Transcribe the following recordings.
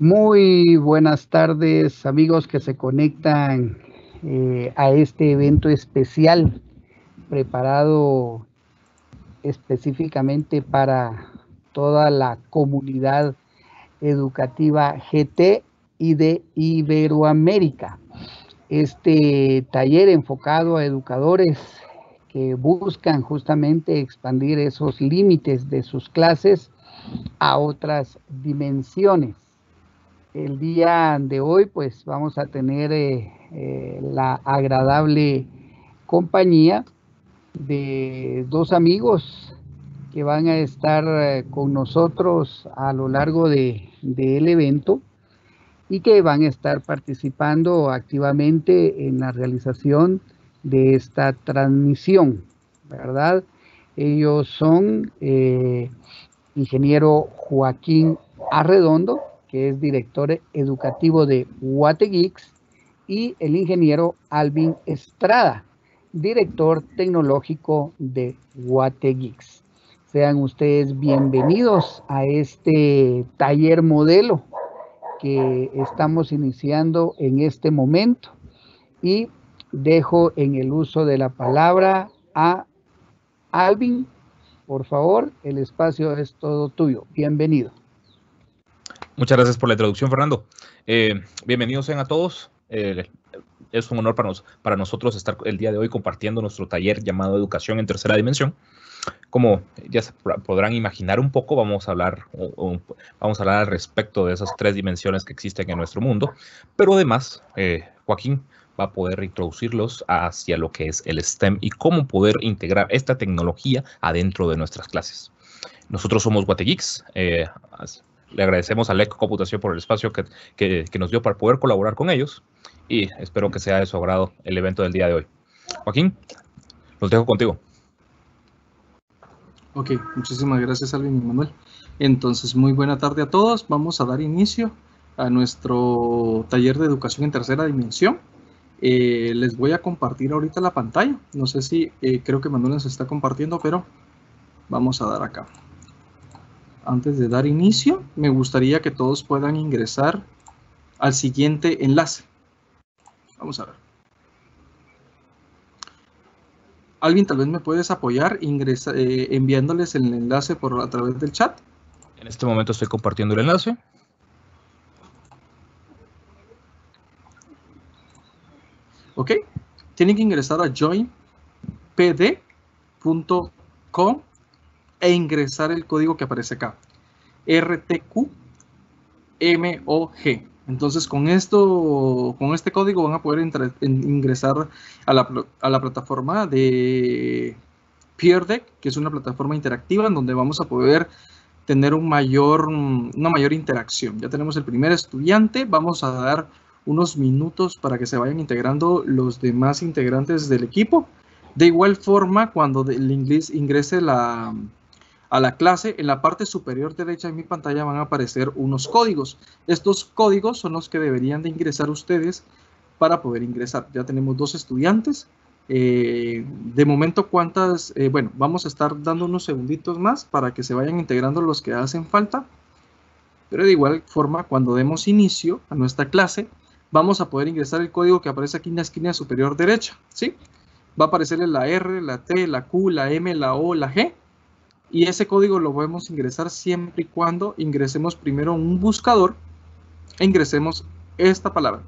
Muy buenas tardes amigos que se conectan eh, a este evento especial preparado específicamente para toda la comunidad educativa GT y de Iberoamérica. Este taller enfocado a educadores que buscan justamente expandir esos límites de sus clases a otras dimensiones. El día de hoy pues vamos a tener eh, eh, la agradable compañía de dos amigos que van a estar eh, con nosotros a lo largo del de, evento y que van a estar participando activamente en la realización de esta transmisión, ¿verdad? Ellos son ingeniero Joaquín Arredondo, que es director educativo de Guategeeks, y el ingeniero Alvin Estrada, director tecnológico de Guategeeks. Sean ustedes bienvenidos a este taller modelo que estamos iniciando en este momento y dejo en el uso de la palabra a Alvin. Por favor, el espacio es todo tuyo. Bienvenido. Muchas gracias por la introducción, Fernando. Eh, bienvenidos sean a todos. Eh, es un honor para, nosotros estar el día de hoy compartiendo nuestro taller llamado Educación en Tercera Dimensión. Como ya se podrán imaginar un poco, vamos a hablar, vamos a hablar al respecto de esas tres dimensiones que existen en nuestro mundo, pero además, eh, Joaquín va a poder introducirlos hacia lo que es el STEM y cómo poder integrar esta tecnología adentro de nuestras clases. Nosotros somos Guategeeks. Eh, le agradecemos a LEC Computación por el espacio que, que, nos dio para poder colaborar con ellos y espero que sea de su agrado el evento del día de hoy. Joaquín, los dejo contigo. Ok, muchísimas gracias Alvin y Manuel. Entonces, muy buena tarde a todos. Vamos a dar inicio a nuestro taller de educación en tercera dimensión. Eh, les voy a compartir ahorita la pantalla. No sé si eh, creo que Manuel se está compartiendo, pero vamos a dar acá. Antes de dar inicio, me gustaría que todos puedan ingresar al siguiente enlace. Vamos a ver. Alvin, tal vez me puedes apoyar ingresa, eh, enviándoles el enlace por a través del chat. En este momento estoy compartiendo el enlace. ¿Ok? Tienen que ingresar a joinpd.com e ingresar el código que aparece acá. RTQMOG. Entonces con esto, con este código van a poder ingresar a la, a la plataforma de PeerDeck, que es una plataforma interactiva en donde vamos a poder tener mayor, una mayor interacción. Ya tenemos el primer estudiante, vamos a dar unos minutos para que se vayan integrando los demás integrantes del equipo. De igual forma, cuando el inglés ingrese la, a la clase, en la parte superior derecha de mi pantalla van a aparecer unos códigos. Estos códigos son los que deberían de ingresar ustedes para poder ingresar. Ya tenemos dos estudiantes. Eh, de momento, ¿cuántas? Eh, bueno, vamos a estar dando unos segunditos más para que se vayan integrando los que hacen falta. Pero de igual forma, cuando demos inicio a nuestra clase, vamos a poder ingresar el código que aparece aquí en la esquina superior derecha, ¿sí? Va a aparecer la R, la T, la Q, la M, la O, la G. Y ese código lo podemos ingresar siempre y cuando ingresemos primero un buscador e ingresemos esta palabra.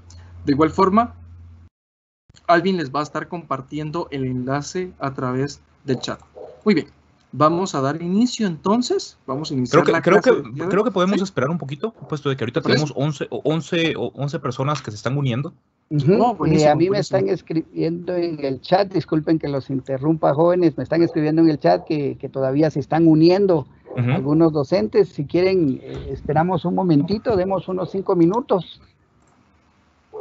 De igual forma, Alvin les va a estar compartiendo el enlace a través del chat. Muy bien. Vamos a dar inicio entonces. Vamos a iniciar creo que, creo que, creo que podemos esperar un poquito, puesto de que ahorita tenemos 11, 11, 11 personas que se están uniendo. Eh, a mí me están escribiendo en el chat, disculpen que los interrumpa jóvenes, me están escribiendo en el chat que, todavía se están uniendo algunos docentes. Si quieren, eh, esperamos un momentito, demos unos cinco minutos.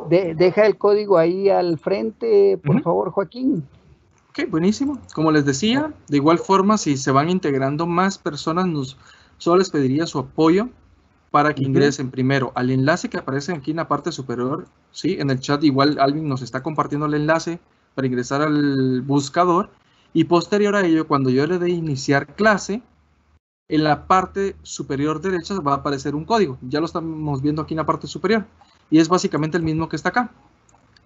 deja el código ahí al frente, por favor, Joaquín. Ok, buenísimo. Como les decía, de igual forma, si se van integrando más personas, nos, solo les pediría su apoyo para que ingresen primero al enlace que aparece aquí en la parte superior. ¿sí? En el chat igual alguien nos está compartiendo el enlace para ingresar al buscador. Y posterior a ello, cuando yo le dé iniciar clase, en la parte superior derecha va a aparecer un código. Ya lo estamos viendo aquí en la parte superior. Y es básicamente el mismo que está acá.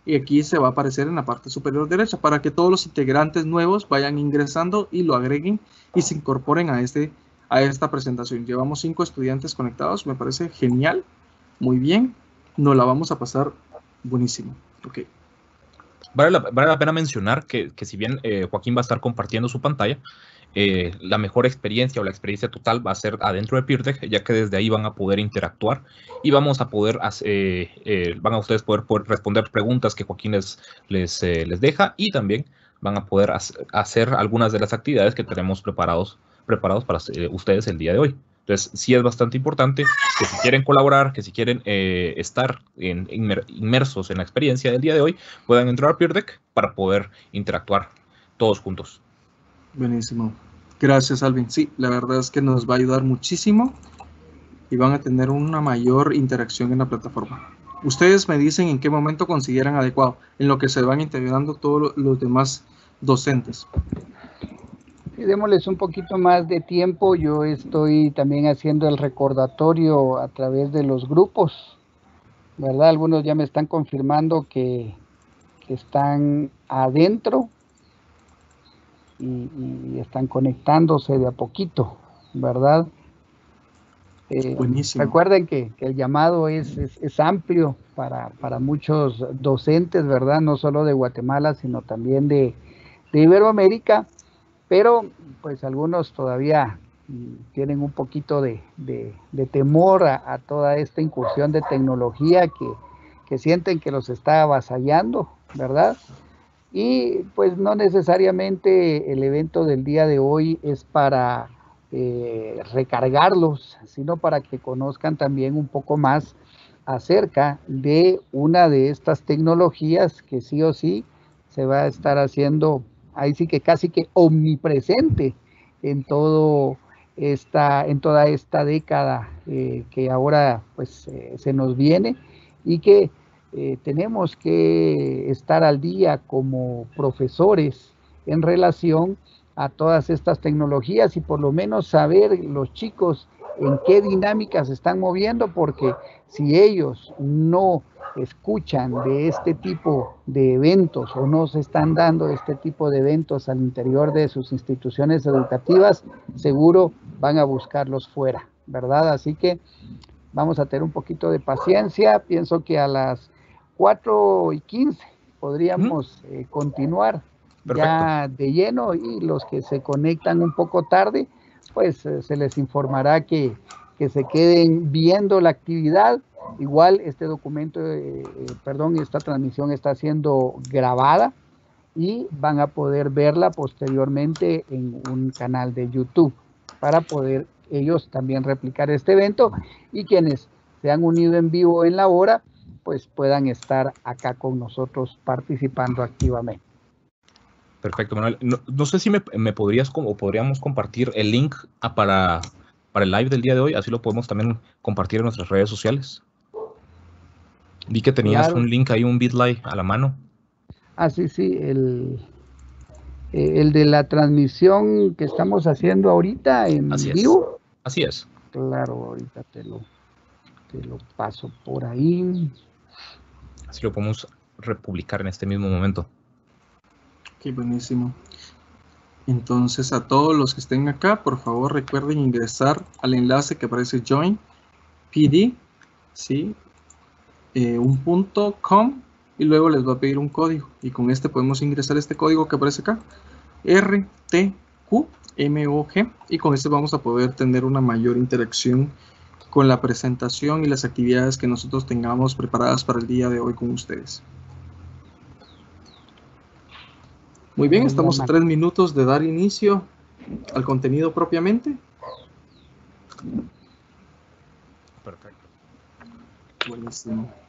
Y aquí se va a aparecer en la parte superior derecha para que todos los integrantes nuevos vayan ingresando y lo agreguen y se incorporen a, este, a esta presentación. Llevamos cinco estudiantes conectados. Me parece genial. Muy bien. Nos la vamos a pasar buenísimo. Ok. Vale la, pena mencionar que, si bien eh, Joaquín va a estar compartiendo su pantalla, eh, la mejor experiencia o la experiencia total va a ser adentro de PeerTech, ya que desde ahí van a poder interactuar y vamos a poder, eh, van a ustedes poder, responder preguntas que Joaquín les, les, les deja y también van a poder hacer algunas de las actividades que tenemos preparados, preparados para ustedes el día de hoy. Entonces, sí es bastante importante que si quieren colaborar, que si quieren eh, estar inmersos en la experiencia del día de hoy, puedan entrar a PeerDeck para poder interactuar todos juntos. Buenísimo. Gracias, Alvin. Sí, la verdad es que nos va a ayudar muchísimo y van a tener una mayor interacción en la plataforma. Ustedes me dicen en qué momento consideran adecuado, en lo que se van integrando todos los demás docentes démosles un poquito más de tiempo. Yo estoy también haciendo el recordatorio a través de los grupos, ¿verdad? Algunos ya me están confirmando que, están adentro y, están conectándose de a poquito, ¿verdad? Eh, Buenísimo. Recuerden que, el llamado es, es, amplio para, para, muchos docentes, ¿verdad? No solo de Guatemala, sino también de, de Iberoamérica pero pues algunos todavía mm, tienen un poquito de, temor a, toda esta incursión de tecnología que, sienten que los está avasallando, ¿verdad? Y pues no necesariamente el evento del día de hoy es para eh, recargarlos, sino para que conozcan también un poco más acerca de una de estas tecnologías que sí o sí se va a estar haciendo ahí sí que casi que omnipresente en todo esta, en toda esta década eh, que ahora pues eh, se nos viene y que eh, tenemos que estar al día como profesores en relación a todas estas tecnologías y por lo menos saber los chicos en qué dinámicas se están moviendo porque si ellos no escuchan de este tipo de eventos o no se están dando este tipo de eventos al interior de sus instituciones educativas, seguro van a buscarlos fuera, ¿verdad? Así que vamos a tener un poquito de paciencia. Pienso que a las 4 y 15 podríamos eh, continuar ya de lleno y los que se conectan un poco tarde, pues eh, se les informará que, que se queden viendo la actividad. Igual este documento, eh, eh, perdón, esta transmisión está siendo grabada y van a poder verla posteriormente en un canal de YouTube para poder ellos también replicar este evento y quienes se han unido en vivo en la hora, pues puedan estar acá con nosotros participando activamente. Perfecto, Manuel. No, sé si me, podrías o podríamos compartir el link para, para el live del día de hoy, así lo podemos también compartir en nuestras redes sociales. Vi que tenías un link ahí, un bitly a la mano. Ah, sí, sí, el, eh, el de la transmisión que estamos haciendo ahorita en vivo. Así es. Claro, ahorita te lo, te lo paso por ahí. Así lo podemos republicar en este mismo momento. Qué buenísimo. Entonces a todos los que estén acá, por favor recuerden ingresar al enlace que aparece Join PD, ¿sí? Eh, un punto com y luego les va a pedir un código y con este podemos ingresar este código que aparece acá RTQMOG y con este vamos a poder tener una mayor interacción con la presentación y las actividades que nosotros tengamos preparadas para el día de hoy con ustedes. Muy bien, estamos a tres minutos de dar inicio al contenido propiamente. Perfecto. Buenísimo.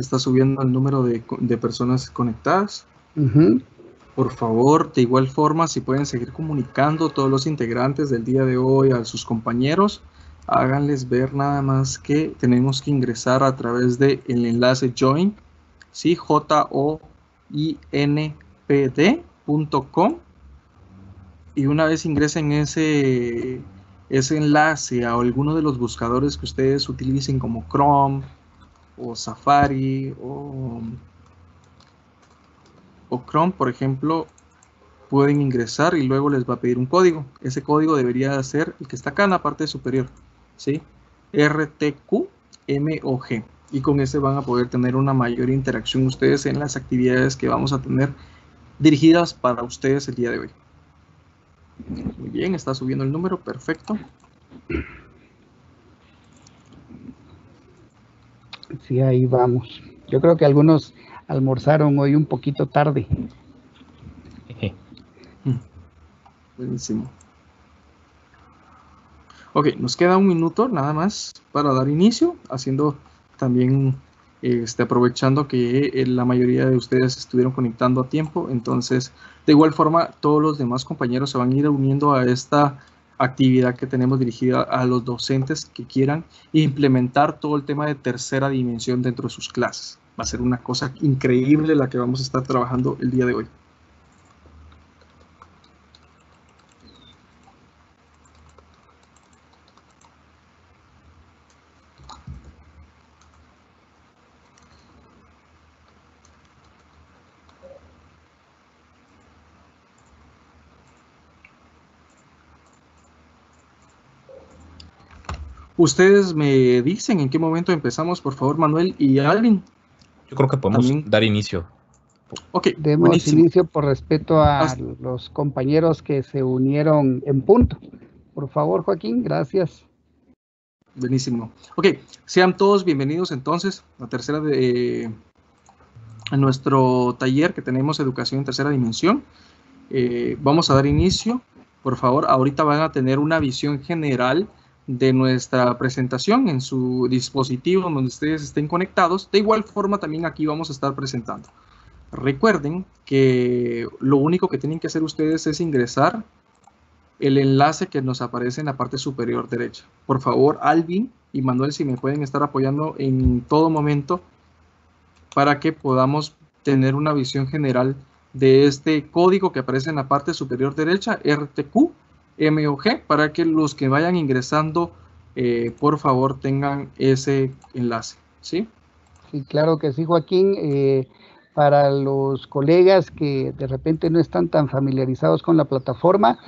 Está subiendo el número de, personas conectadas. Por favor, de igual forma, si pueden seguir comunicando todos los integrantes del día de hoy a sus compañeros, háganles ver nada más que tenemos que ingresar a través del el enlace join, ¿sí? j o i n p d.com y una vez ingresen ese, ese enlace a alguno de los buscadores que ustedes utilicen como Chrome o Safari o o Chrome, por ejemplo, pueden ingresar y luego les va a pedir un código. Ese código debería ser el que está acá en la parte superior, ¿sí? RTQMOG. Y con ese van a poder tener una mayor interacción ustedes en las actividades que vamos a tener dirigidas para ustedes el día de hoy. Muy bien, está subiendo el número, perfecto. Sí, ahí vamos. Yo creo que algunos almorzaron hoy un poquito tarde. Buenísimo. Ok, nos queda un minuto nada más para dar inicio, haciendo también, este, aprovechando que eh, la mayoría de ustedes estuvieron conectando a tiempo, entonces de igual forma todos los demás compañeros se van a ir uniendo a esta actividad que tenemos dirigida a los docentes que quieran implementar todo el tema de tercera dimensión dentro de sus clases. Va a ser una cosa increíble la que vamos a estar trabajando el día de hoy. Ustedes me dicen en qué momento empezamos, por favor, Manuel y Alvin. Yo creo que podemos dar inicio. Ok, demos inicio por respeto a los compañeros que se unieron en punto. Por favor, Joaquín, gracias. Buenísimo. Ok, sean todos bienvenidos entonces a la tercera de a nuestro taller que tenemos Educación en Tercera Dimensión. Eh, vamos a dar inicio. Por favor, ahorita van a tener una visión general de nuestra presentación en su dispositivo donde ustedes estén conectados. De igual forma también aquí vamos a estar presentando. Recuerden que lo único que tienen que hacer ustedes es ingresar el enlace que nos aparece en la parte superior derecha. Por favor, Alvin y Manuel, si me pueden estar apoyando en todo momento para que podamos tener una visión general de este código que aparece en la parte superior derecha, RTQ, MOG para que los que vayan ingresando, eh, por favor, tengan ese enlace. ¿Sí? Sí, claro que sí, Joaquín. Eh, para los colegas que de repente no están tan familiarizados con la plataforma,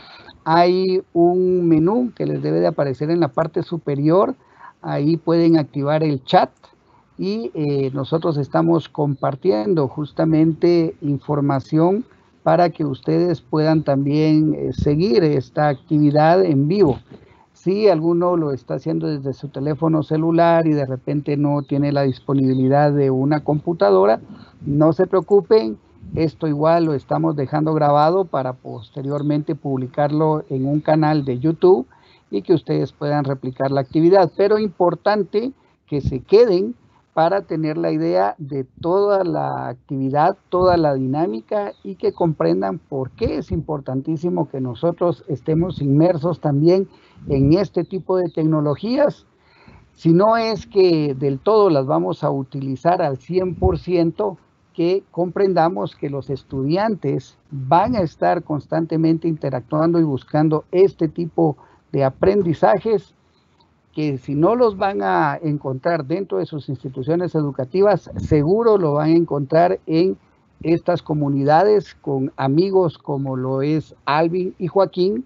hay un menú que les debe de aparecer en la parte superior. Ahí pueden activar el chat y eh, nosotros estamos compartiendo justamente información para que ustedes puedan también eh, seguir esta actividad en vivo. Si alguno lo está haciendo desde su teléfono celular y de repente no tiene la disponibilidad de una computadora, no se preocupen, esto igual lo estamos dejando grabado para posteriormente publicarlo en un canal de YouTube y que ustedes puedan replicar la actividad. Pero importante que se queden para tener la idea de toda la actividad, toda la dinámica y que comprendan por qué es importantísimo que nosotros estemos inmersos también en este tipo de tecnologías. Si no es que del todo las vamos a utilizar al 100%, que comprendamos que los estudiantes van a estar constantemente interactuando y buscando este tipo de aprendizajes que si no los van a encontrar dentro de sus instituciones educativas, seguro lo van a encontrar en estas comunidades con amigos como lo es Alvin y Joaquín,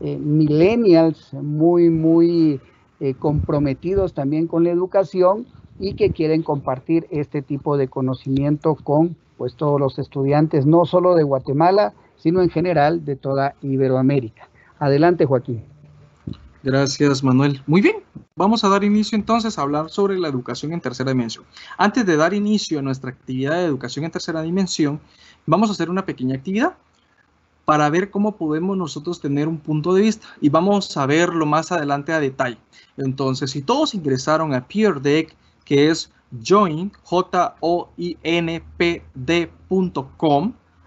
eh, millennials muy, muy eh, comprometidos también con la educación y que quieren compartir este tipo de conocimiento con pues todos los estudiantes, no solo de Guatemala, sino en general de toda Iberoamérica. Adelante, Joaquín. Gracias, Manuel. Muy bien, vamos a dar inicio entonces a hablar sobre la educación en tercera dimensión. Antes de dar inicio a nuestra actividad de educación en tercera dimensión, vamos a hacer una pequeña actividad para ver cómo podemos nosotros tener un punto de vista y vamos a verlo más adelante a detalle. Entonces, si todos ingresaron a Peer Deck, que es join, J-O-I-N-P-D.com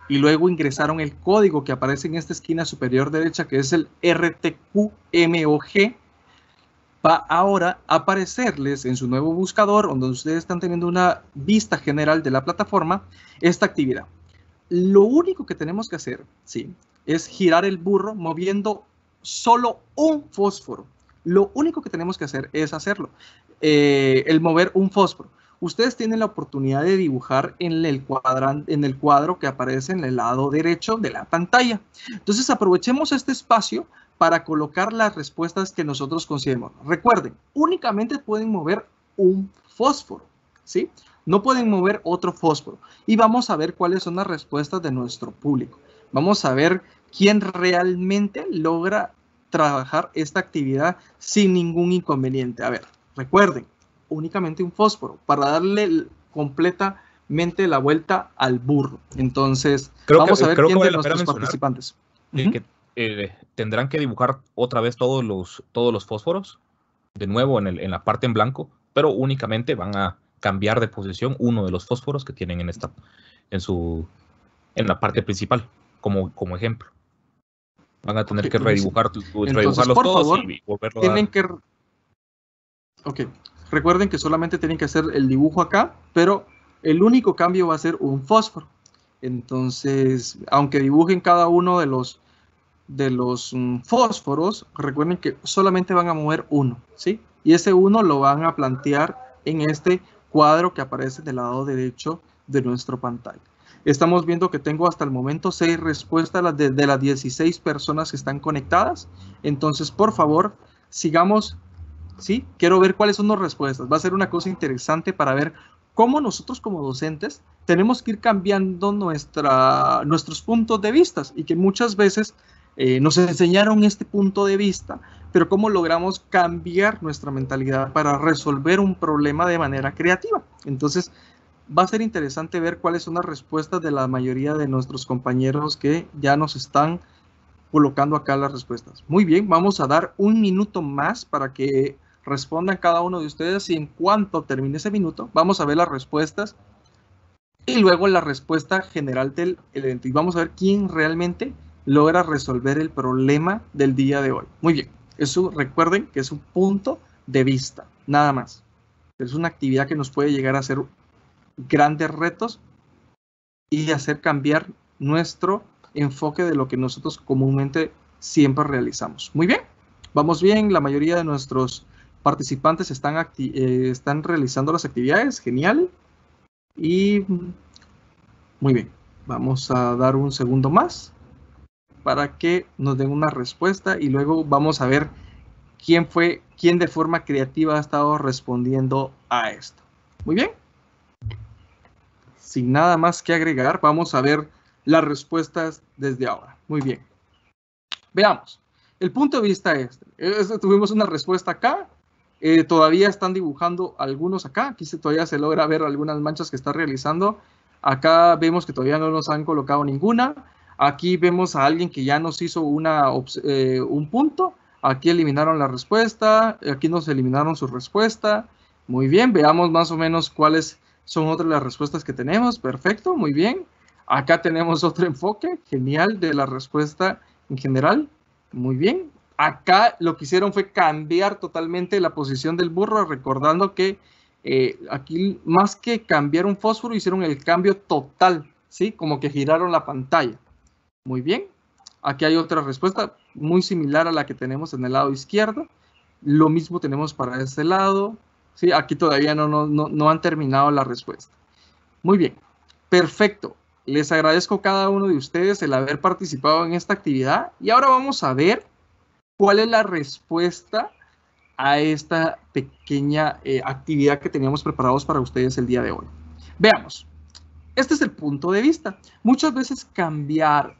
y luego ingresaron el código que aparece en esta esquina superior derecha, que es el RTQMOG, va ahora a aparecerles en su nuevo buscador, donde ustedes están teniendo una vista general de la plataforma, esta actividad. Lo único que tenemos que hacer, sí, es girar el burro moviendo solo un fósforo. Lo único que tenemos que hacer es hacerlo, eh, el mover un fósforo ustedes tienen la oportunidad de dibujar en el, en el cuadro que aparece en el lado derecho de la pantalla. Entonces aprovechemos este espacio para colocar las respuestas que nosotros consideramos. Recuerden, únicamente pueden mover un fósforo, ¿sí? No pueden mover otro fósforo. Y vamos a ver cuáles son las respuestas de nuestro público. Vamos a ver quién realmente logra trabajar esta actividad sin ningún inconveniente. A ver, recuerden, únicamente un fósforo para darle completamente la vuelta al burro. Entonces, vamos a ver quién de nuestros participantes. que, eh, tendrán que dibujar otra vez todos los, todos los fósforos, de nuevo en, el, en la parte en blanco, pero únicamente van a cambiar de posición uno de los fósforos que tienen en esta, en su, en la parte principal, como, como ejemplo. Van a tener que redibujar, redibujarlos todos y volverlo tienen a... que Ok, Recuerden que solamente tienen que hacer el dibujo acá, pero el único cambio va a ser un fósforo. Entonces, aunque dibujen cada uno de los, de los mm, fósforos, recuerden que solamente van a mover uno, ¿sí? Y ese uno lo van a plantear en este cuadro que aparece del lado derecho de nuestro pantalla. Estamos viendo que tengo hasta el momento seis respuestas de, las 16 personas que están conectadas. Entonces, por favor, sigamos ¿sí? Quiero ver cuáles son las respuestas. Va a ser una cosa interesante para ver cómo nosotros como docentes tenemos que ir cambiando nuestra, nuestros puntos de vista y que muchas veces eh, nos enseñaron este punto de vista, pero cómo logramos cambiar nuestra mentalidad para resolver un problema de manera creativa. Entonces, va a ser interesante ver cuáles son las respuestas de la mayoría de nuestros compañeros que ya nos están colocando acá las respuestas. Muy bien, vamos a dar un minuto más para que respondan cada uno de ustedes y en cuanto termine ese minuto, vamos a ver las respuestas y luego la respuesta general del evento. Y vamos a ver quién realmente logra resolver el problema del día de hoy. Muy bien, eso recuerden que es un punto de vista, nada más. Es una actividad que nos puede llegar a hacer grandes retos y hacer cambiar nuestro enfoque de lo que nosotros comúnmente siempre realizamos. Muy bien, vamos bien, la mayoría de nuestros participantes están, eh, están realizando las actividades, genial. Y muy bien, vamos a dar un segundo más para que nos den una respuesta y luego vamos a ver quién fue, quién de forma creativa ha estado respondiendo a esto. Muy bien. Sin nada más que agregar, vamos a ver las respuestas desde ahora. Muy bien. Veamos. El punto de vista es, este, tuvimos una respuesta acá, eh, todavía están dibujando algunos acá. Aquí todavía se logra ver algunas manchas que está realizando. Acá vemos que todavía no nos han colocado ninguna. Aquí vemos a alguien que ya nos hizo una, eh, un punto. Aquí eliminaron la respuesta. Aquí nos eliminaron su respuesta. Muy bien, veamos más o menos cuáles son otras las respuestas que tenemos. Perfecto, muy bien. Acá tenemos otro enfoque, genial, de la respuesta en general. Muy bien, Acá lo que hicieron fue cambiar totalmente la posición del burro, recordando que eh, aquí más que cambiar un fósforo, hicieron el cambio total, ¿sí? Como que giraron la pantalla. Muy bien. Aquí hay otra respuesta muy similar a la que tenemos en el lado izquierdo. Lo mismo tenemos para este lado. ¿sí? Aquí todavía no, no, no han terminado la respuesta. Muy bien. Perfecto. Les agradezco a cada uno de ustedes el haber participado en esta actividad. Y ahora vamos a ver ¿Cuál es la respuesta a esta pequeña eh, actividad que teníamos preparados para ustedes el día de hoy? Veamos. Este es el punto de vista. Muchas veces cambiar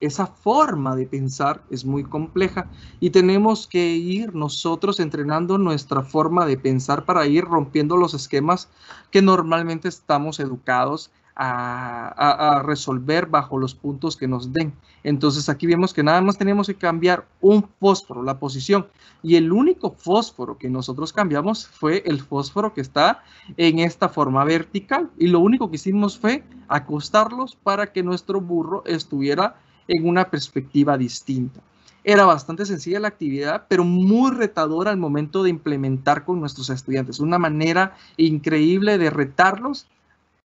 esa forma de pensar es muy compleja y tenemos que ir nosotros entrenando nuestra forma de pensar para ir rompiendo los esquemas que normalmente estamos educados a, resolver bajo los puntos que nos den. Entonces aquí vemos que nada más tenemos que cambiar un fósforo, la posición. Y el único fósforo que nosotros cambiamos fue el fósforo que está en esta forma vertical. Y lo único que hicimos fue acostarlos para que nuestro burro estuviera en una perspectiva distinta. Era bastante sencilla la actividad, pero muy retadora al momento de implementar con nuestros estudiantes. Una manera increíble de retarlos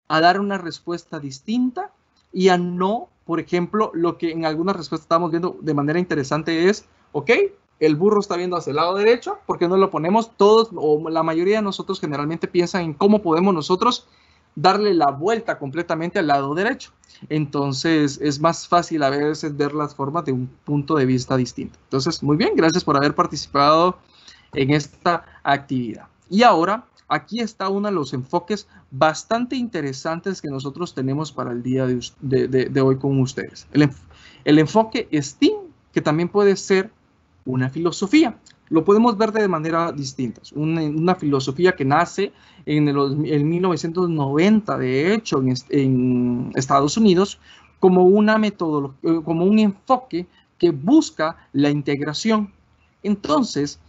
a dar una respuesta distinta y a no, por ejemplo, lo que en algunas respuestas estamos viendo de manera interesante es, ok, el burro está viendo hacia el lado derecho, porque no lo ponemos todos o la mayoría de nosotros generalmente piensan en cómo podemos nosotros darle la vuelta completamente al lado derecho. Entonces es más fácil a veces ver las formas de un punto de vista distinto. Entonces, muy bien, gracias por haber participado en esta actividad. Y ahora, aquí está uno de los enfoques bastante interesantes que nosotros tenemos para el día de, hoy con ustedes. El, el enfoque STEAM, que también puede ser una filosofía lo podemos ver de manera distinta. Una, una filosofía que nace en el, 1990, de hecho, en, Estados Unidos, como, una como un enfoque que busca la integración. Entonces,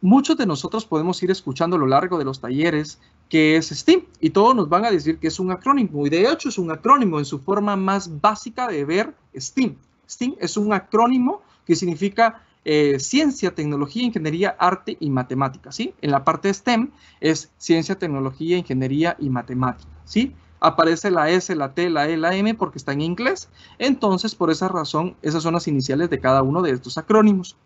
muchos de nosotros podemos ir escuchando a lo largo de los talleres que es STEAM y todos nos van a decir que es un acrónimo y de hecho es un acrónimo en su forma más básica de ver STEAM. STEAM es un acrónimo que significa eh, ciencia, tecnología, ingeniería, arte y matemática, ¿sí? En la parte STEM es ciencia, tecnología, ingeniería y matemática, ¿sí? Aparece la S, la T, la E, la M porque está en inglés. Entonces, por esa razón, esas son las iniciales de cada uno de estos acrónimos.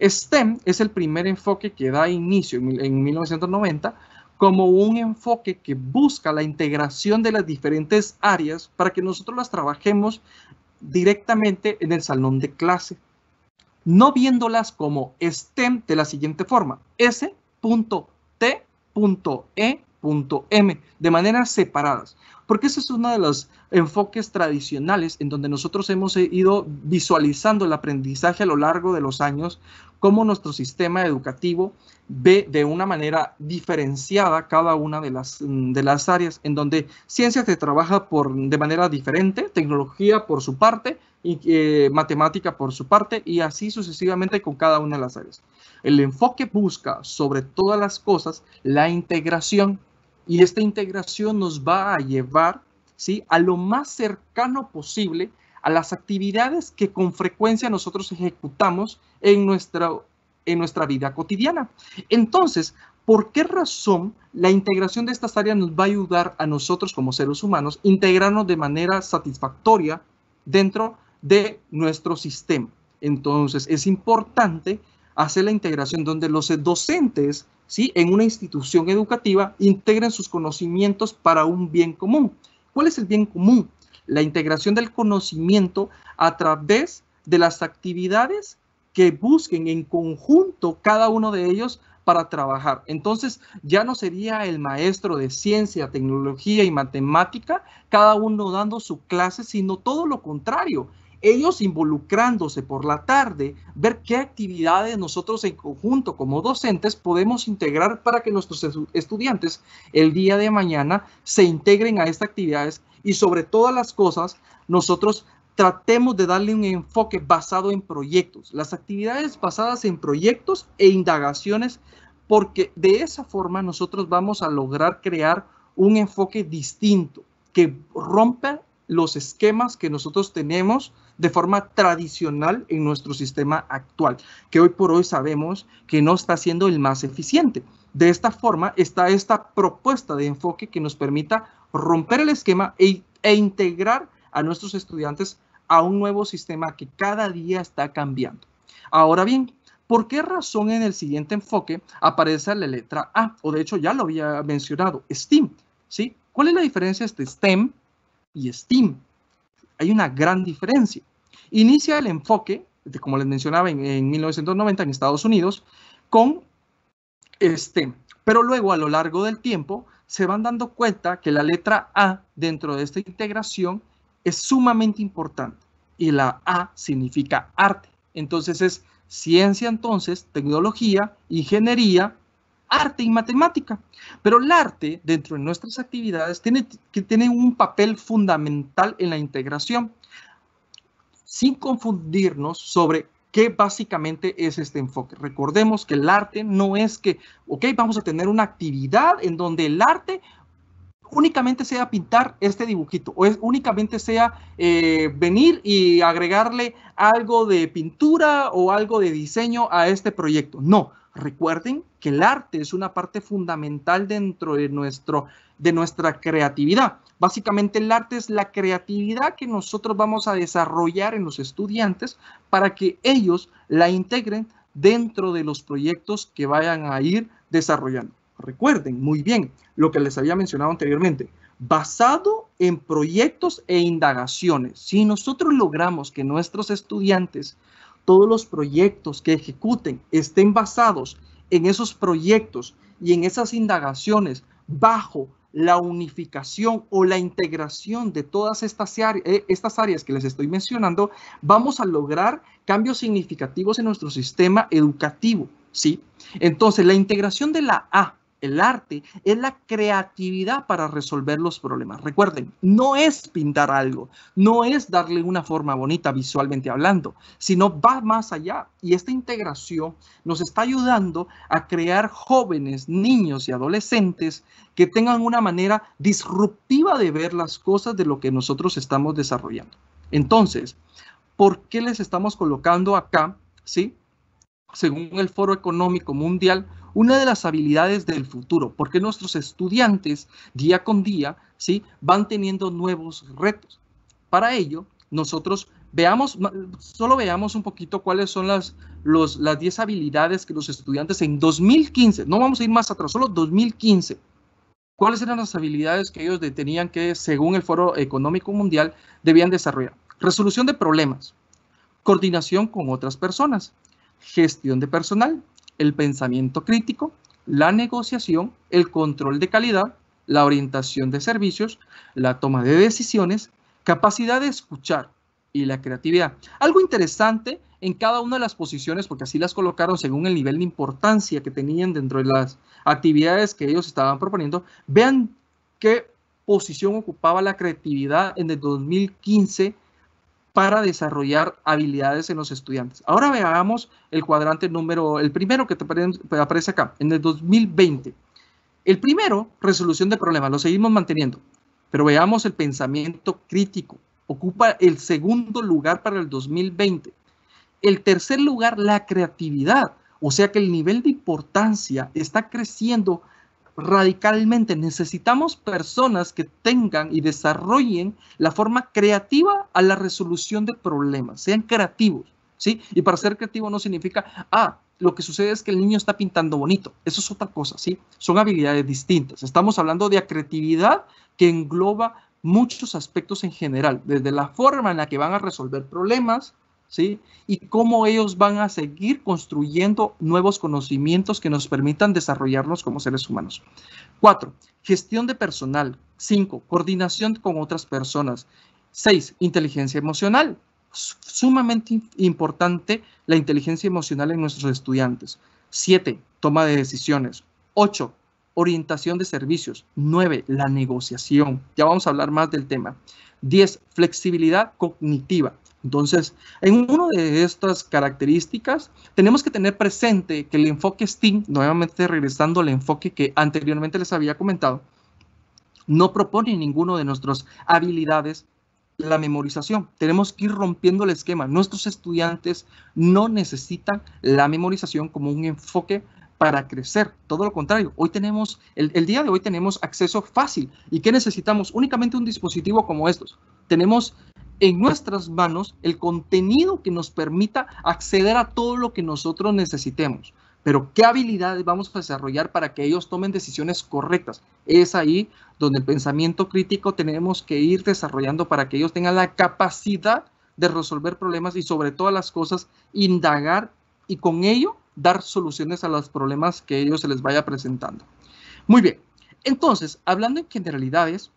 STEM es el primer enfoque que da inicio en, en 1990 como un enfoque que busca la integración de las diferentes áreas para que nosotros las trabajemos directamente en el salón de clase no viéndolas como STEM de la siguiente forma, S.T.E.M, de maneras separadas, porque ese es uno de los enfoques tradicionales en donde nosotros hemos ido visualizando el aprendizaje a lo largo de los años, cómo nuestro sistema educativo ve de una manera diferenciada cada una de las, de las áreas, en donde ciencia se trabaja por, de manera diferente, tecnología por su parte, y eh, matemática por su parte y así sucesivamente con cada una de las áreas. El enfoque busca sobre todas las cosas la integración y esta integración nos va a llevar ¿sí? a lo más cercano posible a las actividades que con frecuencia nosotros ejecutamos en nuestra, en nuestra vida cotidiana. Entonces, ¿por qué razón la integración de estas áreas nos va a ayudar a nosotros como seres humanos integrarnos de manera satisfactoria dentro de nuestro sistema. Entonces, es importante hacer la integración donde los docentes, ¿sí? en una institución educativa, integren sus conocimientos para un bien común. ¿Cuál es el bien común? La integración del conocimiento a través de las actividades que busquen en conjunto cada uno de ellos para trabajar. Entonces, ya no sería el maestro de ciencia, tecnología y matemática, cada uno dando su clase, sino todo lo contrario ellos involucrándose por la tarde, ver qué actividades nosotros en conjunto como docentes podemos integrar para que nuestros estudiantes el día de mañana se integren a estas actividades y sobre todas las cosas nosotros tratemos de darle un enfoque basado en proyectos, las actividades basadas en proyectos e indagaciones, porque de esa forma nosotros vamos a lograr crear un enfoque distinto que rompa los esquemas que nosotros tenemos de forma tradicional en nuestro sistema actual, que hoy por hoy sabemos que no está siendo el más eficiente. De esta forma está esta propuesta de enfoque que nos permita romper el esquema e, e integrar a nuestros estudiantes a un nuevo sistema que cada día está cambiando. Ahora bien, ¿por qué razón en el siguiente enfoque aparece la letra A? O de hecho ya lo había mencionado, STEAM. ¿sí? ¿Cuál es la diferencia entre STEM y STEAM? Hay una gran diferencia. Inicia el enfoque, como les mencionaba, en, 1990 en Estados Unidos, con este, pero luego a lo largo del tiempo se van dando cuenta que la letra A dentro de esta integración es sumamente importante y la A significa arte. Entonces es ciencia, entonces, tecnología, ingeniería, arte y matemática. Pero el arte, dentro de nuestras actividades, tiene, que tiene un papel fundamental en la integración, sin confundirnos sobre qué básicamente es este enfoque. Recordemos que el arte no es que, ok, vamos a tener una actividad en donde el arte únicamente sea pintar este dibujito o es, únicamente sea eh, venir y agregarle algo de pintura o algo de diseño a este proyecto. No, recuerden que el arte es una parte fundamental dentro de, nuestro, de nuestra creatividad. Básicamente el arte es la creatividad que nosotros vamos a desarrollar en los estudiantes para que ellos la integren dentro de los proyectos que vayan a ir desarrollando. Recuerden muy bien lo que les había mencionado anteriormente, basado en proyectos e indagaciones. Si nosotros logramos que nuestros estudiantes, todos los proyectos que ejecuten estén basados en esos proyectos y en esas indagaciones bajo la unificación o la integración de todas estas, áreas, eh, áreas que les estoy mencionando, vamos a lograr cambios significativos en nuestro sistema educativo. ¿sí? Entonces, la integración de la A el arte es la creatividad para resolver los problemas. Recuerden, no es pintar algo, no es darle una forma bonita visualmente hablando, sino va más allá. Y esta integración nos está ayudando a crear jóvenes, niños y adolescentes que tengan una manera disruptiva de ver las cosas de lo que nosotros estamos desarrollando. Entonces, ¿por qué les estamos colocando acá? ¿Sí? Según el Foro Económico Mundial, una de las habilidades del futuro, porque nuestros estudiantes día con día ¿sí? van teniendo nuevos retos. Para ello, nosotros veamos, solo veamos un poquito cuáles son las, las 10 habilidades que los estudiantes en 2015, no vamos a ir más atrás, solo 2015, cuáles eran las habilidades que ellos tenían que, según el Foro Económico Mundial, debían desarrollar. Resolución de problemas, coordinación con otras personas, gestión de personal, el pensamiento crítico, la negociación, el control de calidad, la orientación de servicios, la toma de decisiones, capacidad de escuchar y la creatividad. Algo interesante en cada una de las posiciones, porque así las colocaron según el nivel de importancia que tenían dentro de las actividades que ellos estaban proponiendo, vean qué posición ocupaba la creatividad en el 2015 para desarrollar habilidades en los estudiantes. Ahora veamos el cuadrante número, el primero que te aparece acá, en el 2020. El primero, resolución de problemas, lo seguimos manteniendo, pero veamos el pensamiento crítico. Ocupa el segundo lugar para el 2020. El tercer lugar, la creatividad. O sea que el nivel de importancia está creciendo radicalmente. Necesitamos personas que tengan y desarrollen la forma creativa a la resolución de problemas, sean creativos, ¿sí? Y para ser creativo no significa, ah, lo que sucede es que el niño está pintando bonito. Eso es otra cosa, ¿sí? Son habilidades distintas. Estamos hablando de creatividad que engloba muchos aspectos en general, desde la forma en la que van a resolver problemas, ¿sí? Y cómo ellos van a seguir construyendo nuevos conocimientos que nos permitan desarrollarnos como seres humanos. Cuatro, gestión de personal. Cinco, coordinación con otras personas. Seis, inteligencia emocional. Sumamente importante la inteligencia emocional en nuestros estudiantes. Siete, toma de decisiones. Ocho, orientación de servicios. Nueve, la negociación. Ya vamos a hablar más del tema. Diez, flexibilidad cognitiva. Entonces, en una de estas características, tenemos que tener presente que el enfoque STEAM, nuevamente regresando al enfoque que anteriormente les había comentado, no propone ninguno de nuestras habilidades la memorización. Tenemos que ir rompiendo el esquema. Nuestros estudiantes no necesitan la memorización como un enfoque para crecer. Todo lo contrario, hoy tenemos, el, día de hoy tenemos acceso fácil. ¿Y qué necesitamos? Únicamente un dispositivo como estos. Tenemos en nuestras manos el contenido que nos permita acceder a todo lo que nosotros necesitemos. Pero ¿qué habilidades vamos a desarrollar para que ellos tomen decisiones correctas? Es ahí donde el pensamiento crítico tenemos que ir desarrollando para que ellos tengan la capacidad de resolver problemas y sobre todas las cosas indagar y con ello dar soluciones a los problemas que ellos se les vaya presentando. Muy bien, entonces, hablando en generalidades,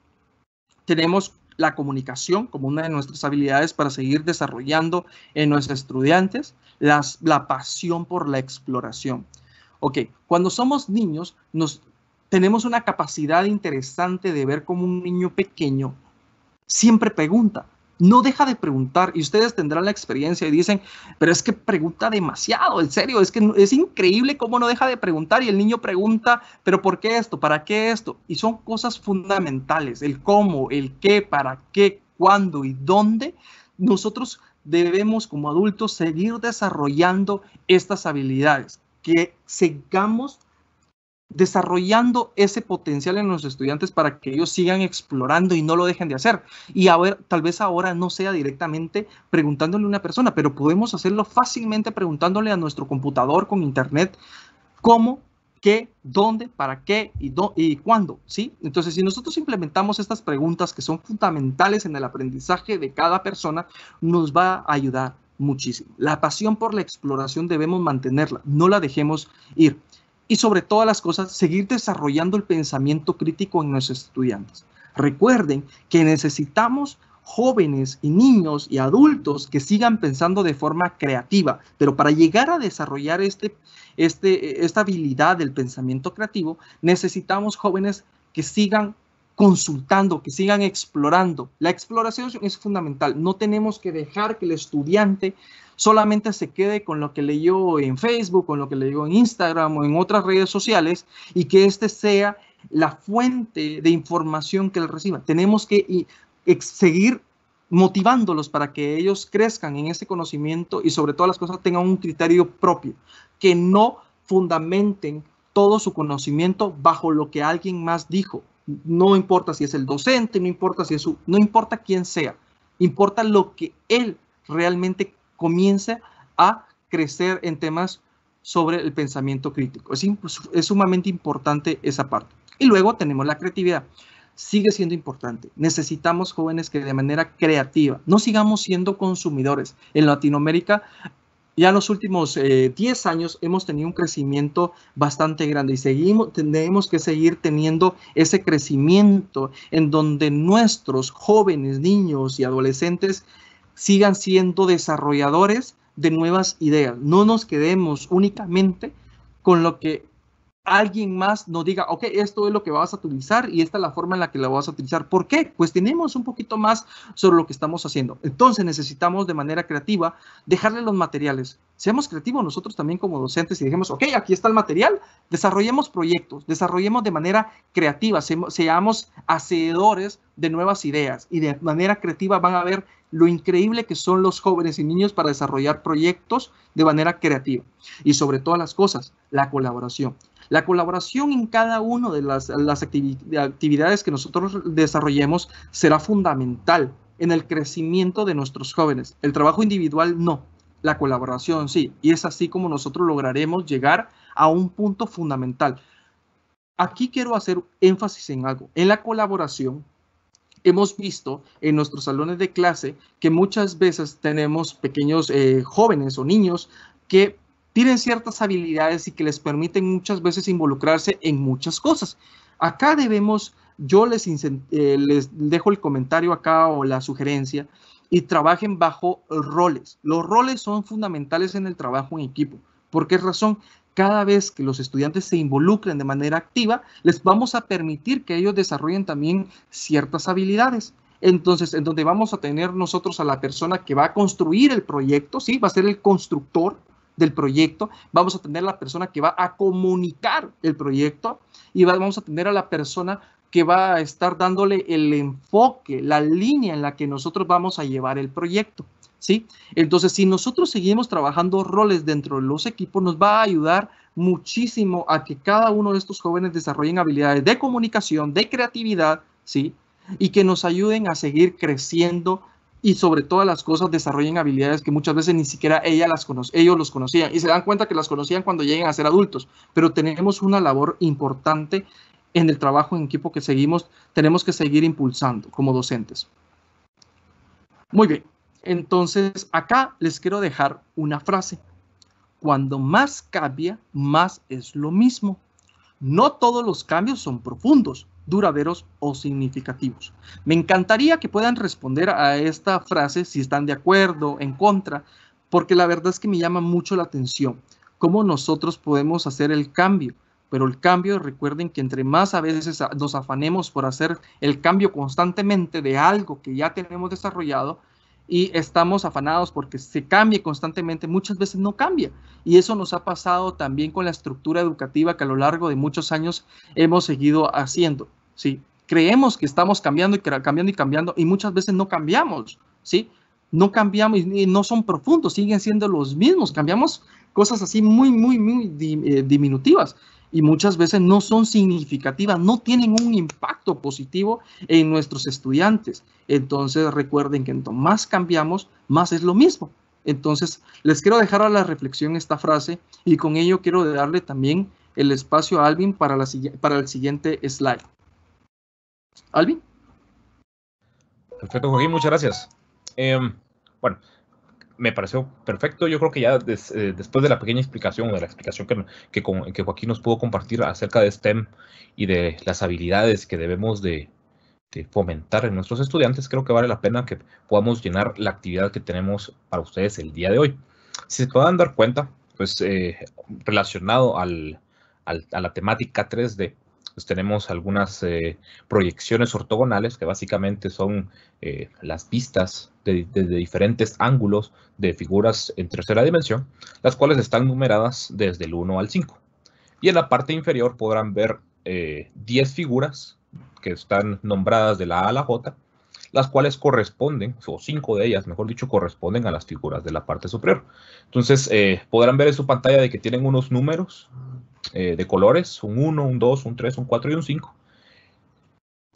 tenemos la comunicación como una de nuestras habilidades para seguir desarrollando en nuestros estudiantes, la pasión por la exploración. Ok, cuando somos niños, nos tenemos una capacidad interesante de ver como un niño pequeño siempre pregunta, no deja de preguntar y ustedes tendrán la experiencia y dicen, pero es que pregunta demasiado, en serio, es que es increíble cómo no deja de preguntar y el niño pregunta, pero ¿por qué esto? ¿Para qué esto? Y son cosas fundamentales, el cómo, el qué, para qué, cuándo y dónde. Nosotros debemos como adultos seguir desarrollando estas habilidades, que sigamos desarrollando ese potencial en los estudiantes para que ellos sigan explorando y no lo dejen de hacer. Y a ver, tal vez ahora no sea directamente preguntándole a una persona, pero podemos hacerlo fácilmente preguntándole a nuestro computador con internet cómo, qué, dónde, para qué y, y cuándo, ¿sí? Entonces, si nosotros implementamos estas preguntas que son fundamentales en el aprendizaje de cada persona, nos va a ayudar muchísimo. La pasión por la exploración debemos mantenerla, no la dejemos ir y sobre todas las cosas seguir desarrollando el pensamiento crítico en nuestros estudiantes. Recuerden que necesitamos jóvenes y niños y adultos que sigan pensando de forma creativa, pero para llegar a desarrollar este, este, esta habilidad del pensamiento creativo, necesitamos jóvenes que sigan consultando, que sigan explorando. La exploración es fundamental. No tenemos que dejar que el estudiante solamente se quede con lo que leyó en Facebook, con lo que leyó en Instagram o en otras redes sociales y que este sea la fuente de información que él reciba. Tenemos que seguir motivándolos para que ellos crezcan en ese conocimiento y sobre todas las cosas tengan un criterio propio, que no fundamenten todo su conocimiento bajo lo que alguien más dijo. No importa si es el docente, no importa si es su, no importa quién sea, importa lo que él realmente comience a crecer en temas sobre el pensamiento crítico. Es, es sumamente importante esa parte. Y luego tenemos la creatividad. Sigue siendo importante. Necesitamos jóvenes que de manera creativa, no sigamos siendo consumidores. En Latinoamérica ya en los últimos 10 eh, años hemos tenido un crecimiento bastante grande y seguimos, tenemos que seguir teniendo ese crecimiento en donde nuestros jóvenes, niños y adolescentes sigan siendo desarrolladores de nuevas ideas. No nos quedemos únicamente con lo que alguien más nos diga, ok, esto es lo que vas a utilizar y esta es la forma en la que la vas a utilizar. ¿Por qué? Pues tenemos un poquito más sobre lo que estamos haciendo. Entonces necesitamos de manera creativa dejarle los materiales. Seamos creativos nosotros también como docentes y dijimos, ok, aquí está el material, desarrollemos proyectos, desarrollemos de manera creativa, seamos hacedores de nuevas ideas y de manera creativa van a ver lo increíble que son los jóvenes y niños para desarrollar proyectos de manera creativa. Y sobre todas las cosas, la colaboración. La colaboración en cada una de las, actividades que nosotros desarrollemos será fundamental en el crecimiento de nuestros jóvenes. El trabajo individual no, la colaboración sí. Y es así como nosotros lograremos llegar a un punto fundamental. Aquí quiero hacer énfasis en algo. En la colaboración hemos visto en nuestros salones de clase que muchas veces tenemos pequeños eh, jóvenes o niños que tienen ciertas habilidades y que les permiten muchas veces involucrarse en muchas cosas. Acá debemos, yo les, eh, les dejo el comentario acá o la sugerencia y trabajen bajo roles. Los roles son fundamentales en el trabajo en equipo. ¿Por qué razón? cada vez que los estudiantes se involucren de manera activa, les vamos a permitir que ellos desarrollen también ciertas habilidades. Entonces, en donde vamos a tener nosotros a la persona que va a construir el proyecto, ¿sí? Va a ser el constructor del proyecto, vamos a tener a la persona que va a comunicar el proyecto y vamos a tener a la persona que va a estar dándole el enfoque, la línea en la que nosotros vamos a llevar el proyecto. ¿sí? Entonces, si nosotros seguimos trabajando roles dentro de los equipos, nos va a ayudar muchísimo a que cada uno de estos jóvenes desarrollen habilidades de comunicación, de creatividad, ¿sí? Y que nos ayuden a seguir creciendo y sobre todas las cosas desarrollen habilidades que muchas veces ni siquiera ella las ellos los conocían y se dan cuenta que las conocían cuando lleguen a ser adultos, pero tenemos una labor importante en el trabajo en equipo que seguimos, tenemos que seguir impulsando como docentes. Muy bien, entonces, acá les quiero dejar una frase. Cuando más cambia, más es lo mismo. No todos los cambios son profundos, duraderos o significativos. Me encantaría que puedan responder a esta frase si están de acuerdo, en contra, porque la verdad es que me llama mucho la atención. cómo nosotros podemos hacer el cambio. Pero el cambio, recuerden que entre más a veces nos afanemos por hacer el cambio constantemente de algo que ya tenemos desarrollado, y estamos afanados porque se cambie constantemente, muchas veces no cambia. Y eso nos ha pasado también con la estructura educativa que a lo largo de muchos años hemos seguido haciendo. ¿Sí? Creemos que estamos cambiando y cambiando y cambiando y muchas veces no cambiamos. ¿sí? No cambiamos y no son profundos, siguen siendo los mismos. Cambiamos cosas así muy, muy, muy eh, diminutivas y muchas veces no son significativas, no tienen un impacto positivo en nuestros estudiantes. Entonces recuerden que cuanto más cambiamos, más es lo mismo. Entonces les quiero dejar a la reflexión esta frase y con ello quiero darle también el espacio a Alvin para, el siguiente slide. Alvin. Perfecto, Joaquín, muchas gracias. Em, bueno, me pareció perfecto. Yo creo que ya eh, después de la pequeña explicación, de la explicación que, que, Joaquín nos pudo compartir acerca de STEM y de las habilidades que debemos de, fomentar en nuestros estudiantes, creo que vale la pena que podamos llenar la actividad que tenemos para ustedes el día de hoy. Si se puedan dar cuenta, pues eh, relacionado al, a la temática 3D, pues tenemos algunas eh, proyecciones ortogonales que básicamente son eh, las vistas de, diferentes ángulos de figuras en tercera dimensión, las cuales están numeradas desde el 1 al 5. Y en la parte inferior podrán ver 10 eh, figuras que están nombradas de la A a la J, las cuales corresponden, o cinco de ellas, mejor dicho, corresponden a las figuras de la parte superior. Entonces, podrán ver en su pantalla de que tienen unos números eh, de colores, un 1, un 2, un 3, un 4 y un 5.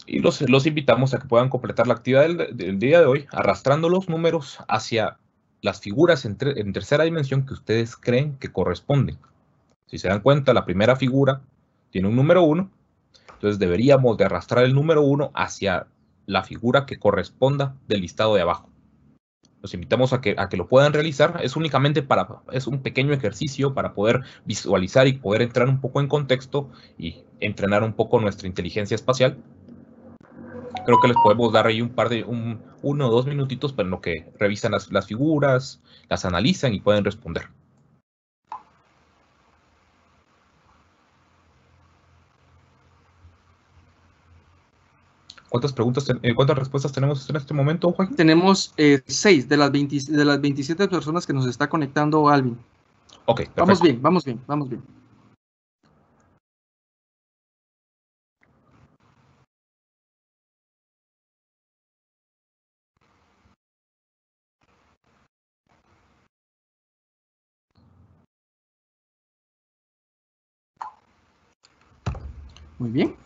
Y los, los invitamos a que puedan completar la actividad del, día de hoy arrastrando los números hacia las figuras en, en tercera dimensión que ustedes creen que corresponden. Si se dan cuenta, la primera figura tiene un número 1, entonces deberíamos de arrastrar el número 1 hacia la figura que corresponda del listado de abajo. Los invitamos a que, a que lo puedan realizar. Es únicamente para, es un pequeño ejercicio para poder visualizar y poder entrar un poco en contexto y entrenar un poco nuestra inteligencia espacial. Creo que les podemos dar ahí un par de, un, uno o dos minutitos para lo que revisan las, las figuras, las analizan y pueden responder. ¿Cuántas preguntas, eh, cuántas respuestas tenemos en este momento, Juan? Tenemos eh, seis de las, de las 27 personas que nos está conectando Alvin. Ok, perfecto. Vamos bien, vamos bien, vamos bien. Muy bien.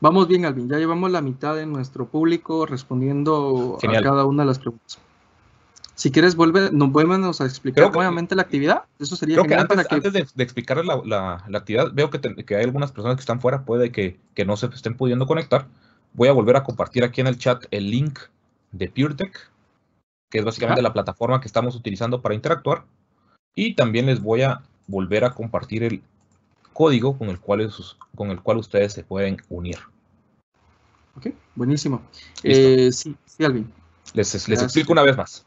Vamos bien, Alvin. Ya llevamos la mitad de nuestro público respondiendo a cada una de las preguntas. Si quieres, vuelve, nos vuelvemos a explicar nuevamente la actividad. Eso sería antes, para que... antes de, explicar la, actividad, veo que, hay algunas personas que están fuera, puede que, no se estén pudiendo conectar. Voy a volver a compartir aquí en el chat el link de PureTech, que es básicamente la plataforma que estamos utilizando para interactuar. Y también les voy a volver a compartir el código con el cual, con el cual ustedes se pueden unir. Ok, buenísimo. Eh, sí, sí, Alvin. Les, les explico una vez más.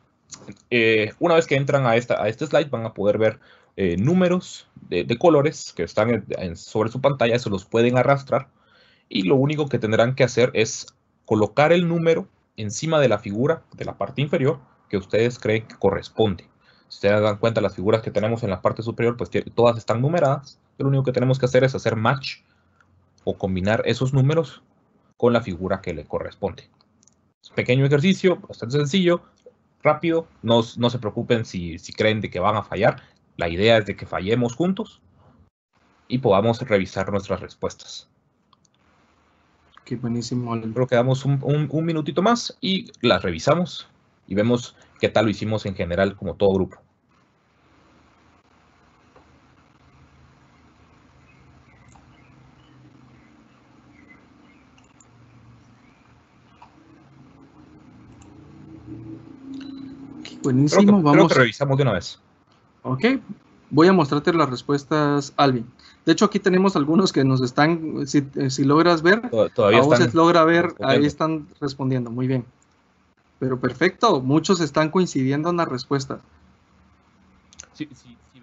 Eh, una vez que entran a, esta, a este slide van a poder ver eh, números de, colores que están sobre su pantalla, eso los pueden arrastrar y lo único que tendrán que hacer es colocar el número encima de la figura de la parte inferior que ustedes creen que corresponde. Si ustedes dan cuenta, las figuras que tenemos en la parte superior, pues todas están numeradas. Lo único que tenemos que hacer es hacer match o combinar esos números con la figura que le corresponde. pequeño ejercicio, bastante sencillo, rápido. No, no se preocupen si, si creen de que van a fallar. La idea es de que fallemos juntos y podamos revisar nuestras respuestas. Qué buenísimo. Creo que damos un, un minutito más y las revisamos y vemos qué tal lo hicimos en general como todo grupo. Buenísimo, vamos. Creo que revisamos de una vez. Ok, voy a mostrarte las respuestas, Alvin. De hecho, aquí tenemos algunos que nos están, si, si logras ver, todavía se logra ver, ahí están respondiendo, muy bien. Pero perfecto, muchos están coincidiendo en las respuestas. si,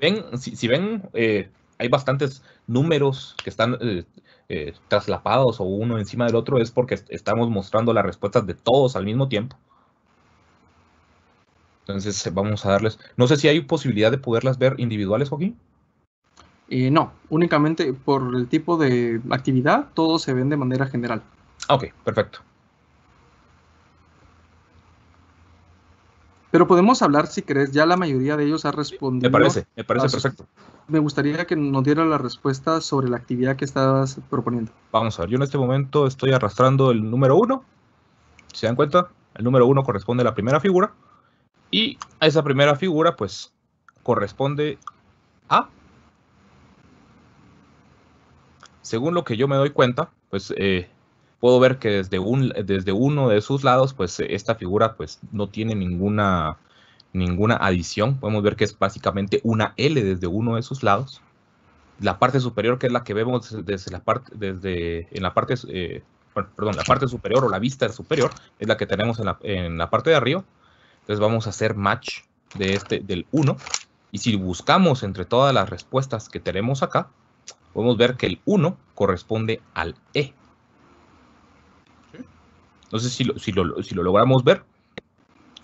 ven, si, ven eh, hay bastantes números que están eh, eh, traslapados o uno encima del otro, es porque estamos mostrando las respuestas de todos al mismo tiempo. Entonces vamos a darles, no sé si hay posibilidad de poderlas ver individuales, Joaquín. no, únicamente por el tipo de actividad, todo se ven de manera general. Ok, perfecto. Pero podemos hablar, si crees, ya la mayoría de ellos ha respondido. Me parece, me parece perfecto. Me gustaría que nos diera la respuesta sobre la actividad que estabas proponiendo. Vamos a ver, yo en este momento estoy arrastrando el número uno. ¿Se dan cuenta? El número uno corresponde a la primera figura. Y a esa primera figura, pues, corresponde a... Según lo que yo me doy cuenta, pues eh, puedo ver que desde, un, desde uno de sus lados, pues esta figura pues no tiene ninguna, ninguna adición. Podemos ver que es básicamente una L desde uno de sus lados. La parte superior, que es la que vemos desde la parte, desde, en la parte, eh, perdón, la parte superior o la vista superior, es la que tenemos en la, en la parte de arriba. Entonces vamos a hacer match de este, del 1. Y si buscamos entre todas las respuestas que tenemos acá, podemos ver que el 1 corresponde al E. No sé si lo, si lo, logramos ver.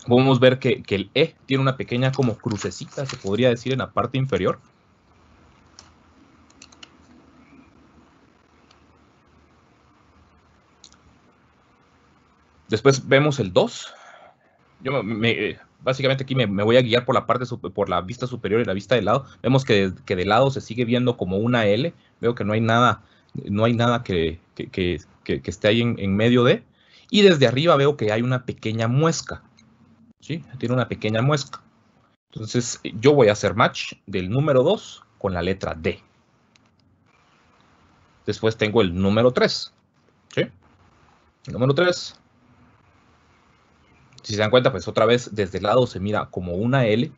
Podemos ver que, el E tiene una pequeña como crucecita, se podría decir, en la parte inferior. Después vemos el 2. Yo me, básicamente aquí me, voy a guiar por la parte por la vista superior y la vista de lado. Vemos que, que de lado se sigue viendo como una L. Veo que no hay nada, no hay nada que, que, esté ahí en, en, medio de. Y desde arriba veo que hay una pequeña muesca. ¿Sí? Tiene una pequeña muesca. Entonces yo voy a hacer match del número 2 con la letra D. Después tengo el número 3. ¿Sí? El número 3. Si se dan cuenta, pues otra vez desde el lado se mira como una L.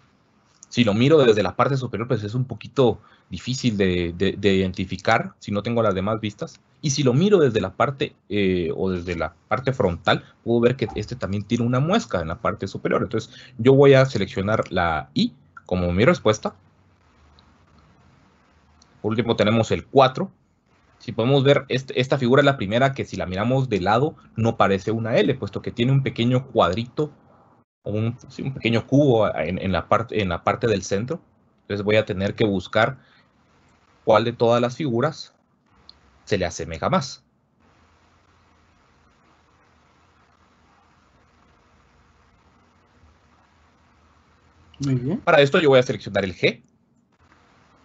Si lo miro desde la parte superior, pues es un poquito difícil de, identificar si no tengo las demás vistas. Y si lo miro desde la parte eh, o desde la parte frontal, puedo ver que este también tiene una muesca en la parte superior. Entonces yo voy a seleccionar la I como mi respuesta. Por último tenemos el 4. Si podemos ver, este, esta figura es la primera que si la miramos de lado no parece una L, puesto que tiene un pequeño cuadrito o un, un pequeño cubo en, la parte, en la parte del centro. Entonces voy a tener que buscar cuál de todas las figuras se le asemeja más. Muy bien. Para esto yo voy a seleccionar el G,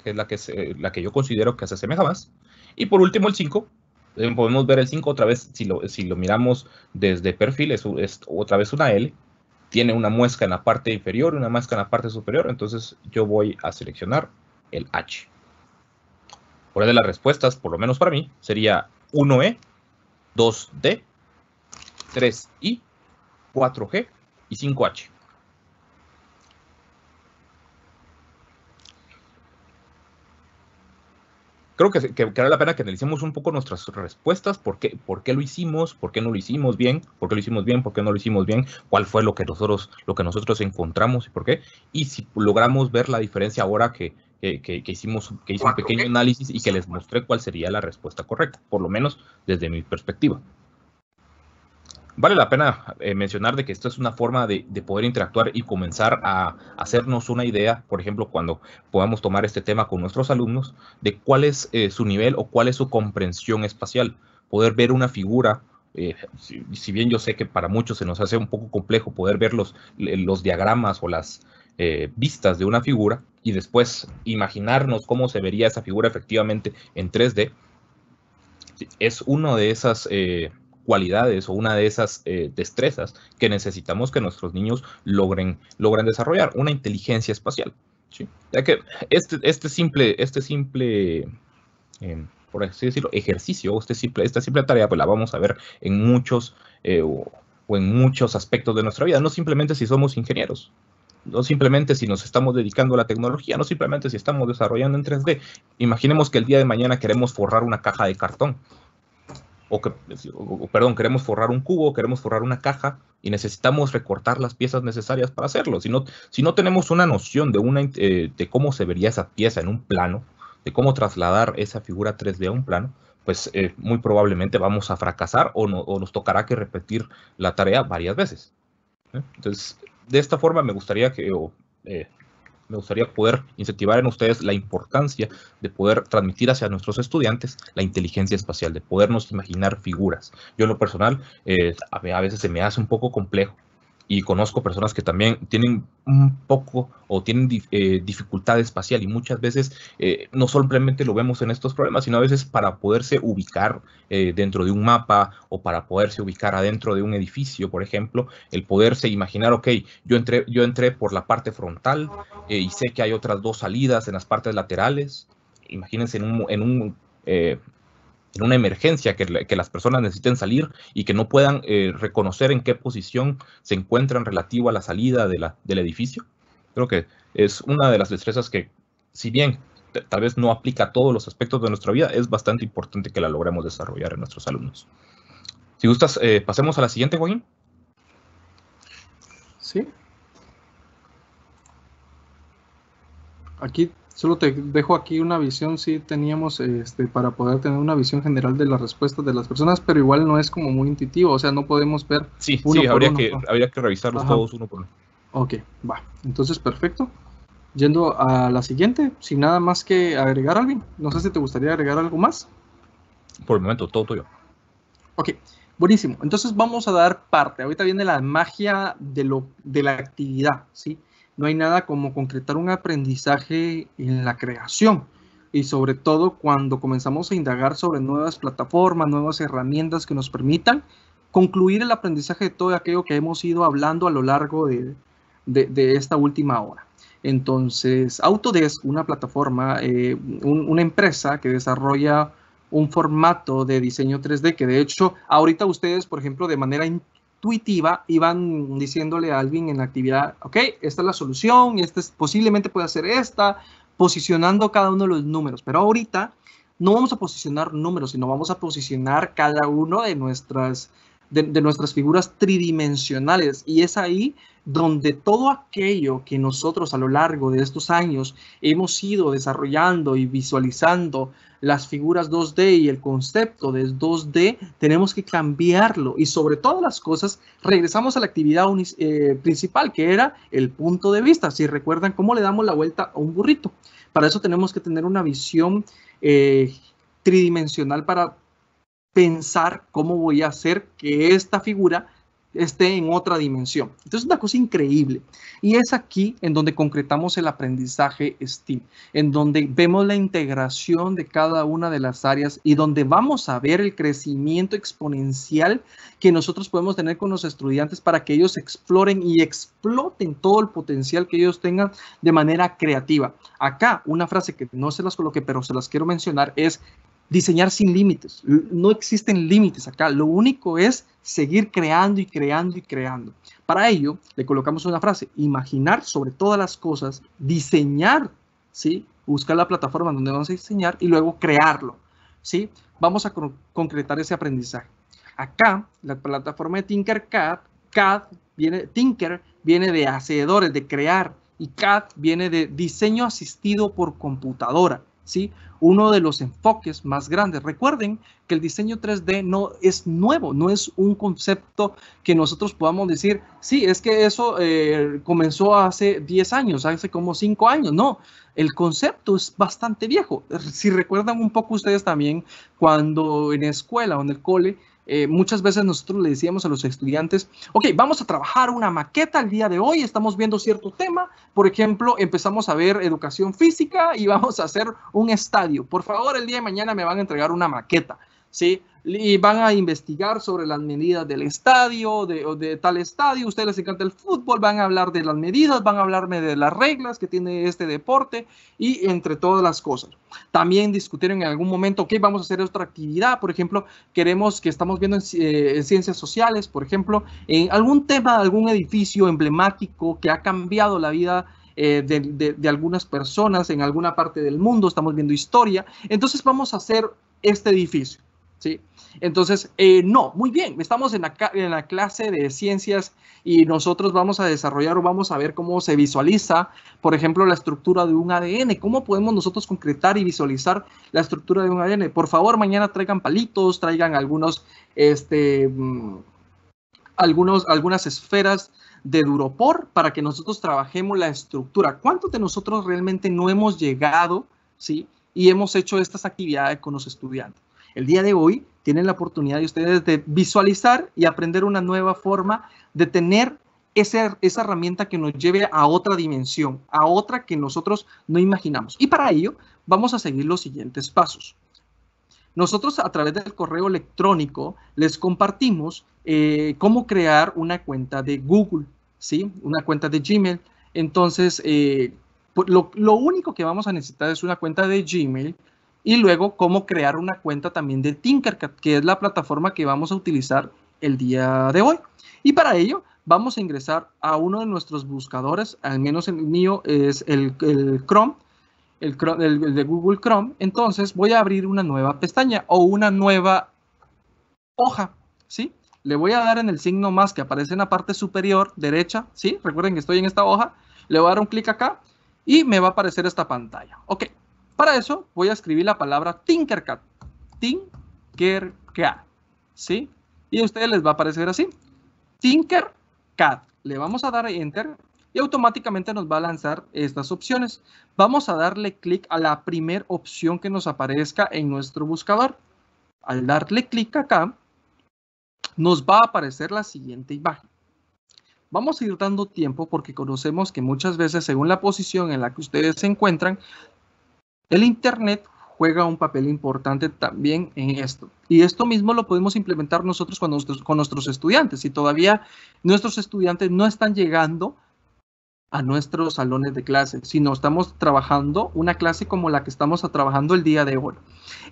que es la que, la que yo considero que se asemeja más. Y por último el 5. Eh, podemos ver el 5 otra vez, si lo, si lo miramos desde perfil, es, es, otra vez una L. Tiene una muesca en la parte inferior una muesca en la parte superior. Entonces yo voy a seleccionar el H. Por de las respuestas, por lo menos para mí, sería 1E, 2D, 3I, 4G y 5H. Creo que, que, vale la pena que analicemos un poco nuestras respuestas, por qué, por qué lo hicimos, por qué no lo hicimos bien, por qué lo hicimos bien, por qué no lo hicimos bien, cuál fue lo que nosotros, lo que nosotros encontramos y por qué. Y si logramos ver la diferencia ahora que, que, hicimos, que hice un pequeño análisis y que les mostré cuál sería la respuesta correcta, por lo menos desde mi perspectiva. Vale la pena eh, mencionar de que esto es una forma de, poder interactuar y comenzar a hacernos una idea, por ejemplo, cuando podamos tomar este tema con nuestros alumnos, de cuál es eh, su nivel o cuál es su comprensión espacial. Poder ver una figura, eh, si, bien yo sé que para muchos se nos hace un poco complejo poder ver los, los diagramas o las, vistas de una figura y después imaginarnos cómo se vería esa figura efectivamente en 3D, es una de esas cualidades o una de esas eh, destrezas que necesitamos que nuestros niños logren, logren desarrollar, una inteligencia espacial. Ya que este, este simple, este simple por así decirlo, ejercicio, este simple, esta simple tarea, pues la vamos a ver en muchos o en muchos aspectos de nuestra vida, no simplemente si somos ingenieros, no simplemente si nos estamos dedicando a la tecnología, no simplemente si estamos desarrollando en 3D. Imaginemos que el día de mañana queremos forrar una caja de cartón. O, que, perdón, queremos forrar un cubo, queremos forrar una caja y necesitamos recortar las piezas necesarias para hacerlo. Si no, si no tenemos una noción de, una, eh, de cómo se vería esa pieza en un plano, de cómo trasladar esa figura 3D a un plano, pues eh, muy probablemente vamos a fracasar o, no, nos tocará que repetir la tarea varias veces. ¿eh? Entonces, de esta forma me gustaría que, me gustaría poder incentivar en ustedes la importancia de poder transmitir hacia nuestros estudiantes la inteligencia espacial, de podernos imaginar figuras. Yo en lo personal, eh, a veces se me hace un poco complejo y conozco personas que también tienen un poco o tienen eh, dificultad espacial y muchas veces eh, no simplemente lo vemos en estos problemas, sino a veces para poderse ubicar eh, dentro de un mapa o para poderse ubicar adentro de un edificio, por ejemplo, el poderse imaginar, ok, yo entré, yo entré por la parte frontal y sé que hay otras dos salidas en las partes laterales. Imagínense en un, en un en una emergencia que, que, las personas necesiten salir y que no puedan eh, reconocer en qué posición se encuentran relativo a la salida de la, del edificio. Creo que es una de las destrezas que, si bien tal vez no aplica a todos los aspectos de nuestra vida, es bastante importante que la logremos desarrollar en nuestros alumnos. Si gustas, eh, pasemos a la siguiente, Joaquín. Sí. Aquí Solo te dejo aquí una visión, sí teníamos este, para poder tener una visión general de las respuestas de las personas, pero igual no es como muy intuitivo, o sea, no podemos ver. Sí, sí, habría, Que, habría que revisarlos todos uno por uno. Ok, va. Entonces, perfecto. Yendo a la siguiente, sin nada más que agregar, Alvin. No sé si te gustaría agregar algo más. Por el momento, todo tuyo. Ok, buenísimo. Entonces vamos a dar parte. Ahorita viene la magia de, lo, de la actividad, ¿sí? No hay nada como concretar un aprendizaje en la creación y sobre todo cuando comenzamos a indagar sobre nuevas plataformas, nuevas herramientas que nos permitan concluir el aprendizaje de todo aquello que hemos ido hablando a lo largo de, esta última hora. Entonces, Autodesk, una plataforma, eh, una empresa que desarrolla un formato de diseño 3D que de hecho ahorita ustedes, por ejemplo, de manera intuitiva iban diciéndole a alguien en la actividad, ok, esta es la solución, esta es, posiblemente puede hacer esta, posicionando cada uno de los números. Pero ahorita no vamos a posicionar números, sino vamos a posicionar cada uno de nuestras, de, de nuestras figuras tridimensionales. Y es ahí donde todo aquello que nosotros a lo largo de estos años hemos ido desarrollando y visualizando las figuras 2D y el concepto de 2D, tenemos que cambiarlo y sobre todas las cosas regresamos a la actividad eh, principal que era el punto de vista. Si recuerdan cómo le damos la vuelta a un burrito. Para eso tenemos que tener una visión eh, tridimensional para pensar cómo voy a hacer que esta figura esté en otra dimensión. Entonces es una cosa increíble. Y es aquí en donde concretamos el aprendizaje STEAM, en donde vemos la integración de cada una de las áreas y donde vamos a ver el crecimiento exponencial que nosotros podemos tener con los estudiantes para que ellos exploren y exploten todo el potencial que ellos tengan de manera creativa. Acá una frase que no se las coloqué, pero se las quiero mencionar es diseñar sin límites. No existen límites acá. Lo único es seguir creando y creando y creando. Para ello, le colocamos una frase, imaginar sobre todas las cosas, diseñar, ¿sí? Buscar la plataforma donde vamos a diseñar y luego crearlo, ¿sí? Vamos a concretar ese aprendizaje. Acá, la plataforma de Tinkercad, CAD viene, Tinker viene de hacedores, de crear, y CAD viene de diseño asistido por computadora. ¿Sí? Uno de los enfoques más grandes. Recuerden que el diseño 3D no es nuevo, no es un concepto que nosotros podamos decir, sí, es que eso eh, comenzó hace 10 años, hace como 5 años. No, el concepto es bastante viejo. Si recuerdan un poco ustedes también, cuando en escuela o en el cole eh, muchas veces nosotros le decíamos a los estudiantes, ok, vamos a trabajar una maqueta el día de hoy, estamos viendo cierto tema, por ejemplo, empezamos a ver educación física y vamos a hacer un estadio. Por favor, el día de mañana me van a entregar una maqueta, ¿sí? Y van a investigar sobre las medidas del estadio, de, de tal estadio, a ustedes les encanta el fútbol, van a hablar de las medidas, van a hablarme de las reglas que tiene este deporte y entre todas las cosas. También discutieron en algún momento, ok, vamos a hacer otra actividad, por ejemplo, queremos que estamos viendo en, eh, ciencias sociales, por ejemplo, en algún tema, algún edificio emblemático que ha cambiado la vida eh, de, de, algunas personas en alguna parte del mundo, estamos viendo historia, entonces vamos a hacer este edificio. ¿Sí? Entonces, eh, no, muy bien, estamos en la, clase de ciencias y nosotros vamos a desarrollar o vamos a ver cómo se visualiza, por ejemplo, la estructura de un ADN, cómo podemos nosotros concretar y visualizar la estructura de un ADN. Por favor, mañana traigan palitos, traigan algunos, este, mm, algunos, algunas esferas de Duropor para que nosotros trabajemos la estructura. ¿Cuántos de nosotros realmente no hemos llegado, sí? Y hemos hecho estas actividades con los estudiantes. El día de hoy tienen la oportunidad de ustedes de visualizar y aprender una nueva forma de tener esa, esa herramienta que nos lleve a otra dimensión, a otra que nosotros no imaginamos. Y para ello vamos a seguir los siguientes pasos. Nosotros a través del correo electrónico les compartimos eh, cómo crear una cuenta de Google, ¿sí? Una cuenta de Gmail. Entonces, eh, lo, lo, único que vamos a necesitar es una cuenta de Gmail y luego cómo crear una cuenta también de Tinkercad, que es la plataforma que vamos a utilizar el día de hoy. Y para ello vamos a ingresar a uno de nuestros buscadores, al menos el mío es el, Chrome, el, el, de Google Chrome. Entonces voy a abrir una nueva pestaña o una nueva hoja, ¿sí? Le voy a dar en el signo más que aparece en la parte superior derecha, ¿sí? Recuerden que estoy en esta hoja. Le voy a dar un clic acá y me va a aparecer esta pantalla. Ok, para eso voy a escribir la palabra Tinkercad. Tinkercad. ¿Sí? Y a ustedes les va a aparecer así. Tinkercad. Le vamos a dar Enter y automáticamente nos va a lanzar estas opciones. Vamos a darle clic a la primera opción que nos aparezca en nuestro buscador. Al darle clic acá, nos va a aparecer la siguiente imagen. Vamos a ir dando tiempo porque conocemos que muchas veces, según la posición en la que ustedes se encuentran, el Internet juega un papel importante también en esto. Y esto mismo lo podemos implementar nosotros con nuestros, estudiantes. Si todavía nuestros estudiantes no están llegando a nuestros salones de clase, sino estamos trabajando una clase como la que estamos trabajando el día de hoy.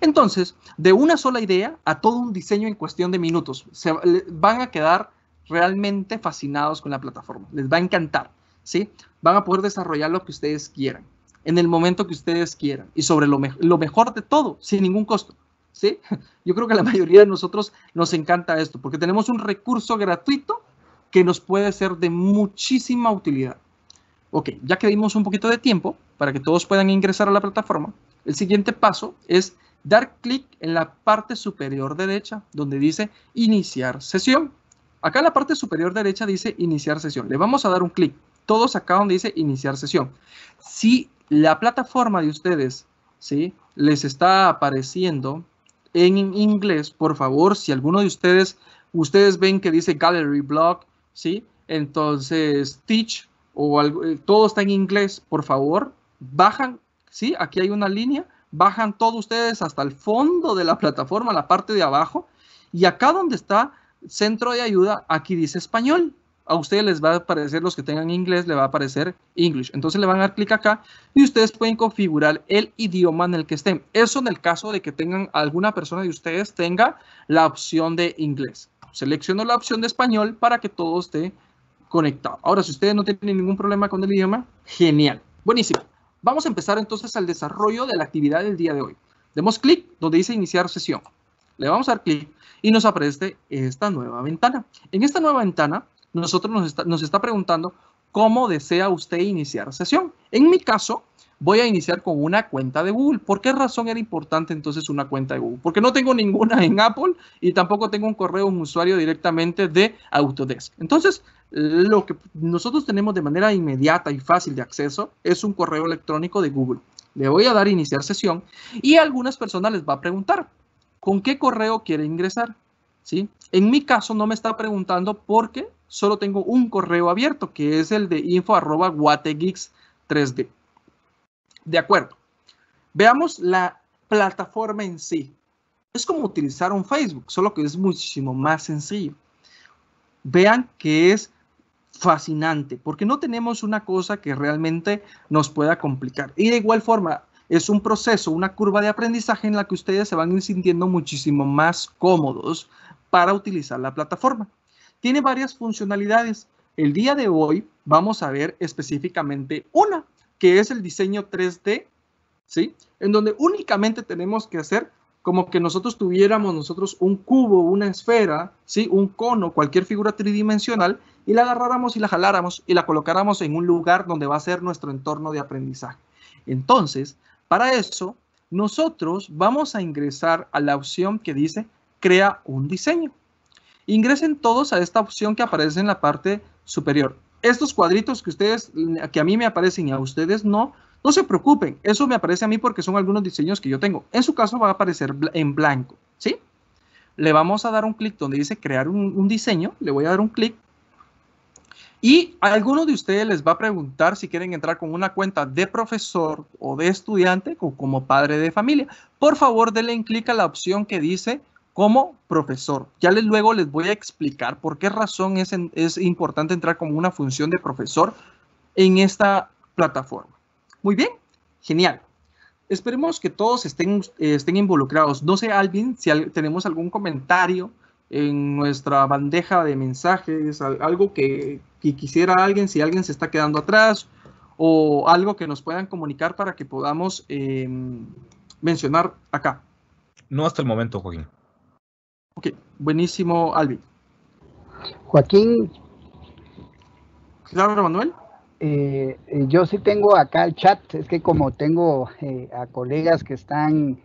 Entonces, de una sola idea a todo un diseño en cuestión de minutos, se van a quedar realmente fascinados con la plataforma. Les va a encantar, ¿sí? Van a poder desarrollar lo que ustedes quieran en el momento que ustedes quieran y sobre lo, mejor de todo, sin ningún costo. ¿sí? Yo creo que la mayoría de nosotros nos encanta esto porque tenemos un recurso gratuito que nos puede ser de muchísima utilidad. Ok, ya que dimos un poquito de tiempo para que todos puedan ingresar a la plataforma, el siguiente paso es dar clic en la parte superior derecha donde dice iniciar sesión. Acá en la parte superior derecha dice iniciar sesión. Le vamos a dar un clic. Todos acá donde dice iniciar sesión. Si la plataforma de ustedes, ¿sí? Les está apareciendo en inglés, por favor, si alguno de ustedes, ustedes ven que dice Gallery Blog, ¿sí? Entonces, Teach o eh, todo está en inglés, por favor, bajan, ¿sí? Aquí hay una línea, bajan todos ustedes hasta el fondo de la plataforma, la parte de abajo, y acá donde está centro de ayuda, aquí dice español, a ustedes les va a aparecer, los que tengan inglés, le va a aparecer English. Entonces le van a dar clic acá y ustedes pueden configurar el idioma en el que estén. Eso en el caso de que tengan alguna persona de ustedes tenga la opción de inglés. Selecciono la opción de español para que todo esté conectado. Ahora, si ustedes no tienen ningún problema con el idioma, genial. Buenísimo. Vamos a empezar entonces al desarrollo de la actividad del día de hoy. Demos clic donde dice iniciar sesión. Le vamos a dar clic y nos aparece esta nueva ventana. En esta nueva ventana nosotros nos está, nos está preguntando cómo desea usted iniciar sesión. En mi caso, voy a iniciar con una cuenta de Google. ¿Por qué razón era importante entonces una cuenta de Google? Porque no tengo ninguna en Apple y tampoco tengo un correo, un usuario directamente de Autodesk. Entonces, lo que nosotros tenemos de manera inmediata y fácil de acceso es un correo electrónico de Google. Le voy a dar iniciar sesión y algunas personas les va a preguntar, ¿con qué correo quiere ingresar? ¿Sí? En mi caso no me está preguntando porque solo tengo un correo abierto, que es el de info 3D. De acuerdo. Veamos la plataforma en sí. Es como utilizar un Facebook, solo que es muchísimo más sencillo. Vean que es fascinante, porque no tenemos una cosa que realmente nos pueda complicar. Y de igual forma, es un proceso, una curva de aprendizaje en la que ustedes se van sintiendo muchísimo más cómodos para utilizar la plataforma. Tiene varias funcionalidades. El día de hoy vamos a ver específicamente una, que es el diseño 3D, ¿sí? En donde únicamente tenemos que hacer como que nosotros tuviéramos nosotros un cubo, una esfera, ¿sí? un cono, cualquier figura tridimensional, y la agarráramos y la jaláramos y la colocáramos en un lugar donde va a ser nuestro entorno de aprendizaje. Entonces, para eso, nosotros vamos a ingresar a la opción que dice crea un diseño. Ingresen todos a esta opción que aparece en la parte superior. Estos cuadritos que ustedes, que a mí me aparecen y a ustedes no, no se preocupen, eso me aparece a mí porque son algunos diseños que yo tengo. En su caso va a aparecer en blanco, ¿sí? Le vamos a dar un clic donde dice crear un, diseño, le voy a dar un clic. Y a alguno de ustedes les va a preguntar si quieren entrar con una cuenta de profesor o de estudiante o como padre de familia. Por favor, denle clic a la opción que dice como profesor. Ya les, luego les voy a explicar por qué razón es, es importante entrar como una función de profesor en esta plataforma. Muy bien, genial. Esperemos que todos estén, estén involucrados. No sé, Alvin, si tenemos algún comentario en nuestra bandeja de mensajes, algo que, quisiera alguien, si alguien se está quedando atrás, o algo que nos puedan comunicar para que podamos em, mencionar acá. No hasta el momento, Joaquín. Ok, buenísimo, Alvin. Joaquín. Claro, Manuel. Eh, eh, yo sí tengo acá el chat, es que como tengo eh, a colegas que están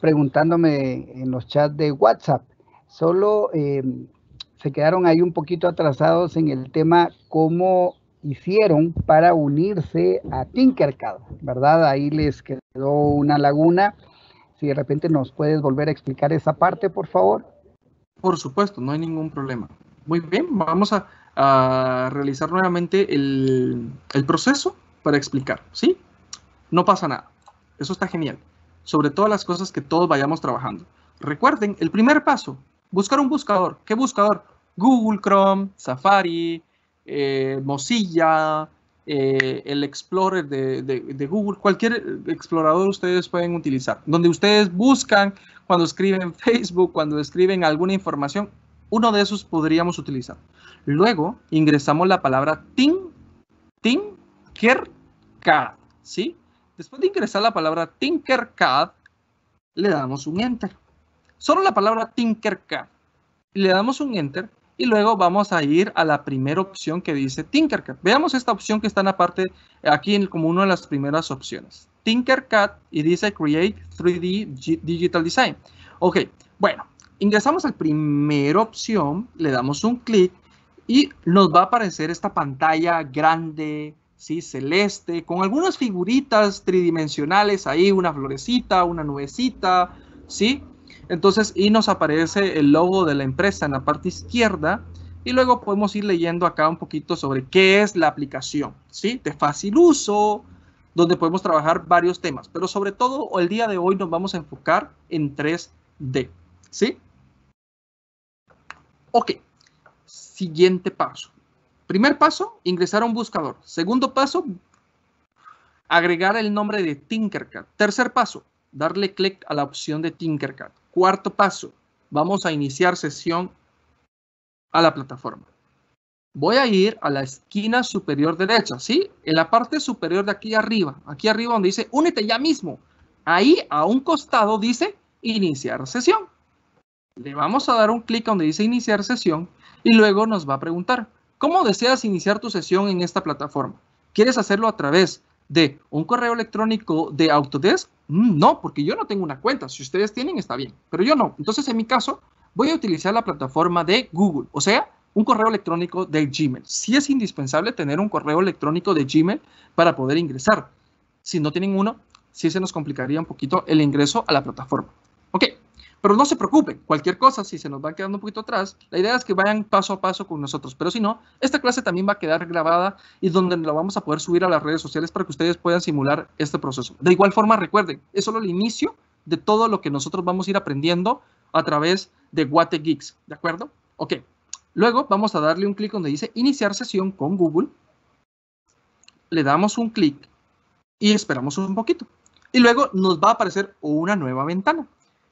preguntándome en los chats de WhatsApp, solo se quedaron ahí un poquito atrasados en el tema cómo hicieron para unirse a Tinkercad, ¿verdad? Ahí les quedó una laguna. Si de repente nos puedes volver a explicar esa parte, por favor. Por supuesto, no hay ningún problema. Muy bien, vamos a, a realizar nuevamente el, proceso para explicar, ¿sí? No pasa nada. Eso está genial. Sobre todas las cosas que todos vayamos trabajando. Recuerden, el primer paso, buscar un buscador. ¿Qué buscador? Google Chrome, Safari, eh, Mozilla, eh, el Explorer de, de, Google, cualquier explorador ustedes pueden utilizar. Donde ustedes buscan cuando escriben Facebook, cuando escriben alguna información, uno de esos podríamos utilizar. Luego ingresamos la palabra tin, Tinkercad, ¿sí? Después de ingresar la palabra Tinkercad, le damos un Enter. Solo la palabra Tinkercad. Le damos un Enter y luego vamos a ir a la primera opción que dice Tinkercad. Veamos esta opción que está en la parte, aquí como una de las primeras opciones. Tinkercad y dice Create 3D Digital Design. Ok, bueno, ingresamos a la primera opción, le damos un clic y nos va a aparecer esta pantalla grande, ¿sí? celeste, con algunas figuritas tridimensionales ahí, una florecita, una nubecita, ¿sí? Entonces, y nos aparece el logo de la empresa en la parte izquierda. Y luego podemos ir leyendo acá un poquito sobre qué es la aplicación, ¿sí? De fácil uso, donde podemos trabajar varios temas. Pero sobre todo, el día de hoy nos vamos a enfocar en 3D, ¿sí? Ok, siguiente paso. Primer paso, ingresar a un buscador. Segundo paso, agregar el nombre de Tinkercad. Tercer paso, darle clic a la opción de Tinkercad. Cuarto paso, vamos a iniciar sesión a la plataforma. Voy a ir a la esquina superior derecha, ¿sí? En la parte superior de aquí arriba, aquí arriba donde dice únete ya mismo. Ahí a un costado dice iniciar sesión. Le vamos a dar un clic donde dice iniciar sesión y luego nos va a preguntar, ¿cómo deseas iniciar tu sesión en esta plataforma? ¿Quieres hacerlo a través de un correo electrónico de Autodesk? Mm, no, porque yo no tengo una cuenta. Si ustedes tienen, está bien, pero yo no. Entonces, en mi caso, voy a utilizar la plataforma de Google, o sea, un correo electrónico de Gmail. Sí es indispensable tener un correo electrónico de Gmail para poder ingresar. Si no tienen uno, sí se nos complicaría un poquito el ingreso a la plataforma. Ok, pero no se preocupen, cualquier cosa, si se nos va quedando un poquito atrás, la idea es que vayan paso a paso con nosotros. Pero si no, esta clase también va a quedar grabada y donde la vamos a poder subir a las redes sociales para que ustedes puedan simular este proceso. De igual forma, recuerden, es solo el inicio de todo lo que nosotros vamos a ir aprendiendo a través de Guate Geeks, ¿de acuerdo? Ok. Luego vamos a darle un clic donde dice iniciar sesión con Google. Le damos un clic y esperamos un poquito. Y luego nos va a aparecer una nueva ventana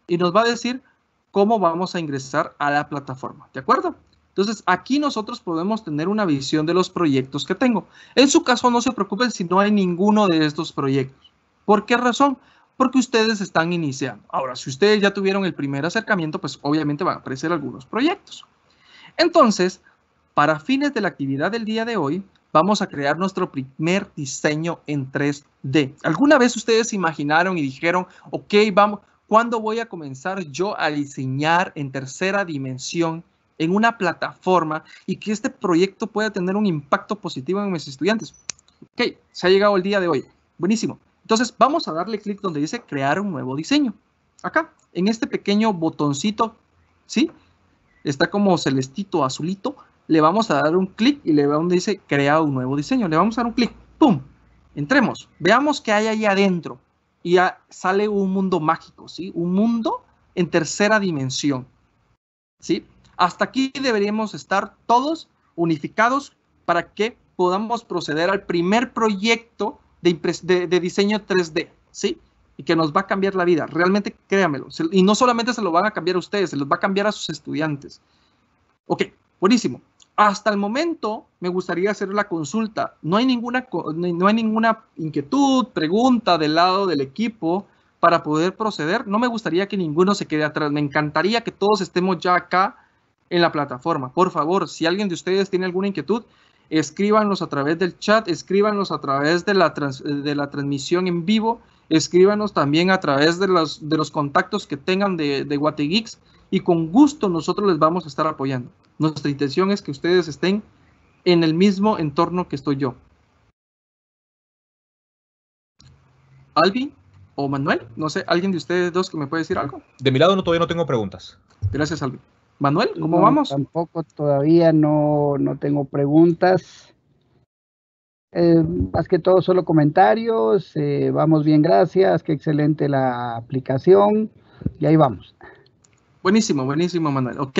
y nos va a decir cómo vamos a ingresar a la plataforma, ¿de acuerdo? Entonces, aquí nosotros podemos tener una visión de los proyectos que tengo. En su caso, no se preocupen si no hay ninguno de estos proyectos. ¿Por qué razón? porque ustedes están iniciando. Ahora, si ustedes ya tuvieron el primer acercamiento, pues obviamente van a aparecer algunos proyectos. Entonces, para fines de la actividad del día de hoy, vamos a crear nuestro primer diseño en 3D. ¿Alguna vez ustedes imaginaron y dijeron, ok, vamos, ¿cuándo voy a comenzar yo a diseñar en tercera dimensión en una plataforma y que este proyecto pueda tener un impacto positivo en mis estudiantes? Ok, se ha llegado el día de hoy. Buenísimo. Entonces vamos a darle clic donde dice crear un nuevo diseño. Acá, en este pequeño botoncito, ¿sí? Está como celestito, azulito. Le vamos a dar un clic y le donde dice crear un nuevo diseño. Le vamos a dar un clic. ¡Pum! Entremos. Veamos qué hay ahí adentro. Y sale un mundo mágico, ¿sí? Un mundo en tercera dimensión. ¿Sí? Hasta aquí deberíamos estar todos unificados para que podamos proceder al primer proyecto de, diseño 3D, ¿sí? Y que nos va a cambiar la vida. Realmente, créamelo. Y no solamente se lo van a cambiar a ustedes, se los va a cambiar a sus estudiantes. Ok, buenísimo. Hasta el momento me gustaría hacer la consulta. No hay ninguna, no hay ninguna inquietud, pregunta del lado del equipo para poder proceder. No me gustaría que ninguno se quede atrás. Me encantaría que todos estemos ya acá en la plataforma. Por favor, si alguien de ustedes tiene alguna inquietud, escríbanos a través del chat, escríbanos a través de la, de la transmisión en vivo, escríbanos también a través de los, de los contactos que tengan de, de Guategeeks y con gusto nosotros les vamos a estar apoyando. Nuestra intención es que ustedes estén en el mismo entorno que estoy yo. Alvin o Manuel, no sé, alguien de ustedes dos que me puede decir algo. De mi lado no, todavía no tengo preguntas. Gracias, Alvin. Manuel, ¿cómo vamos? Tampoco todavía no, no tengo preguntas. Eh, más que todo solo comentarios. Eh, vamos bien, gracias. Qué excelente la aplicación. Y ahí vamos. Buenísimo, buenísimo, Manuel. Ok.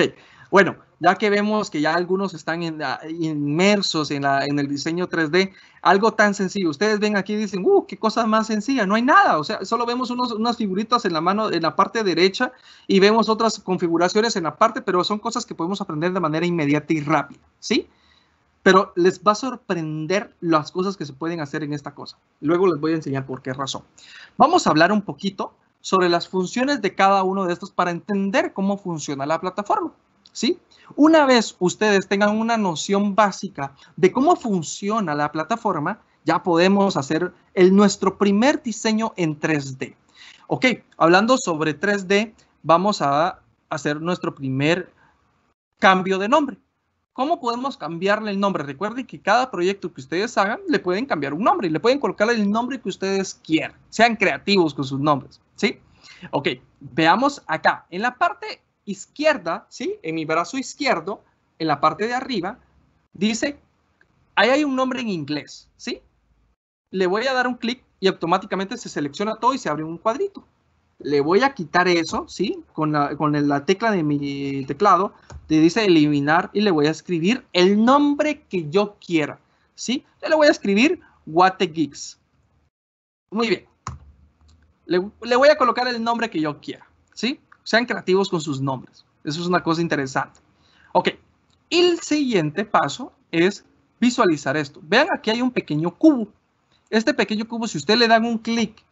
Bueno, ya que vemos que ya algunos están inmersos en, el diseño 3D, algo tan sencillo. Ustedes ven aquí y dicen, ¡uh, qué cosa más sencilla! No hay nada, o sea, solo vemos unas figuritas en la mano, en la parte derecha y vemos otras configuraciones en la parte, pero son cosas que podemos aprender de manera inmediata y rápida, ¿sí? Pero les va a sorprender las cosas que se pueden hacer en esta cosa. Luego les voy a enseñar por qué razón. Vamos a hablar un poquito sobre las funciones de cada uno de estos para entender cómo funciona la plataforma. ¿Sí? Una vez ustedes tengan una noción básica de cómo funciona la plataforma, ya podemos hacer el, nuestro primer diseño en 3D. Ok, hablando sobre 3D, vamos a hacer nuestro primer cambio de nombre. ¿Cómo podemos cambiarle el nombre? Recuerden que cada proyecto que ustedes hagan le pueden cambiar un nombre y le pueden colocar el nombre que ustedes quieran. Sean creativos con sus nombres, ¿sí? Ok, veamos acá. En la parte izquierda, ¿sí? En mi brazo izquierdo, en la parte de arriba, dice, ahí hay un nombre en inglés, ¿sí? Le voy a dar un clic y automáticamente se selecciona todo y se abre un cuadrito. Le voy a quitar eso, ¿sí? Con la, con la tecla de mi teclado, te dice eliminar y le voy a escribir el nombre que yo quiera, ¿sí? le voy a escribir Geeks. Muy bien. Le, le voy a colocar el nombre que yo quiera, ¿sí? Sean creativos con sus nombres. Eso es una cosa interesante. Ok, el siguiente paso es visualizar esto. Vean, aquí hay un pequeño cubo. Este pequeño cubo, si usted le dan un clic,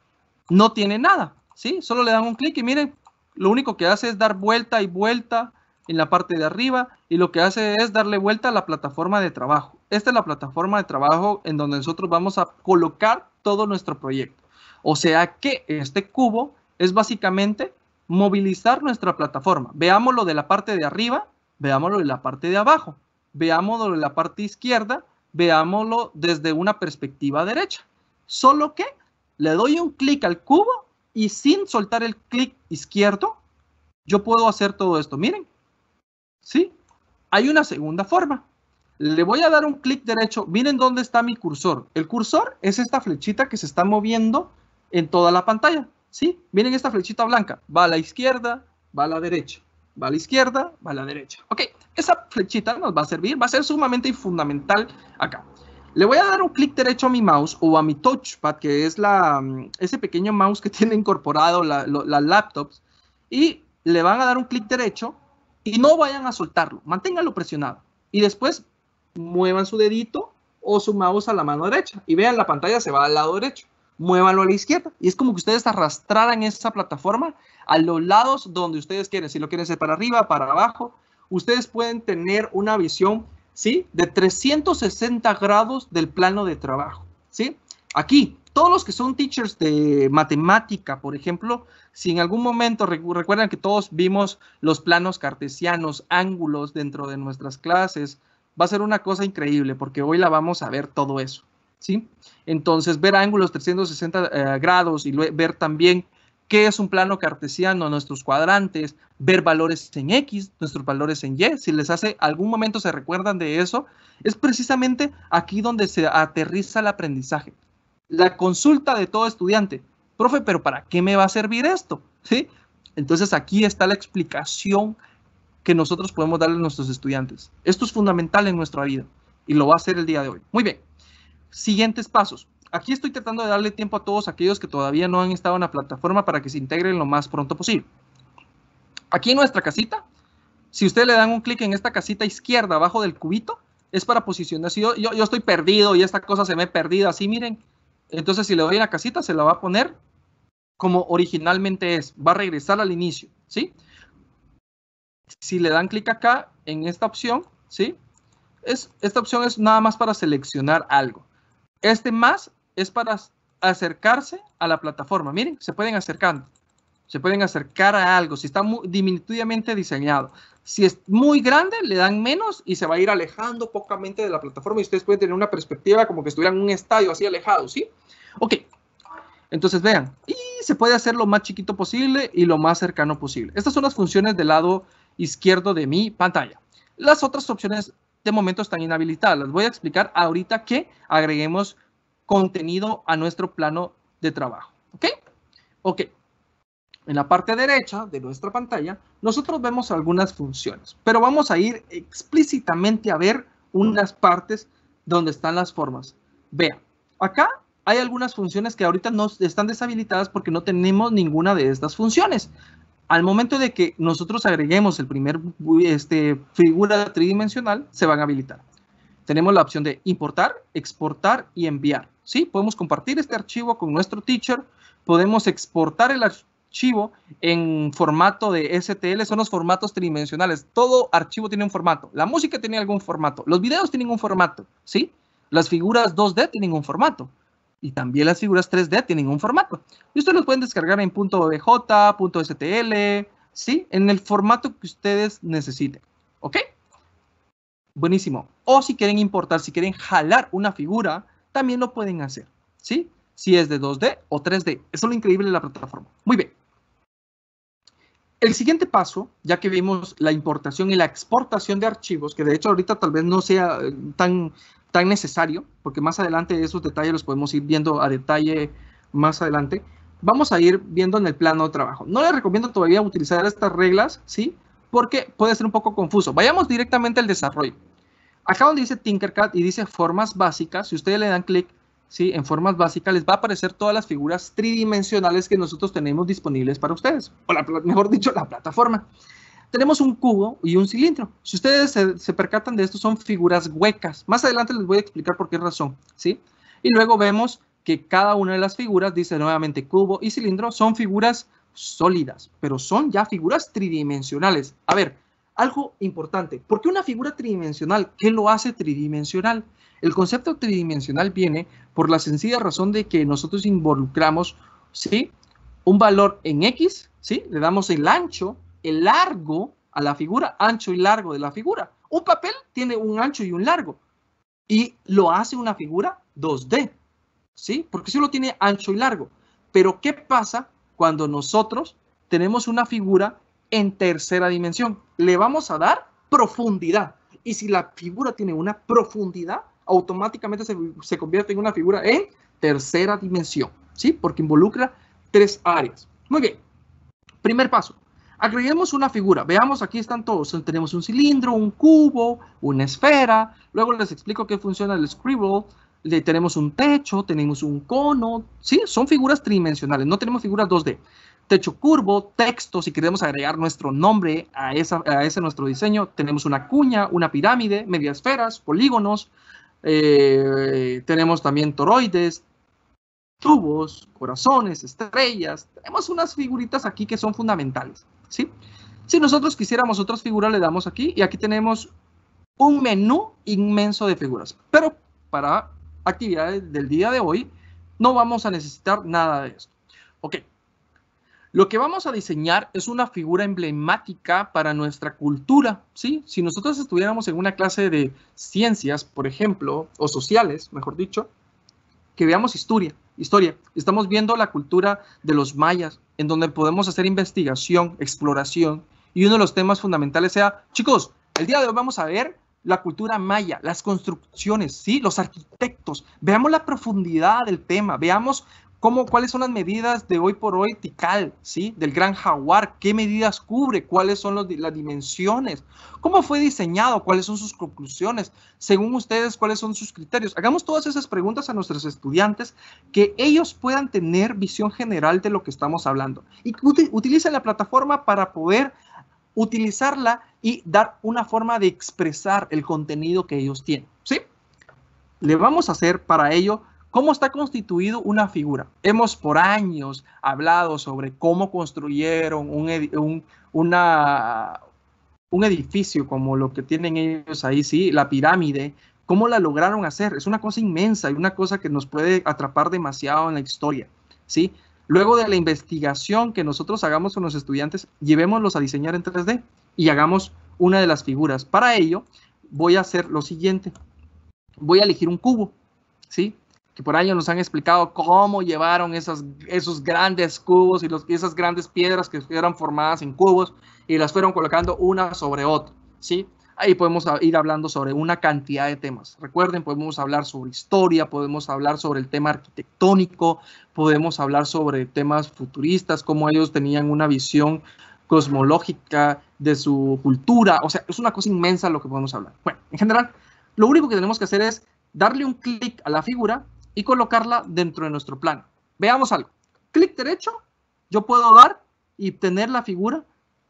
no tiene nada, ¿sí? Solo le dan un clic y miren, lo único que hace es dar vuelta y vuelta en la parte de arriba y lo que hace es darle vuelta a la plataforma de trabajo. Esta es la plataforma de trabajo en donde nosotros vamos a colocar todo nuestro proyecto. O sea que este cubo es básicamente movilizar nuestra plataforma. Veámoslo de la parte de arriba, veámoslo de la parte de abajo, veámoslo de la parte izquierda, veámoslo desde una perspectiva derecha. Solo que le doy un clic al cubo y sin soltar el clic izquierdo, yo puedo hacer todo esto. Miren, ¿sí? Hay una segunda forma. Le voy a dar un clic derecho. Miren dónde está mi cursor. El cursor es esta flechita que se está moviendo en toda la pantalla. ¿Sí? Miren esta flechita blanca, va a la izquierda, va a la derecha, va a la izquierda, va a la derecha. Ok, esa flechita nos va a servir, va a ser sumamente fundamental acá. Le voy a dar un clic derecho a mi mouse o a mi touchpad, que es la, mm, ese pequeño mouse que tiene incorporado las laptops, y le van a dar un clic derecho y no vayan a soltarlo, manténganlo presionado. Y después muevan su dedito o su mouse a la mano derecha y vean la pantalla se va al lado derecho muévanlo a la izquierda. Y es como que ustedes arrastraran esa plataforma a los lados donde ustedes quieren. Si lo quieren hacer para arriba, para abajo, ustedes pueden tener una visión, ¿sí? De 360 grados del plano de trabajo, ¿sí? Aquí, todos los que son teachers de matemática, por ejemplo, si en algún momento recuerdan que todos vimos los planos cartesianos, ángulos dentro de nuestras clases, va a ser una cosa increíble porque hoy la vamos a ver todo eso. ¿Sí? Entonces, ver ángulos 360 eh, grados y ver también qué es un plano cartesiano, nuestros cuadrantes, ver valores en X, nuestros valores en Y, si les hace algún momento se recuerdan de eso, es precisamente aquí donde se aterriza el aprendizaje. La consulta de todo estudiante, profe, pero ¿para qué me va a servir esto? ¿Sí? Entonces aquí está la explicación que nosotros podemos darle a nuestros estudiantes. Esto es fundamental en nuestra vida y lo va a hacer el día de hoy. Muy bien. Siguientes pasos. Aquí estoy tratando de darle tiempo a todos aquellos que todavía no han estado en la plataforma para que se integren lo más pronto posible. Aquí en nuestra casita, si ustedes le dan un clic en esta casita izquierda abajo del cubito, es para posicionar. Si yo, yo, estoy perdido y esta cosa se me perdida, así miren. Entonces si le doy en la casita, se la va a poner como originalmente es. Va a regresar al inicio, ¿sí? Si le dan clic acá en esta opción, ¿sí? Es, esta opción es nada más para seleccionar algo. Este más es para acercarse a la plataforma. Miren, se pueden acercar. Se pueden acercar a algo. Si está muy diminutivamente diseñado. Si es muy grande, le dan menos y se va a ir alejando pocamente de la plataforma. Y ustedes pueden tener una perspectiva como que estuvieran en un estadio así alejado, ¿sí? Ok. Entonces vean. Y se puede hacer lo más chiquito posible y lo más cercano posible. Estas son las funciones del lado izquierdo de mi pantalla. Las otras opciones de momento están inhabilitadas. Les voy a explicar ahorita que agreguemos contenido a nuestro plano de trabajo. ¿Ok? Ok. En la parte derecha de nuestra pantalla, nosotros vemos algunas funciones, pero vamos a ir explícitamente a ver unas partes donde están las formas. Vean, acá hay algunas funciones que ahorita no están deshabilitadas porque no tenemos ninguna de estas funciones. Al momento de que nosotros agreguemos el primer este, figura tridimensional, se van a habilitar. Tenemos la opción de importar, exportar y enviar. ¿sí? Podemos compartir este archivo con nuestro teacher, podemos exportar el archivo en formato de STL, son los formatos tridimensionales. Todo archivo tiene un formato. La música tiene algún formato. Los videos tienen un formato, ¿sí? Las figuras 2D tienen un formato. Y también las figuras 3D tienen un formato. Y ustedes los pueden descargar en .bj, .stl, ¿sí? En el formato que ustedes necesiten. ¿Ok? Buenísimo. O si quieren importar, si quieren jalar una figura, también lo pueden hacer. ¿Sí? Si es de 2D o 3D. Eso es lo increíble de la plataforma. Muy bien. El siguiente paso, ya que vimos la importación y la exportación de archivos, que de hecho ahorita tal vez no sea eh, tan tan necesario, porque más adelante esos detalles los podemos ir viendo a detalle más adelante. Vamos a ir viendo en el plano de trabajo. No les recomiendo todavía utilizar estas reglas, ¿sí? Porque puede ser un poco confuso. Vayamos directamente al desarrollo. Acá donde dice Tinkercad y dice formas básicas, si ustedes le dan clic, ¿sí? En formas básicas les va a aparecer todas las figuras tridimensionales que nosotros tenemos disponibles para ustedes. O la, mejor dicho, la plataforma tenemos un cubo y un cilindro. Si ustedes se, percatan de esto, son figuras huecas. Más adelante les voy a explicar por qué razón, ¿sí? Y luego vemos que cada una de las figuras, dice nuevamente cubo y cilindro, son figuras sólidas, pero son ya figuras tridimensionales. A ver, algo importante. ¿Por qué una figura tridimensional? ¿Qué lo hace tridimensional? El concepto tridimensional viene por la sencilla razón de que nosotros involucramos, ¿sí? Un valor en X, ¿sí? Le damos el ancho el largo a la figura, ancho y largo de la figura. Un papel tiene un ancho y un largo y lo hace una figura 2D, ¿sí? Porque solo tiene ancho y largo. Pero ¿qué pasa cuando nosotros tenemos una figura en tercera dimensión? Le vamos a dar profundidad. Y si la figura tiene una profundidad, automáticamente se, se convierte en una figura en tercera dimensión, ¿sí? Porque involucra tres áreas. Muy bien. Primer paso, Agreguemos una figura. Veamos, aquí están todos. Tenemos un cilindro, un cubo, una esfera. Luego les explico qué funciona el scribble. Le tenemos un techo, tenemos un cono. Sí, son figuras tridimensionales. No tenemos figuras 2D. Techo curvo, texto, si queremos agregar nuestro nombre a, ese nuestro diseño. Tenemos una cuña, una pirámide, mediasferas, polígonos. Eh, tenemos también toroides, tubos, corazones, estrellas. Tenemos unas figuritas aquí que son fundamentales, ¿sí? Si nosotros quisiéramos otras figuras, le damos aquí y aquí tenemos un menú inmenso de figuras. Pero para actividades del día de hoy, no vamos a necesitar nada de esto. Ok. Lo que vamos a diseñar es una figura emblemática para nuestra cultura, ¿sí? Si nosotros estuviéramos en una clase de ciencias, por ejemplo, o sociales, mejor dicho, que veamos historia, historia. Estamos viendo la cultura de los mayas, en donde podemos hacer investigación, exploración, y uno de los temas fundamentales sea, chicos, el día de hoy vamos a ver la cultura maya, las construcciones, ¿sí? los arquitectos. Veamos la profundidad del tema, veamos cómo, cuáles son las medidas de hoy por hoy Tikal, ¿sí? del gran jaguar, qué medidas cubre, cuáles son las dimensiones, cómo fue diseñado, cuáles son sus conclusiones, según ustedes, cuáles son sus criterios. Hagamos todas esas preguntas a nuestros estudiantes, que ellos puedan tener visión general de lo que estamos hablando y utilicen la plataforma para poder utilizarla y dar una forma de expresar el contenido que ellos tienen. ¿Sí? Le vamos a hacer para ello cómo está constituido una figura. Hemos por años hablado sobre cómo construyeron un, una, un edificio como lo que tienen ellos ahí, sí, la pirámide, cómo la lograron hacer. Es una cosa inmensa y una cosa que nos puede atrapar demasiado en la historia, ¿sí? Luego de la investigación que nosotros hagamos con los estudiantes, llevémoslos a diseñar en 3D y hagamos una de las figuras. Para ello, voy a hacer lo siguiente. Voy a elegir un cubo, ¿sí? Que por años nos han explicado cómo llevaron esos, esos grandes cubos y, los, esas grandes piedras que eran formadas en cubos y las fueron colocando una sobre otra, ¿sí? Ahí podemos ir hablando sobre una cantidad de temas. Recuerden, podemos hablar sobre historia, podemos hablar sobre el tema arquitectónico, podemos hablar sobre temas futuristas, cómo ellos tenían una visión cosmológica de su cultura. O sea, es una cosa inmensa lo que podemos hablar. Bueno, en general, lo único que tenemos que hacer es darle un clic a la figura y colocarla dentro de nuestro plano. Veamos algo. Clic derecho, yo puedo dar y tener la figura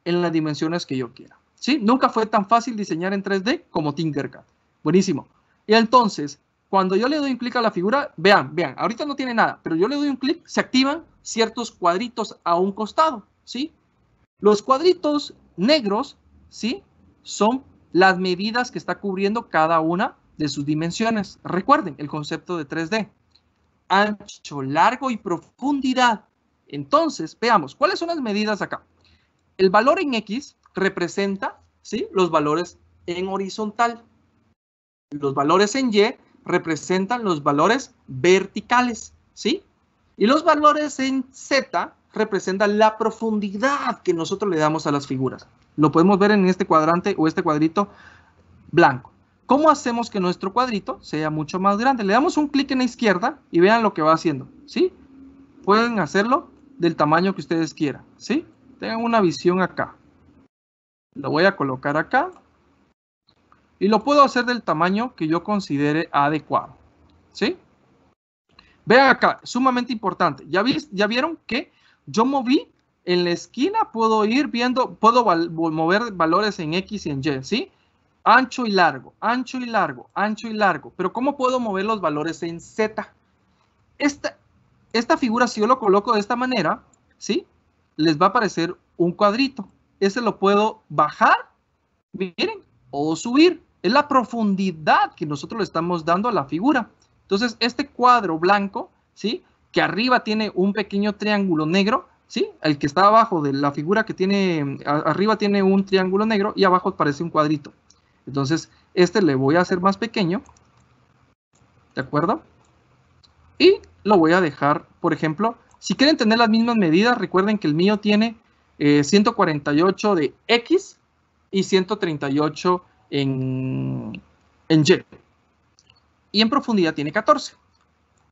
en las dimensiones que yo quiera. ¿sí? Nunca fue tan fácil diseñar en 3D como Tinkercad. Buenísimo. Y entonces, cuando yo le doy un clic a la figura, vean, vean, ahorita no tiene nada, pero yo le doy un clic, se activan ciertos cuadritos a un costado, ¿sí? Los cuadritos negros, ¿sí? Son las medidas que está cubriendo cada una de sus dimensiones. Recuerden el concepto de 3D. Ancho, largo y profundidad. Entonces, veamos, ¿cuáles son las medidas acá? El valor en X representa ¿sí? los valores en horizontal. Los valores en Y representan los valores verticales, ¿sí? Y los valores en Z representan la profundidad que nosotros le damos a las figuras. Lo podemos ver en este cuadrante o este cuadrito blanco. ¿Cómo hacemos que nuestro cuadrito sea mucho más grande? Le damos un clic en la izquierda y vean lo que va haciendo, ¿sí? Pueden hacerlo del tamaño que ustedes quieran, ¿sí? Tengan una visión acá. Lo voy a colocar acá. Y lo puedo hacer del tamaño que yo considere adecuado. ¿Sí? Vean acá, sumamente importante. ¿Ya, ¿Ya vieron que yo moví en la esquina? Puedo ir viendo, puedo mover valores en X y en Y, ¿sí? Ancho y largo, ancho y largo, ancho y largo. Pero ¿cómo puedo mover los valores en Z? Esta, esta figura, si yo lo coloco de esta manera, ¿sí? Les va a aparecer un cuadrito ese lo puedo bajar, miren, o subir. Es la profundidad que nosotros le estamos dando a la figura. Entonces, este cuadro blanco, ¿sí? Que arriba tiene un pequeño triángulo negro, ¿sí? El que está abajo de la figura que tiene, arriba tiene un triángulo negro y abajo parece un cuadrito. Entonces, este le voy a hacer más pequeño, ¿de acuerdo? Y lo voy a dejar, por ejemplo, si quieren tener las mismas medidas, recuerden que el mío tiene 148 eh, de X y 138 en, en Y. Y en profundidad tiene 14.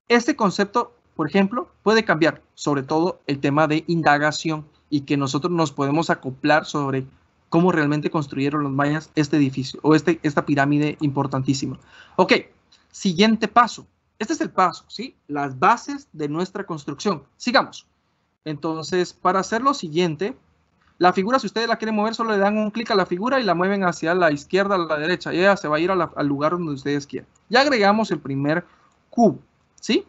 Este concepto, por ejemplo, puede cambiar, sobre todo el tema de indagación y que nosotros nos podemos acoplar sobre cómo realmente construyeron los mayas este edificio o este, esta pirámide importantísima. Ok, siguiente paso. Este es el paso, ¿sí? Las bases de nuestra construcción. Sigamos. Entonces, para hacer lo siguiente, la figura, si ustedes la quieren mover, solo le dan un clic a la figura y la mueven hacia la izquierda, a la derecha. Y ella se va a ir al lugar donde ustedes quieran. Ya agregamos el primer cubo, ¿sí?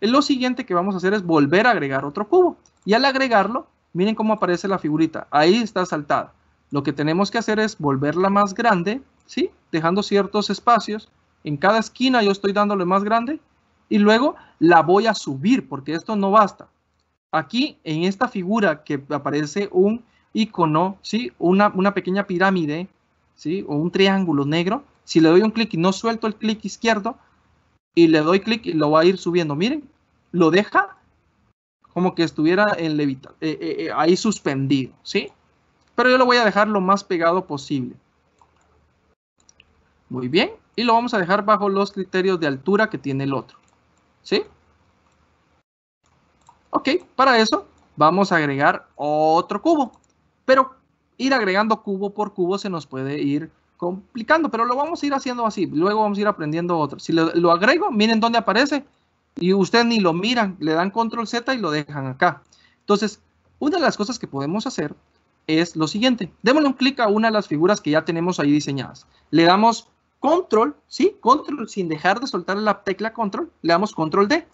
Lo siguiente que vamos a hacer es volver a agregar otro cubo. Y al agregarlo, miren cómo aparece la figurita. Ahí está saltada. Lo que tenemos que hacer es volverla más grande, ¿sí? Dejando ciertos espacios. En cada esquina yo estoy dándole más grande. Y luego la voy a subir, porque esto no basta. Aquí, en esta figura que aparece un icono, ¿sí? Una, una pequeña pirámide, ¿sí? O un triángulo negro. Si le doy un clic y no suelto el clic izquierdo, y le doy clic y lo va a ir subiendo. Miren, lo deja como que estuviera en levita, eh, eh, eh, ahí suspendido, ¿sí? Pero yo lo voy a dejar lo más pegado posible. Muy bien. Y lo vamos a dejar bajo los criterios de altura que tiene el otro. ¿Sí? Ok, para eso vamos a agregar otro cubo. Pero ir agregando cubo por cubo se nos puede ir complicando, pero lo vamos a ir haciendo así. Luego vamos a ir aprendiendo otro. Si lo, lo agrego, miren dónde aparece. Y ustedes ni lo miran, le dan control Z y lo dejan acá. Entonces, una de las cosas que podemos hacer es lo siguiente. Démosle un clic a una de las figuras que ya tenemos ahí diseñadas. Le damos control, ¿sí? Control, sin dejar de soltar la tecla control, le damos control D.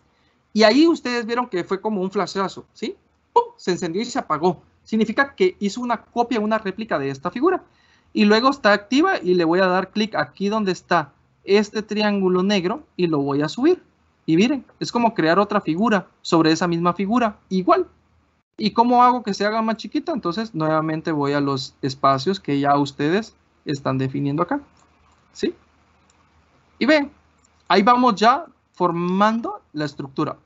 Y ahí ustedes vieron que fue como un flashazo, ¿sí? ¡Pum! Se encendió y se apagó. Significa que hizo una copia, una réplica de esta figura. Y luego está activa y le voy a dar clic aquí donde está este triángulo negro y lo voy a subir. Y miren, es como crear otra figura sobre esa misma figura, igual. ¿Y cómo hago que se haga más chiquita? Entonces, nuevamente voy a los espacios que ya ustedes están definiendo acá. ¿Sí? Y ven, ahí vamos ya formando la estructura.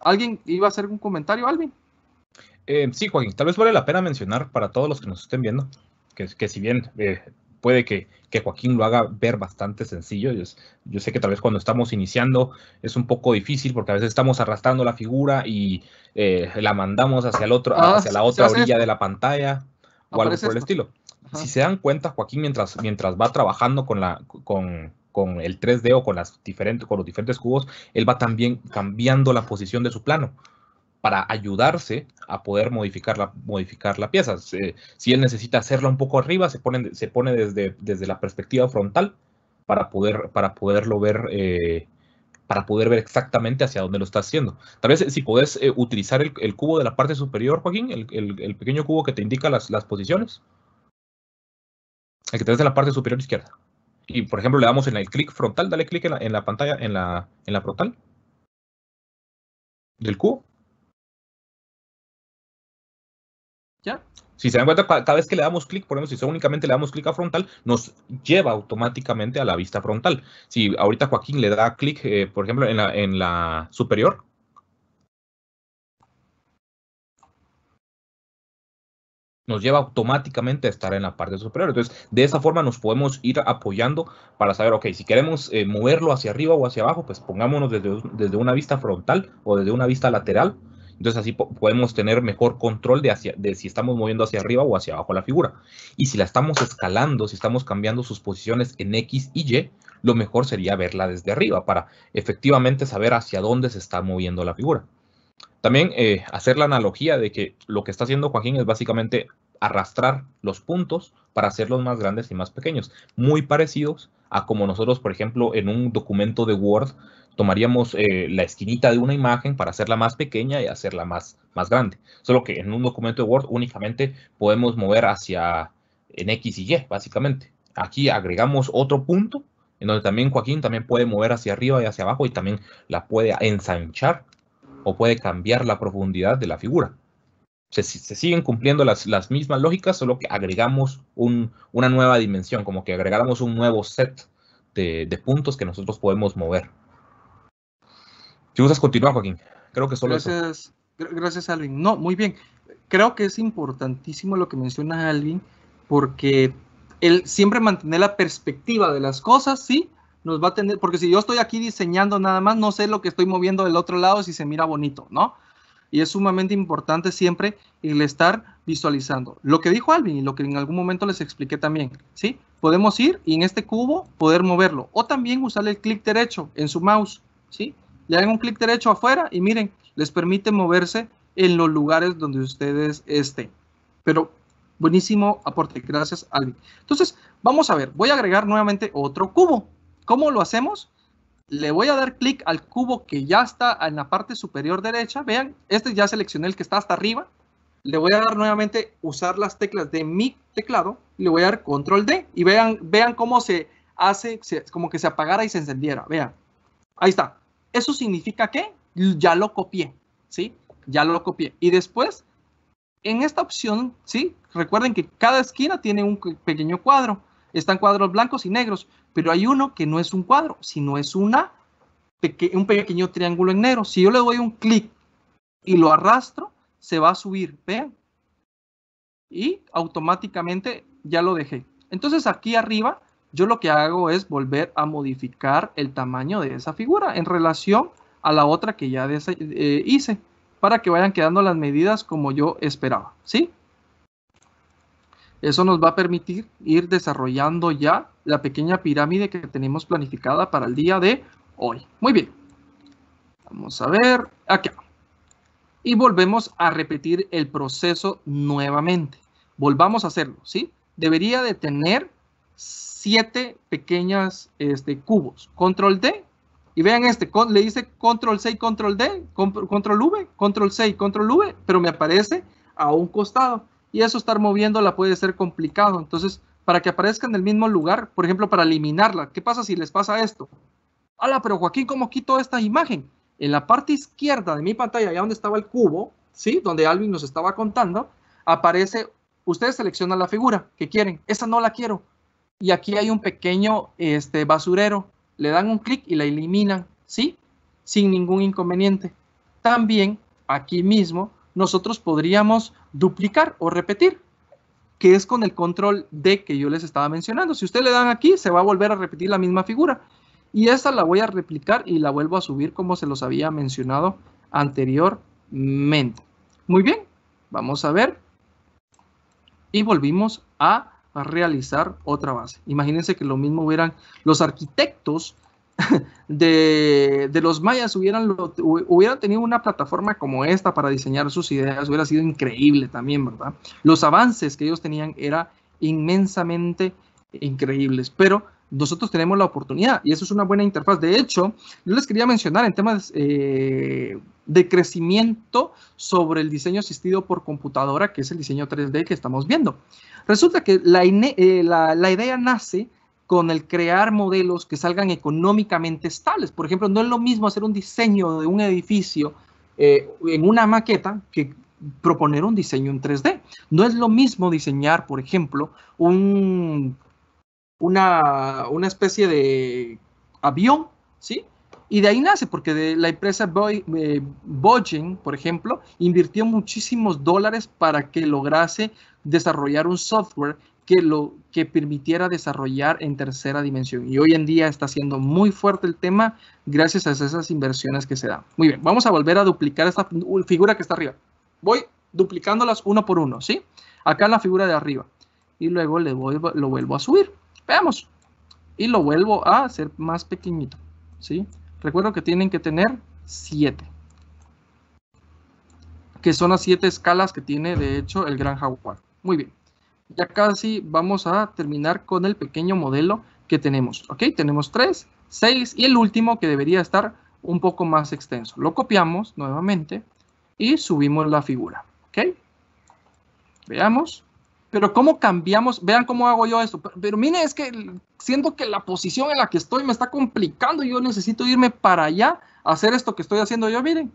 ¿Alguien iba a hacer un comentario, Alvin? Eh, sí, Joaquín, tal vez vale la pena mencionar para todos los que nos estén viendo, que, que si bien eh, puede que, Joaquín lo haga ver bastante sencillo. Yo, yo, sé que tal vez cuando estamos iniciando es un poco difícil porque a veces estamos arrastrando la figura y eh, la mandamos hacia, el otro, ah, hacia la otra orilla de la pantalla o algo por el estilo. Si se dan cuenta, Joaquín, mientras, mientras va trabajando con, la, con, con el 3D o con, las diferentes, con los diferentes cubos, él va también cambiando la posición de su plano para ayudarse a poder modificar la, modificar la pieza. si él necesita hacerla un poco arriba, se pone, se pone desde, desde la perspectiva frontal para, poder, para poderlo ver. Eh, para poder ver exactamente hacia dónde lo está haciendo. Tal vez si puedes eh, utilizar el, cubo de la parte superior, Joaquín, el, pequeño cubo que te indica las, las, posiciones. El que tenés en la parte superior izquierda. Y por ejemplo, le damos en el clic frontal, dale clic en la, en la pantalla, en la, en la frontal del cubo. ¿Ya? Si se dan cuenta, cada vez que le damos clic, por ejemplo, si únicamente le damos clic a frontal, nos lleva automáticamente a la vista frontal. Si ahorita Joaquín le da clic, eh, por ejemplo, en la, en la superior, nos lleva automáticamente a estar en la parte superior. Entonces, de esa forma nos podemos ir apoyando para saber, ok, si queremos eh, moverlo hacia arriba o hacia abajo, pues pongámonos desde, desde, una vista frontal o desde una vista lateral entonces así podemos tener mejor control de, hacia, de si estamos moviendo hacia arriba o hacia abajo la figura. Y si la estamos escalando, si estamos cambiando sus posiciones en X y Y, lo mejor sería verla desde arriba para efectivamente saber hacia dónde se está moviendo la figura. También eh, hacer la analogía de que lo que está haciendo Joaquín es básicamente arrastrar los puntos para hacerlos más grandes y más pequeños, muy parecidos a como nosotros, por ejemplo, en un documento de Word tomaríamos eh, la esquinita de una imagen para hacerla más pequeña y hacerla más, más grande. Solo que en un documento de Word únicamente podemos mover hacia en X y Y, básicamente. Aquí agregamos otro punto en donde también Joaquín también puede mover hacia arriba y hacia abajo y también la puede ensanchar o puede cambiar la profundidad de la figura. Se, se siguen cumpliendo las, las, mismas lógicas, solo que agregamos un, una nueva dimensión, como que agregáramos un nuevo set de, de puntos que nosotros podemos mover. Si gustas continuar, Joaquín. Creo que solo gracias, Gracias, Alvin. No, muy bien. Creo que es importantísimo lo que menciona Alvin, porque él siempre mantiene la perspectiva de las cosas, ¿sí? Nos va a tener, porque si yo estoy aquí diseñando nada más, no sé lo que estoy moviendo del otro lado si se mira bonito, ¿no? Y es sumamente importante siempre el estar visualizando. Lo que dijo Alvin y lo que en algún momento les expliqué también, ¿sí? Podemos ir y en este cubo poder moverlo. O también usar el clic derecho en su mouse, ¿sí? Le hagan un clic derecho afuera y miren, les permite moverse en los lugares donde ustedes estén. Pero buenísimo aporte, gracias Alvin. Entonces, vamos a ver, voy a agregar nuevamente otro cubo. ¿Cómo lo hacemos? le voy a dar clic al cubo que ya está en la parte superior derecha. Vean, este ya seleccioné el que está hasta arriba. Le voy a dar nuevamente usar las teclas de mi teclado. Le voy a dar control D y vean, vean cómo se hace, como que se apagara y se encendiera. Vean, ahí está. Eso significa que ya lo copié, ¿sí? Ya lo copié. Y después, en esta opción, ¿sí? Recuerden que cada esquina tiene un pequeño cuadro. Están cuadros blancos y negros, pero hay uno que no es un cuadro, sino es una, un pequeño triángulo en negro. Si yo le doy un clic y lo arrastro, se va a subir, vean. Y automáticamente ya lo dejé. Entonces aquí arriba, yo lo que hago es volver a modificar el tamaño de esa figura en relación a la otra que ya eh, hice, para que vayan quedando las medidas como yo esperaba, ¿sí? Eso nos va a permitir ir desarrollando ya la pequeña pirámide que tenemos planificada para el día de hoy. Muy bien. Vamos a ver acá. Y volvemos a repetir el proceso nuevamente. Volvamos a hacerlo, ¿sí? Debería de tener siete pequeñas este, cubos. Control D. Y vean este, le dice control C y control D, control V, control C y control V, pero me aparece a un costado y eso estar moviéndola puede ser complicado. Entonces, para que aparezca en el mismo lugar, por ejemplo, para eliminarla, ¿qué pasa si les pasa esto? Hola, pero Joaquín, ¿cómo quito esta imagen? En la parte izquierda de mi pantalla, allá donde estaba el cubo, ¿sí? Donde Alvin nos estaba contando, aparece, ustedes seleccionan la figura que quieren. Esa no la quiero. Y aquí hay un pequeño este, basurero. Le dan un clic y la eliminan, ¿sí? Sin ningún inconveniente. También, aquí mismo, nosotros podríamos duplicar o repetir, que es con el control D que yo les estaba mencionando. Si usted le dan aquí, se va a volver a repetir la misma figura. Y esta la voy a replicar y la vuelvo a subir como se los había mencionado anteriormente. Muy bien, vamos a ver. Y volvimos a realizar otra base. Imagínense que lo mismo hubieran los arquitectos de, los mayas hubieran, hubieran tenido una plataforma como esta para diseñar sus ideas, hubiera sido increíble también, ¿verdad? Los avances que ellos tenían era inmensamente increíbles, pero nosotros tenemos la oportunidad y eso es una buena interfaz. De hecho, yo les quería mencionar en temas eh, de crecimiento sobre el diseño asistido por computadora, que es el diseño 3D que estamos viendo. Resulta que la, eh, la idea nace con el crear modelos que salgan económicamente estables. Por ejemplo, no es lo mismo hacer un diseño de un edificio eh, en una maqueta que proponer un diseño en 3D. No es lo mismo diseñar, por ejemplo, un, una, una especie de avión, ¿sí? Y de ahí nace, porque la empresa eh, Boeing, por ejemplo, invirtió muchísimos dólares para que lograse desarrollar un software que lo que permitiera desarrollar en tercera dimensión. Y hoy en día está siendo muy fuerte el tema gracias a esas inversiones que se dan. Muy bien, vamos a volver a duplicar esta figura que está arriba. Voy duplicándolas uno por uno, ¿sí? Acá la figura de arriba. Y luego le voy, lo vuelvo a subir. Veamos. Y lo vuelvo a hacer más pequeñito, ¿sí? Recuerdo que tienen que tener 7. Que son las siete escalas que tiene, de hecho, el gran jaguar. Muy bien ya casi vamos a terminar con el pequeño modelo que tenemos. ¿Ok? Tenemos 3, 6 y el último que debería estar un poco más extenso. Lo copiamos nuevamente y subimos la figura. ¿Ok? Veamos. Pero ¿cómo cambiamos? Vean cómo hago yo esto. Pero, pero miren, es que siento que la posición en la que estoy me está complicando. Yo necesito irme para allá a hacer esto que estoy haciendo yo. Miren,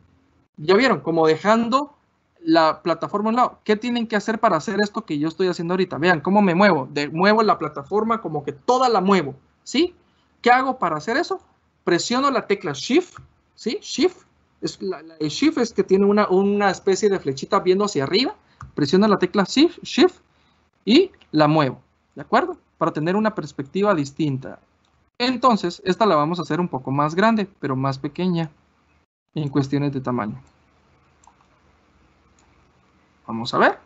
ya vieron, como dejando la plataforma a un lado. ¿Qué tienen que hacer para hacer esto que yo estoy haciendo ahorita? Vean cómo me muevo. De, muevo la plataforma como que toda la muevo. ¿Sí? ¿Qué hago para hacer eso? Presiono la tecla Shift. ¿Sí? Shift. Es la, Shift es que tiene una, una especie de flechita viendo hacia arriba. Presiono la tecla Shift, Shift y la muevo. ¿De acuerdo? Para tener una perspectiva distinta. Entonces, esta la vamos a hacer un poco más grande, pero más pequeña en cuestiones de tamaño. Vamos a ver.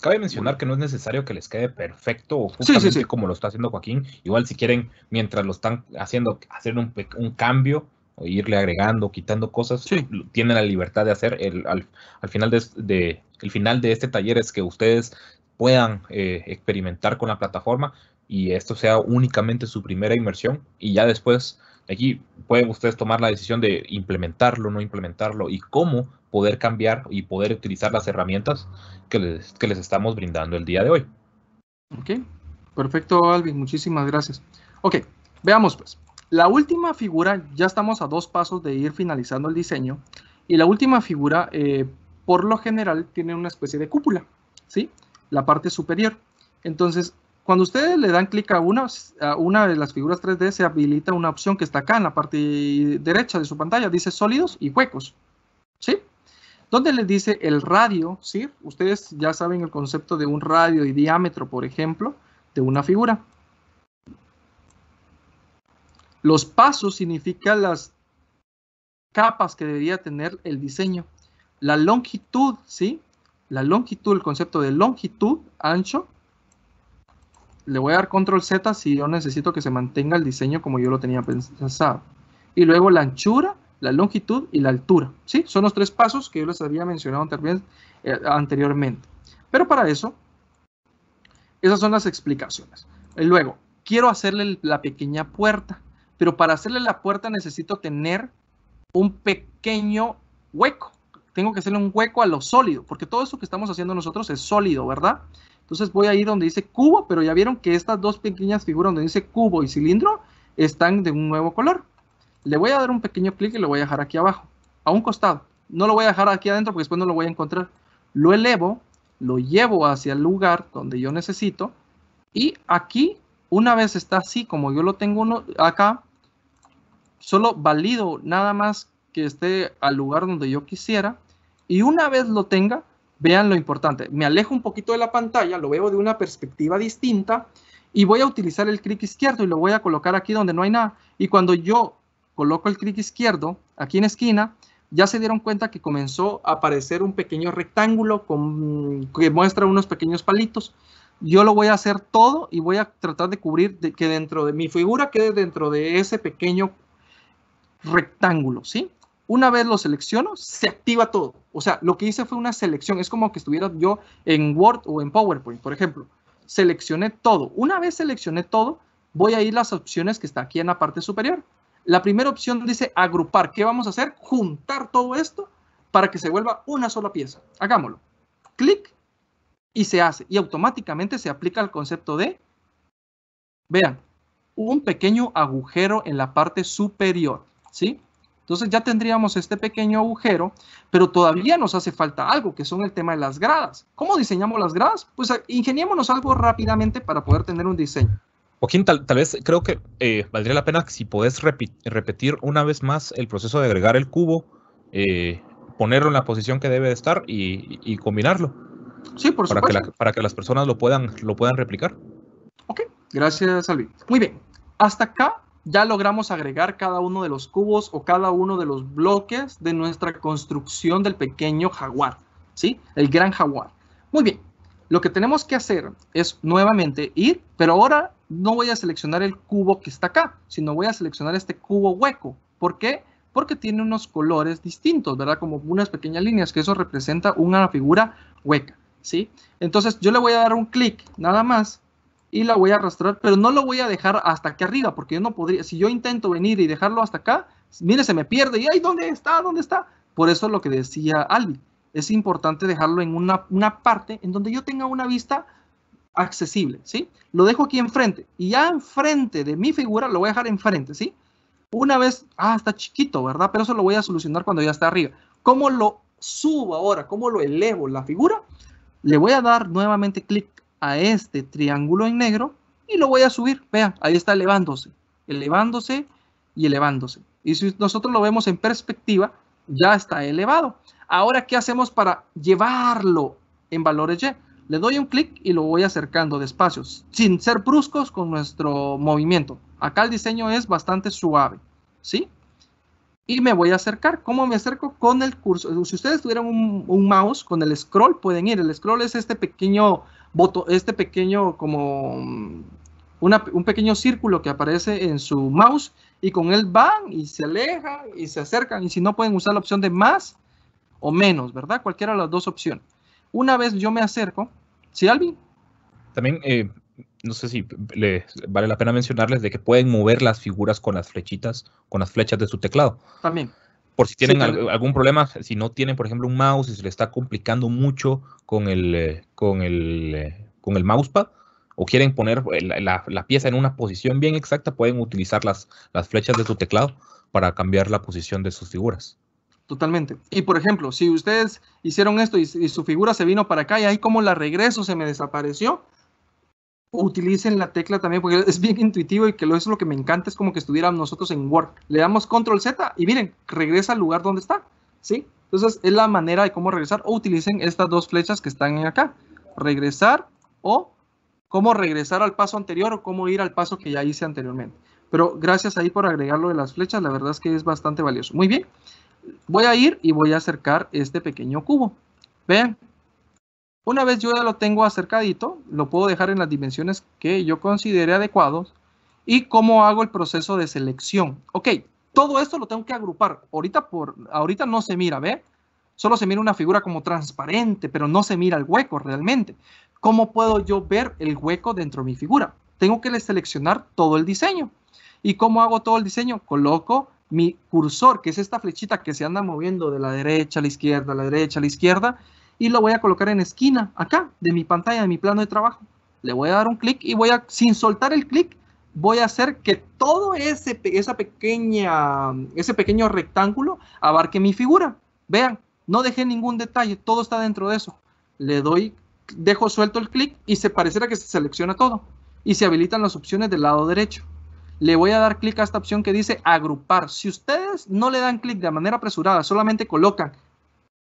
Cabe mencionar que no es necesario que les quede perfecto, justamente como lo está haciendo Joaquín. Igual si quieren, mientras lo están haciendo, hacer un, cambio o irle agregando, quitando cosas, tienen la libertad de hacer. El, al, final de, el final de este taller es que ustedes puedan eh, experimentar con la plataforma, y esto sea únicamente su primera inmersión y ya después aquí pueden ustedes tomar la decisión de implementarlo, no implementarlo y cómo poder cambiar y poder utilizar las herramientas que les, que les estamos brindando el día de hoy. Ok, perfecto Alvin, muchísimas gracias. Ok, veamos pues. La última figura, ya estamos a dos pasos de ir finalizando el diseño y la última figura, eh, por lo general, tiene una especie de cúpula, ¿sí? La parte superior. Entonces, cuando ustedes le dan clic a una, a una de las figuras 3D, se habilita una opción que está acá en la parte derecha de su pantalla. Dice sólidos y huecos. ¿Sí? Donde les dice el radio, ¿sí? Ustedes ya saben el concepto de un radio y diámetro, por ejemplo, de una figura. Los pasos significan las capas que debería tener el diseño. La longitud, ¿sí? La longitud, el concepto de longitud, ancho, le voy a dar control Z si yo necesito que se mantenga el diseño como yo lo tenía pensado. Y luego la anchura, la longitud y la altura. ¿sí? Son los tres pasos que yo les había mencionado eh, anteriormente. Pero para eso, esas son las explicaciones. Luego, quiero hacerle la pequeña puerta. Pero para hacerle la puerta necesito tener un pequeño hueco. Tengo que hacerle un hueco a lo sólido, porque todo eso que estamos haciendo nosotros es sólido, ¿verdad? Entonces voy a ir donde dice cubo, pero ya vieron que estas dos pequeñas figuras donde dice cubo y cilindro están de un nuevo color. Le voy a dar un pequeño clic y lo voy a dejar aquí abajo, a un costado. No lo voy a dejar aquí adentro porque después no lo voy a encontrar. Lo elevo, lo llevo hacia el lugar donde yo necesito y aquí, una vez está así como yo lo tengo acá, solo valido nada más que esté al lugar donde yo quisiera y una vez lo tenga, Vean lo importante. Me alejo un poquito de la pantalla, lo veo de una perspectiva distinta y voy a utilizar el clic izquierdo y lo voy a colocar aquí donde no hay nada. Y cuando yo coloco el clic izquierdo aquí en esquina, ya se dieron cuenta que comenzó a aparecer un pequeño rectángulo con, que muestra unos pequeños palitos. Yo lo voy a hacer todo y voy a tratar de cubrir que dentro de mi figura quede dentro de ese pequeño rectángulo, ¿sí? Una vez lo selecciono, se activa todo. O sea, lo que hice fue una selección. Es como que estuviera yo en Word o en PowerPoint, por ejemplo. Seleccioné todo. Una vez seleccioné todo, voy a ir las opciones que está aquí en la parte superior. La primera opción dice agrupar. ¿Qué vamos a hacer? Juntar todo esto para que se vuelva una sola pieza. Hagámoslo. Clic y se hace. Y automáticamente se aplica el concepto de, vean, un pequeño agujero en la parte superior. ¿Sí? Entonces ya tendríamos este pequeño agujero, pero todavía nos hace falta algo, que son el tema de las gradas. ¿Cómo diseñamos las gradas? Pues eh, ingeniémonos algo rápidamente para poder tener un diseño. Joaquín, tal, vez creo que eh, valdría la pena si podés repetir una vez más el proceso de agregar el cubo, eh, ponerlo en la posición que debe de estar y, combinarlo. Sí, por para supuesto. Que para que las personas lo puedan, lo puedan replicar. Ok, gracias, Alvin. Muy bien. Hasta acá ya logramos agregar cada uno de los cubos o cada uno de los bloques de nuestra construcción del pequeño jaguar, ¿sí? El gran jaguar. Muy bien, lo que tenemos que hacer es nuevamente ir, pero ahora no voy a seleccionar el cubo que está acá, sino voy a seleccionar este cubo hueco. ¿Por qué? Porque tiene unos colores distintos, ¿verdad? Como unas pequeñas líneas, que eso representa una figura hueca, ¿sí? Entonces yo le voy a dar un clic nada más y la voy a arrastrar, pero no lo voy a dejar hasta aquí arriba, porque yo no podría, si yo intento venir y dejarlo hasta acá, mire, se me pierde, y ahí, ¿dónde está? ¿Dónde está? Por eso lo que decía Albi, es importante dejarlo en una, una parte en donde yo tenga una vista accesible, ¿sí? Lo dejo aquí enfrente, y ya enfrente de mi figura, lo voy a dejar enfrente, ¿sí? Una vez, ah, está chiquito, ¿verdad? Pero eso lo voy a solucionar cuando ya está arriba. ¿Cómo lo subo ahora? ¿Cómo lo elevo la figura? Le voy a dar nuevamente clic a este triángulo en negro y lo voy a subir. Vean, ahí está elevándose, elevándose y elevándose. Y si nosotros lo vemos en perspectiva, ya está elevado. Ahora, ¿qué hacemos para llevarlo en valores Y? Le doy un clic y lo voy acercando despacio, sin ser bruscos con nuestro movimiento. Acá el diseño es bastante suave, ¿sí? Y me voy a acercar. ¿Cómo me acerco? Con el curso. Si ustedes tuvieran un, un mouse, con el scroll pueden ir. El scroll es este pequeño este pequeño como un pequeño círculo que aparece en su mouse y con él van y se alejan y se acercan y si no pueden usar la opción de más o menos, ¿verdad? Cualquiera de las dos opciones. Una vez yo me acerco, ¿sí, Alvin? También, eh, no sé si le, vale la pena mencionarles de que pueden mover las figuras con las flechitas, con las flechas de su teclado. También. Por si tienen algún problema, si no tienen, por ejemplo, un mouse y se le está complicando mucho con el, eh, con el, eh, con el mousepad, o quieren poner la, la, pieza en una posición bien exacta, pueden utilizar las, las flechas de su teclado para cambiar la posición de sus figuras. Totalmente. Y por ejemplo, si ustedes hicieron esto y, y, su figura se vino para acá y ahí como la regreso se me desapareció, utilicen la tecla también porque es bien intuitivo y que eso es lo que me encanta, es como que estuviéramos nosotros en Word. Le damos control Z y miren, regresa al lugar donde está, ¿sí? Entonces es la manera de cómo regresar o utilicen estas dos flechas que están acá. Regresar o cómo regresar al paso anterior o cómo ir al paso que ya hice anteriormente. Pero gracias ahí por agregarlo de las flechas, la verdad es que es bastante valioso. Muy bien, voy a ir y voy a acercar este pequeño cubo. Vean, una vez yo ya lo tengo acercadito, lo puedo dejar en las dimensiones que yo considere adecuados. ¿Y cómo hago el proceso de selección? Ok, todo esto lo tengo que agrupar. Ahorita, por, ahorita no se mira, ¿ve? Solo se mira una figura como transparente, pero no se mira el hueco realmente. ¿Cómo puedo yo ver el hueco dentro de mi figura? Tengo que seleccionar todo el diseño. ¿Y cómo hago todo el diseño? Coloco mi cursor, que es esta flechita que se anda moviendo de la derecha a la izquierda, a la derecha a la izquierda, y lo voy a colocar en esquina, acá, de mi pantalla, de mi plano de trabajo. Le voy a dar un clic y voy a, sin soltar el clic, voy a hacer que todo ese, esa pequeña, ese pequeño rectángulo abarque mi figura. Vean, no dejé ningún detalle, todo está dentro de eso. Le doy, dejo suelto el clic y se parecerá que se selecciona todo. Y se habilitan las opciones del lado derecho. Le voy a dar clic a esta opción que dice agrupar. Si ustedes no le dan clic de manera apresurada, solamente colocan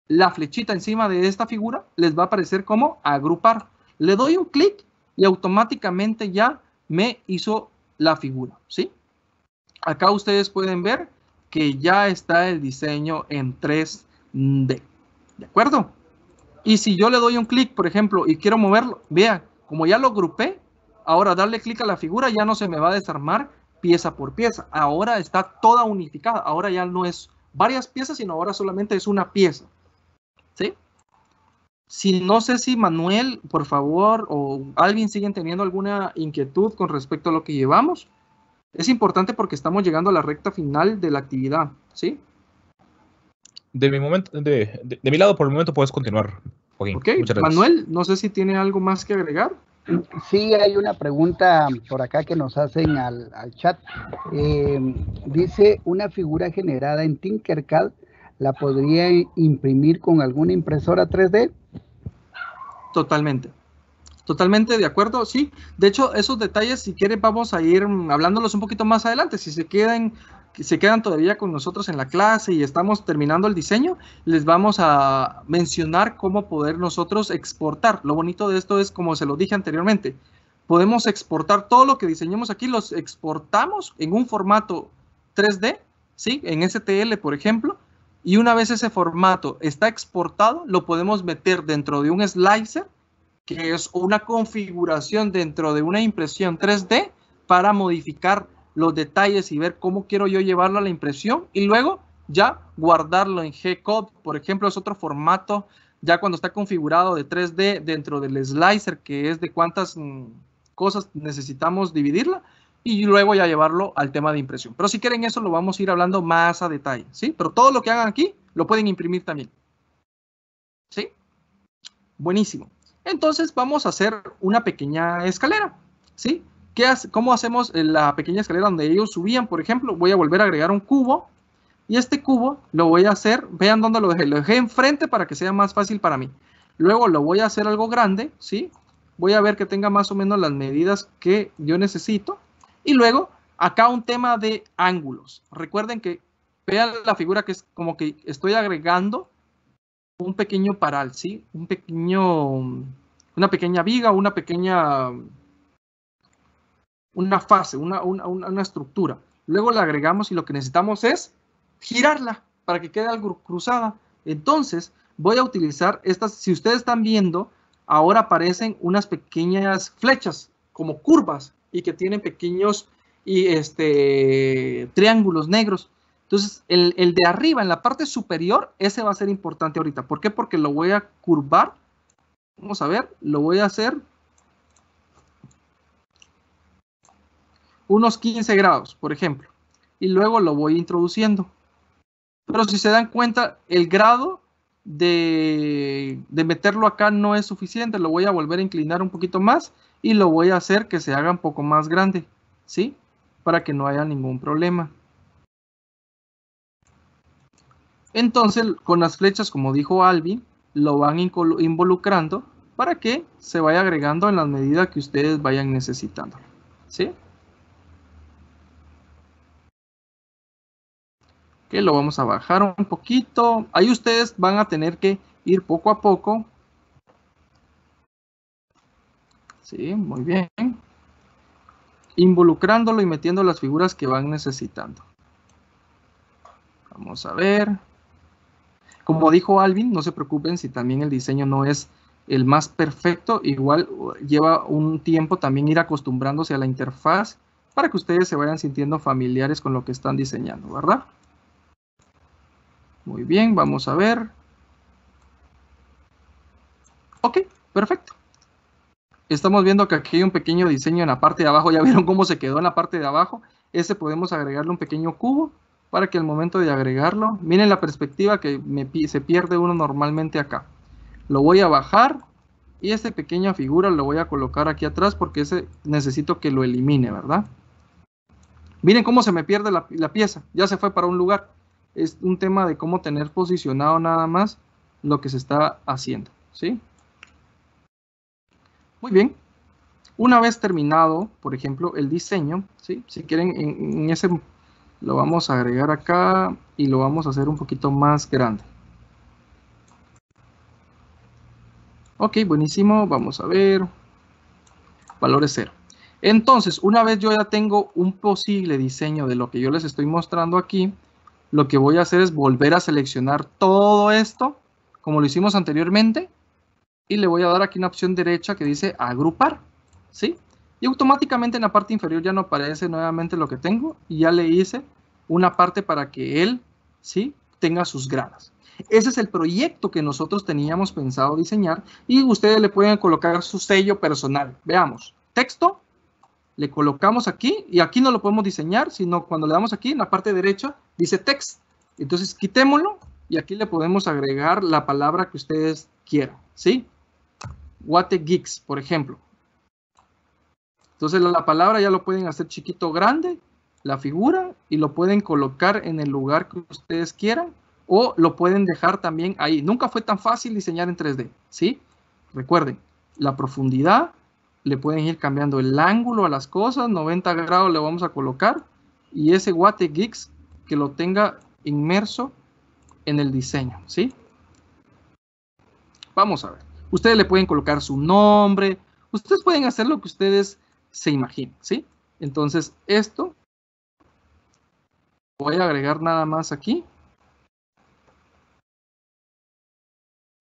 la flechita encima de esta figura, les va a aparecer como agrupar. Le doy un clic y automáticamente ya me hizo la figura, ¿sí? Acá ustedes pueden ver que ya está el diseño en 3D, ¿de acuerdo? Y si yo le doy un clic, por ejemplo, y quiero moverlo, vean, como ya lo agrupé, ahora darle clic a la figura ya no se me va a desarmar pieza por pieza. Ahora está toda unificada, ahora ya no es varias piezas, sino ahora solamente es una pieza. ¿Sí? Si no sé si Manuel, por favor, o alguien siguen teniendo alguna inquietud con respecto a lo que llevamos, es importante porque estamos llegando a la recta final de la actividad, ¿sí? De mi momento, de, de, mi lado, por el momento puedes continuar. Ok, Manuel, no sé si tiene algo más que agregar. Sí, hay una pregunta por acá que nos hacen al, al chat. Eh, dice, una figura generada en Tinkercad la podría imprimir con alguna impresora 3D? Totalmente. Totalmente de acuerdo, sí. De hecho, esos detalles, si quieren, vamos a ir hablándolos un poquito más adelante. Si se quedan, se quedan todavía con nosotros en la clase y estamos terminando el diseño, les vamos a mencionar cómo poder nosotros exportar. Lo bonito de esto es, como se lo dije anteriormente, podemos exportar todo lo que diseñemos aquí, los exportamos en un formato 3D, ¿sí? En STL, por ejemplo, y una vez ese formato está exportado, lo podemos meter dentro de un slicer, que es una configuración dentro de una impresión 3D para modificar los detalles y ver cómo quiero yo llevarlo a la impresión y luego ya guardarlo en G-Code, por ejemplo, es otro formato ya cuando está configurado de 3D dentro del slicer, que es de cuántas mm, cosas necesitamos dividirla, y luego ya llevarlo al tema de impresión. Pero si quieren eso lo vamos a ir hablando más a detalle, ¿sí? Pero todo lo que hagan aquí lo pueden imprimir también. ¿Sí? Buenísimo. Entonces vamos a hacer una pequeña escalera, ¿sí? ¿Qué ¿Cómo hacemos la pequeña escalera donde ellos subían? Por ejemplo, voy a volver a agregar un cubo y este cubo lo voy a hacer, vean dónde lo dejé, lo dejé enfrente para que sea más fácil para mí. Luego lo voy a hacer algo grande, ¿sí? Voy a ver que tenga más o menos las medidas que yo necesito y luego, acá un tema de ángulos. Recuerden que vean la figura que es como que estoy agregando un pequeño paral, ¿sí? Un pequeño, una pequeña viga, una pequeña, una fase, una, una, estructura. Luego la agregamos y lo que necesitamos es girarla para que quede algo cruzada. Entonces, voy a utilizar estas, si ustedes están viendo, ahora aparecen unas pequeñas flechas como curvas y que tienen pequeños y este, triángulos negros. Entonces, el, el, de arriba, en la parte superior, ese va a ser importante ahorita. ¿Por qué? Porque lo voy a curvar. Vamos a ver, lo voy a hacer unos 15 grados, por ejemplo, y luego lo voy introduciendo. Pero si se dan cuenta, el grado de, de, meterlo acá no es suficiente, lo voy a volver a inclinar un poquito más y lo voy a hacer que se haga un poco más grande, ¿sí? Para que no haya ningún problema. Entonces, con las flechas, como dijo Alvin, lo van involucrando para que se vaya agregando en la medida que ustedes vayan necesitando. ¿Sí? Que lo vamos a bajar un poquito. Ahí ustedes van a tener que ir poco a poco. Sí, muy bien. Involucrándolo y metiendo las figuras que van necesitando. Vamos a ver. Como dijo Alvin, no se preocupen si también el diseño no es el más perfecto. Igual lleva un tiempo también ir acostumbrándose a la interfaz para que ustedes se vayan sintiendo familiares con lo que están diseñando, ¿verdad? Muy bien, vamos a ver. Ok, perfecto. Estamos viendo que aquí hay un pequeño diseño en la parte de abajo. ¿Ya vieron cómo se quedó en la parte de abajo? Ese podemos agregarle un pequeño cubo para que al momento de agregarlo, miren la perspectiva que se pierde uno normalmente acá. Lo voy a bajar y esta pequeña figura lo voy a colocar aquí atrás porque ese necesito que lo elimine, ¿verdad? Miren cómo se me pierde la pieza, ya se fue para un lugar es un tema de cómo tener posicionado nada más lo que se está haciendo, ¿sí? Muy bien. Una vez terminado, por ejemplo, el diseño, ¿sí? Si quieren, en, ese lo vamos a agregar acá y lo vamos a hacer un poquito más grande. Ok, buenísimo. Vamos a ver. Valores cero. Entonces, una vez yo ya tengo un posible diseño de lo que yo les estoy mostrando aquí, lo que voy a hacer es volver a seleccionar todo esto, como lo hicimos anteriormente, y le voy a dar aquí una opción derecha que dice agrupar, ¿sí? Y automáticamente en la parte inferior ya no aparece nuevamente lo que tengo, y ya le hice una parte para que él, ¿sí? Tenga sus gradas. Ese es el proyecto que nosotros teníamos pensado diseñar, y ustedes le pueden colocar su sello personal. Veamos, texto, le colocamos aquí y aquí no lo podemos diseñar, sino cuando le damos aquí en la parte derecha dice text. Entonces quitémoslo y aquí le podemos agregar la palabra que ustedes quieran, ¿sí? What geeks, por ejemplo. Entonces la, palabra ya lo pueden hacer chiquito grande, la figura, y lo pueden colocar en el lugar que ustedes quieran o lo pueden dejar también ahí. Nunca fue tan fácil diseñar en 3D, ¿sí? Recuerden, la profundidad, le pueden ir cambiando el ángulo a las cosas, 90 grados le vamos a colocar y ese Guate Geeks que lo tenga inmerso en el diseño, ¿sí? Vamos a ver. Ustedes le pueden colocar su nombre, ustedes pueden hacer lo que ustedes se imaginen, ¿sí? Entonces, esto voy a agregar nada más aquí.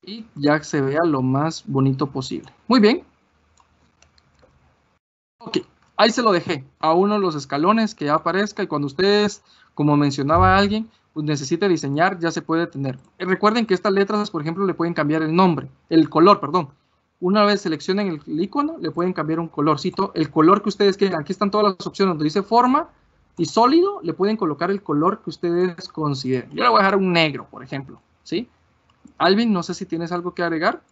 Y ya se vea lo más bonito posible. Muy bien. Ahí se lo dejé a uno de los escalones que ya aparezca y cuando ustedes, como mencionaba alguien, pues necesite diseñar, ya se puede tener. Eh, recuerden que estas letras, por ejemplo, le pueden cambiar el nombre, el color, perdón. Una vez seleccionen el, icono, le pueden cambiar un colorcito, el color que ustedes quieran. Aquí están todas las opciones donde dice forma y sólido, le pueden colocar el color que ustedes consideren. Yo le voy a dejar un negro, por ejemplo, ¿sí? Alvin, no sé si tienes algo que agregar.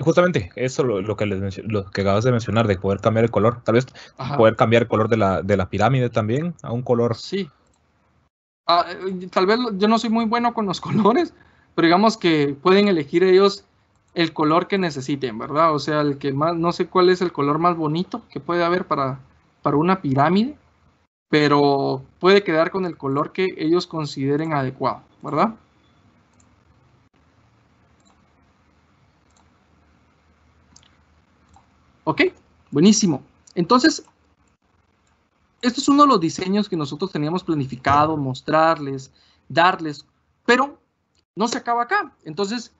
Justamente, eso lo, lo que les lo que acabas de mencionar, de poder cambiar el color. Tal vez poder cambiar el color de la, de la pirámide también a un color. Sí. Ah, eh, tal vez yo no soy muy bueno con los colores, pero digamos que pueden elegir ellos el color que necesiten, ¿verdad? O sea, el que más, no sé cuál es el color más bonito que puede haber para, para una pirámide, pero puede quedar con el color que ellos consideren adecuado, ¿verdad? ¿Ok? Buenísimo. Entonces, esto es uno de los diseños que nosotros teníamos planificado, mostrarles, darles, pero no se acaba acá. Entonces,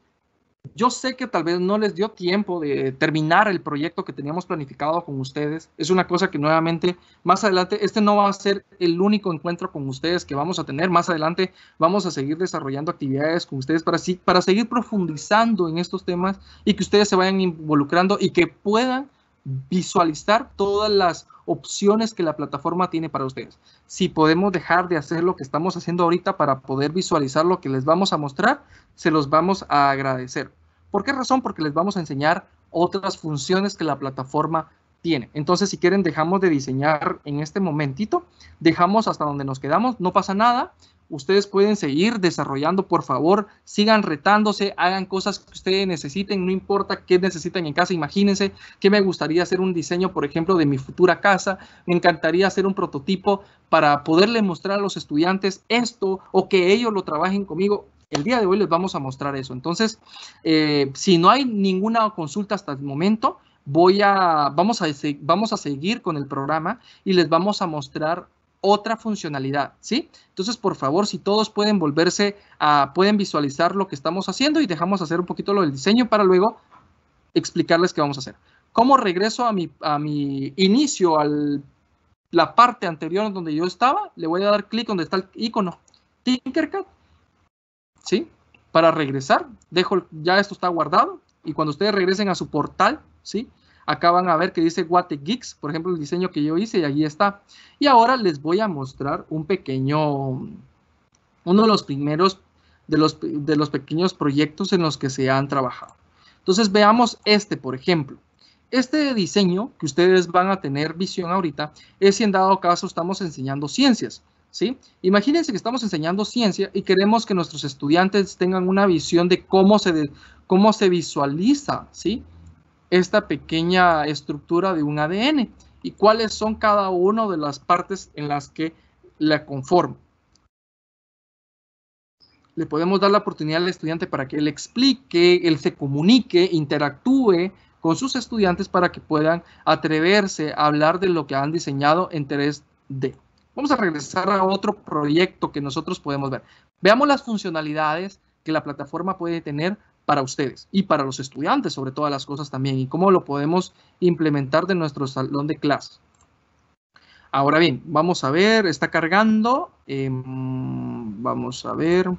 yo sé que tal vez no les dio tiempo de terminar el proyecto que teníamos planificado con ustedes. Es una cosa que nuevamente, más adelante, este no va a ser el único encuentro con ustedes que vamos a tener. Más adelante vamos a seguir desarrollando actividades con ustedes para, para seguir profundizando en estos temas y que ustedes se vayan involucrando y que puedan visualizar todas las opciones que la plataforma tiene para ustedes. Si podemos dejar de hacer lo que estamos haciendo ahorita para poder visualizar lo que les vamos a mostrar, se los vamos a agradecer. ¿Por qué razón? Porque les vamos a enseñar otras funciones que la plataforma tiene. Entonces, si quieren, dejamos de diseñar en este momentito, dejamos hasta donde nos quedamos, no pasa nada. Ustedes pueden seguir desarrollando, por favor, sigan retándose, hagan cosas que ustedes necesiten, no importa qué necesiten en casa, imagínense que me gustaría hacer un diseño, por ejemplo, de mi futura casa, me encantaría hacer un prototipo para poderle mostrar a los estudiantes esto o que ellos lo trabajen conmigo. El día de hoy les vamos a mostrar eso. Entonces, eh, si no hay ninguna consulta hasta el momento, voy a, vamos a, vamos a seguir con el programa y les vamos a mostrar otra funcionalidad, ¿sí? Entonces, por favor, si todos pueden volverse a, pueden visualizar lo que estamos haciendo y dejamos hacer un poquito lo del diseño para luego explicarles qué vamos a hacer. ¿Cómo regreso a mi, a mi inicio, a la parte anterior donde yo estaba? Le voy a dar clic donde está el icono Tinkercad, ¿sí? Para regresar, dejo, ya esto está guardado y cuando ustedes regresen a su portal, ¿sí? Acá van a ver que dice Guate Geeks, por ejemplo, el diseño que yo hice y allí está. Y ahora les voy a mostrar un pequeño, uno de los primeros, de los, de los pequeños proyectos en los que se han trabajado. Entonces veamos este, por ejemplo. Este diseño que ustedes van a tener visión ahorita es si en dado caso estamos enseñando ciencias. ¿sí? Imagínense que estamos enseñando ciencia y queremos que nuestros estudiantes tengan una visión de cómo se, cómo se visualiza, ¿sí? Esta pequeña estructura de un ADN y cuáles son cada una de las partes en las que la conforman. Le podemos dar la oportunidad al estudiante para que él explique, él se comunique, interactúe con sus estudiantes para que puedan atreverse a hablar de lo que han diseñado en 3D. Vamos a regresar a otro proyecto que nosotros podemos ver. Veamos las funcionalidades que la plataforma puede tener para ustedes y para los estudiantes sobre todas las cosas también y cómo lo podemos implementar de nuestro salón de clases. Ahora bien, vamos a ver, está cargando. Em, vamos a ver.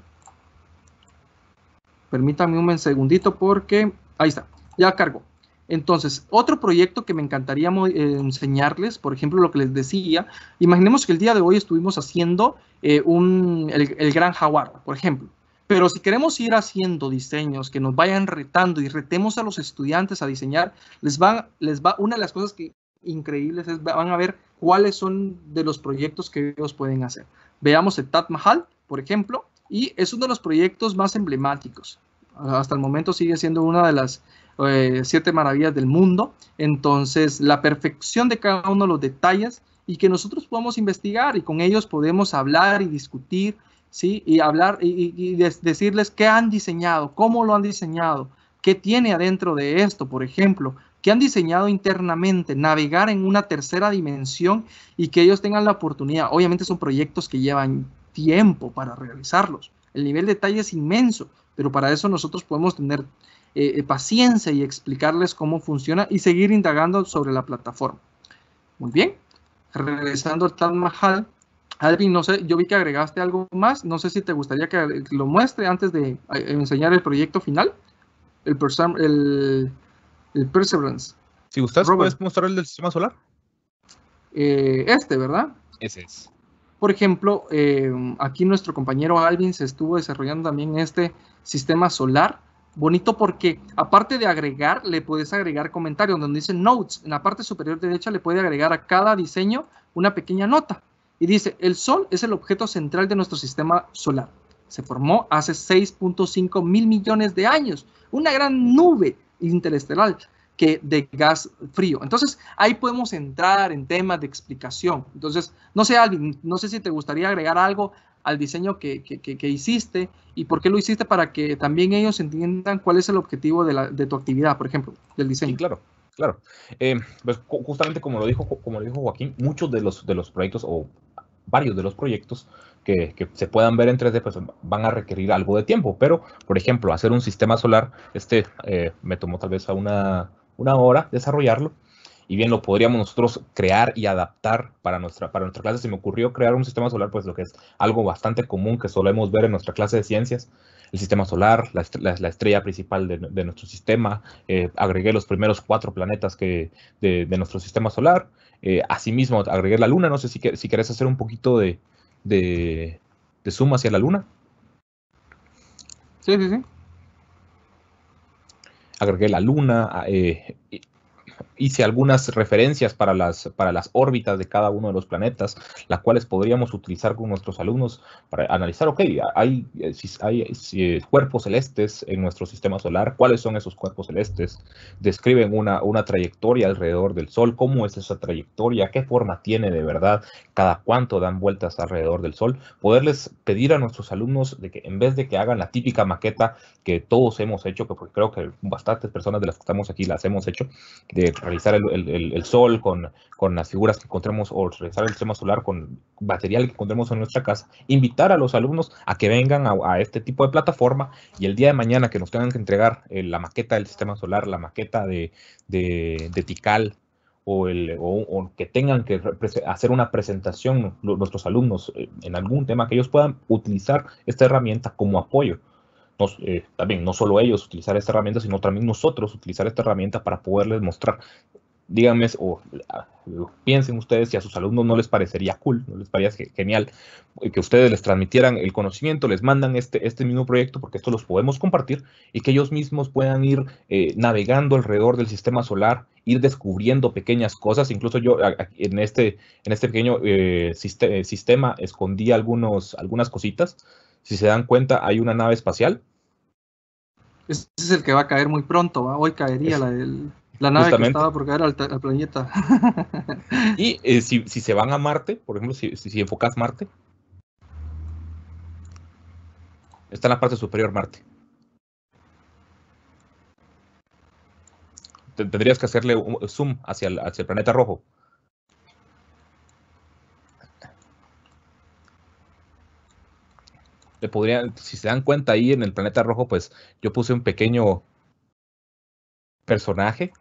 Permítanme un segundito porque ahí está, ya cargó. Entonces, otro proyecto que me encantaría eh, enseñarles, por ejemplo, lo que les decía, imaginemos que el día de hoy estuvimos haciendo eh, un, el gran jaguar, por ejemplo. Pero si queremos ir haciendo diseños que nos vayan retando y retemos a los estudiantes a diseñar, les va, les va, una de las cosas que increíbles es, van a ver cuáles son de los proyectos que ellos pueden hacer. Veamos el Taj Mahal, por ejemplo, y es uno de los proyectos más emblemáticos. Hasta el momento sigue siendo una de las eh, siete maravillas del mundo. Entonces, la perfección de cada uno de los detalles y que nosotros podamos investigar y con ellos podemos hablar y discutir ¿sí? Y hablar y, decirles qué han diseñado, cómo lo han diseñado, qué tiene adentro de esto, por ejemplo, qué han diseñado internamente, navegar en una tercera dimensión y que ellos tengan la oportunidad. Obviamente son proyectos que llevan tiempo para realizarlos. El nivel de detalle es inmenso, pero para eso nosotros podemos tener eh, eh, paciencia y explicarles cómo funciona y seguir indagando sobre la plataforma. Muy bien, regresando al Taj Mahal, Alvin, no sé, yo vi que agregaste algo más. No sé si te gustaría que lo muestre antes de eh, enseñar el proyecto final. El, el, Perseverance. Si gustas, ¿puedes mostrar el del sistema solar? Eh, este, ¿verdad? Ese es. Por ejemplo, eh, aquí nuestro compañero Alvin se estuvo desarrollando también este sistema solar. Bonito porque aparte de agregar, le puedes agregar comentarios donde dice notes. En la parte superior derecha le puede agregar a cada diseño una pequeña nota. Y dice, el Sol es el objeto central de nuestro sistema solar. Se formó hace 6.5 mil millones de años. Una gran nube interestelar que de gas frío. Entonces, ahí podemos entrar en temas de explicación. Entonces, no sé, Alvin, no sé si te gustaría agregar algo al diseño que, hiciste y por qué lo hiciste para que también ellos entiendan cuál es el objetivo de, tu actividad, por ejemplo, del diseño. claro, claro. Eh, pues justamente como lo dijo, como lo dijo Joaquín, muchos de los, de los proyectos o varios de los proyectos que, se puedan ver en 3D pues, van a requerir algo de tiempo, pero por ejemplo, hacer un sistema solar, este eh, me tomó tal vez a una, una hora desarrollarlo y bien lo podríamos nosotros crear y adaptar para nuestra, para nuestra clase. Se me ocurrió crear un sistema solar, pues lo que es algo bastante común que solemos ver en nuestra clase de ciencias, el sistema solar, la, estrella principal de, nuestro sistema, eh, agregué los primeros cuatro planetas que, de, nuestro sistema solar, eh, asimismo agregué la luna, no sé si, si querés hacer un poquito de, de, de zoom hacia la luna. Sí, sí, sí agregué la luna, eh, hice algunas referencias para las, para las órbitas de cada uno de los planetas, las cuales podríamos utilizar con nuestros alumnos para analizar, ok, hay, eh, hay eh, cuerpos celestes en nuestro sistema solar, cuáles son esos cuerpos celestes, describen una, una trayectoria alrededor del Sol, cómo es esa trayectoria, qué forma tiene de verdad, cada cuánto dan vueltas alrededor del Sol, poderles pedir a nuestros alumnos de que en vez de que hagan la típica maqueta que todos hemos hecho, porque creo que bastantes personas de las que estamos aquí las hemos hecho, de realizar el, sol con, con, las figuras que encontremos o realizar el sistema solar con material que encontremos en nuestra casa, invitar a los alumnos a que vengan a, este tipo de plataforma y el día de mañana que nos tengan que entregar eh, la maqueta del sistema solar, la maqueta de, de, de o, el, o, que tengan que hacer una presentación nuestros alumnos eh, en algún tema, que ellos puedan utilizar esta herramienta como apoyo. Eh, también no solo ellos utilizar esta herramienta, sino también nosotros utilizar esta herramienta para poderles mostrar. Díganme o piensen ustedes si a sus alumnos no les parecería cool, no les parecería genial eh, que ustedes les transmitieran el conocimiento, les mandan este, este mismo proyecto, porque esto los podemos compartir y que ellos mismos puedan ir eh, navegando alrededor del sistema solar, ir descubriendo pequeñas cosas. Incluso yo en este, en este pequeño sistema escondí algunos, algunas cositas. Si se dan cuenta, hay una nave espacial ese es el que va a caer muy pronto, hoy caería la, la, nave que estaba por caer al, planeta. y eh, si, se van a Marte, por ejemplo, si, si, enfocas Marte, está en la parte superior Marte. Tendrías que hacerle un zoom hacia hacia el planeta rojo. Le podrían, si se dan cuenta ahí en el planeta rojo, pues yo puse un pequeño personaje,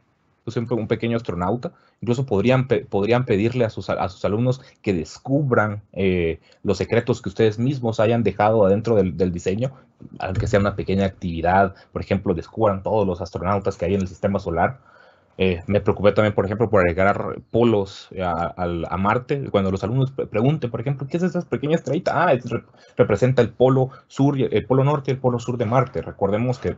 puse un, pequeño astronauta, incluso podrían, podrían pedirle a sus, a sus alumnos que descubran eh, los secretos que ustedes mismos hayan dejado adentro del, del, diseño, aunque sea una pequeña actividad, por ejemplo, descubran todos los astronautas que hay en el sistema solar, eh, me preocupé también, por ejemplo, por agregar polos a, Marte. Cuando los alumnos pregunten, por ejemplo, ¿qué es esa pequeña estrellita? Ah, representa el polo sur, el polo norte y el polo sur de Marte. Recordemos que,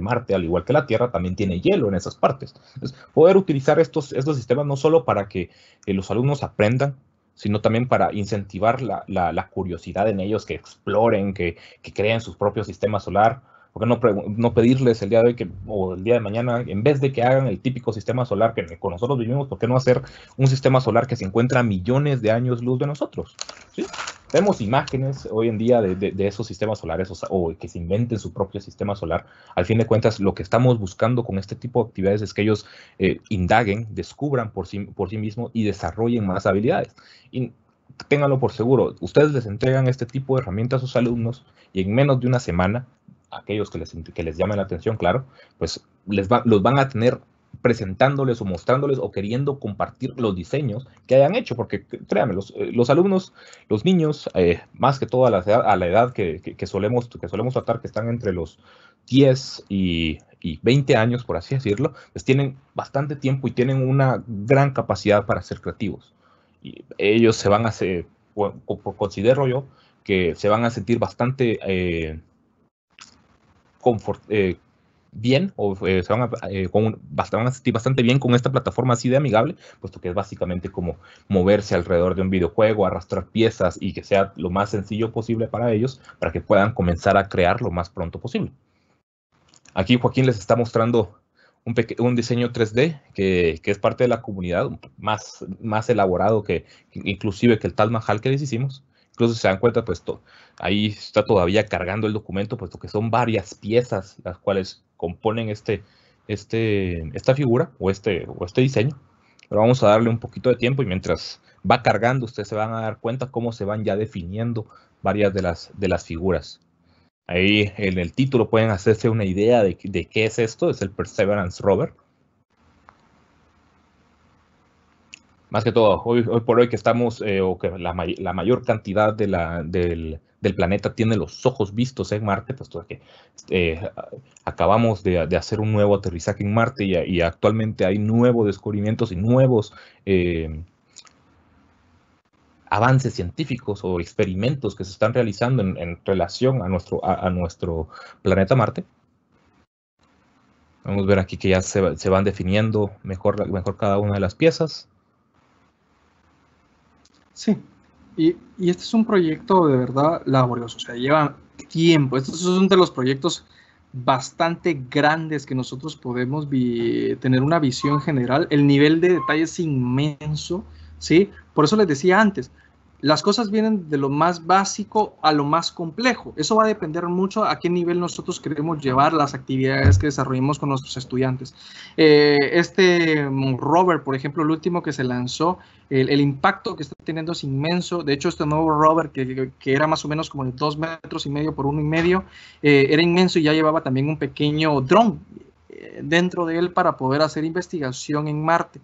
Marte, al igual que la Tierra, también tiene hielo en esas partes. Entonces, poder utilizar estos, estos sistemas no solo para que eh, los alumnos aprendan, sino también para incentivar la, curiosidad en ellos, que exploren, que, que creen su propio sistema solar ¿Por qué no, no, pedirles el día de hoy que, o el día de mañana, en vez de que hagan el típico sistema solar que con nosotros vivimos, ¿por qué no hacer un sistema solar que se encuentra a millones de años luz de nosotros? ¿Sí? Vemos imágenes hoy en día de, de, esos sistemas solares o, que se inventen su propio sistema solar. Al fin de cuentas, lo que estamos buscando con este tipo de actividades es que ellos eh, indaguen, descubran por sí, por sí mismos y desarrollen más habilidades. Y ténganlo por seguro, ustedes les entregan este tipo de herramientas a sus alumnos y en menos de una semana aquellos que les, que les llamen la atención, claro, pues les los van a tener presentándoles o mostrándoles o queriendo compartir los diseños que hayan hecho, porque créanme, los, eh, los alumnos, los niños, eh, más que todo a la edad, a la edad que, que, solemos, que solemos tratar, que están entre los 10 y, y, 20 años, por así decirlo, pues tienen bastante tiempo y tienen una gran capacidad para ser creativos. Y ellos se van a considero yo, que se van a sentir bastante... Eh, eh, bien o eh, se van a, eh, con, sentir bastante bien con esta plataforma así de amigable, puesto que es básicamente como moverse alrededor de un videojuego, arrastrar piezas y que sea lo más sencillo posible para ellos, para que puedan comenzar a crear lo más pronto posible. Aquí Joaquín les está mostrando un, diseño 3D que, que, es parte de la comunidad, más, más elaborado que, inclusive que el Tal Mahal que les hicimos. Incluso se dan cuenta, pues ahí está todavía cargando el documento, puesto que son varias piezas las cuales componen este, este, esta figura o este, o este diseño. Pero vamos a darle un poquito de tiempo y mientras va cargando, ustedes se van a dar cuenta cómo se van ya definiendo varias de las, de las figuras. Ahí en el título pueden hacerse una idea de, de qué es esto, es el Perseverance Rover. Más que todo, hoy, por hoy que estamos, eh, o que la, mayor cantidad del, planeta tiene los ojos vistos en Marte, pues que eh, acabamos de, hacer un nuevo aterrizaje en Marte y, actualmente hay nuevos descubrimientos y nuevos eh, avances científicos o experimentos que se están realizando en, relación a nuestro, a, nuestro planeta Marte. Vamos a ver aquí que ya se, se van definiendo mejor, mejor cada una de las piezas. Sí, y, este es un proyecto de verdad laborioso, o sea, lleva tiempo. Estos son de los proyectos bastante grandes que nosotros podemos tener una visión general. El nivel de detalle es inmenso, ¿sí? Por eso les decía antes, las cosas vienen de lo más básico a lo más complejo. Eso va a depender mucho a qué nivel nosotros queremos llevar las actividades que desarrollemos con nuestros estudiantes. Eh, este rover, por ejemplo, el último que se lanzó, el, impacto que está teniendo es inmenso. De hecho, este nuevo rover, que, era más o menos como de dos metros y medio por uno y medio, eh, era inmenso y ya llevaba también un pequeño dron eh, dentro de él para poder hacer investigación en Marte.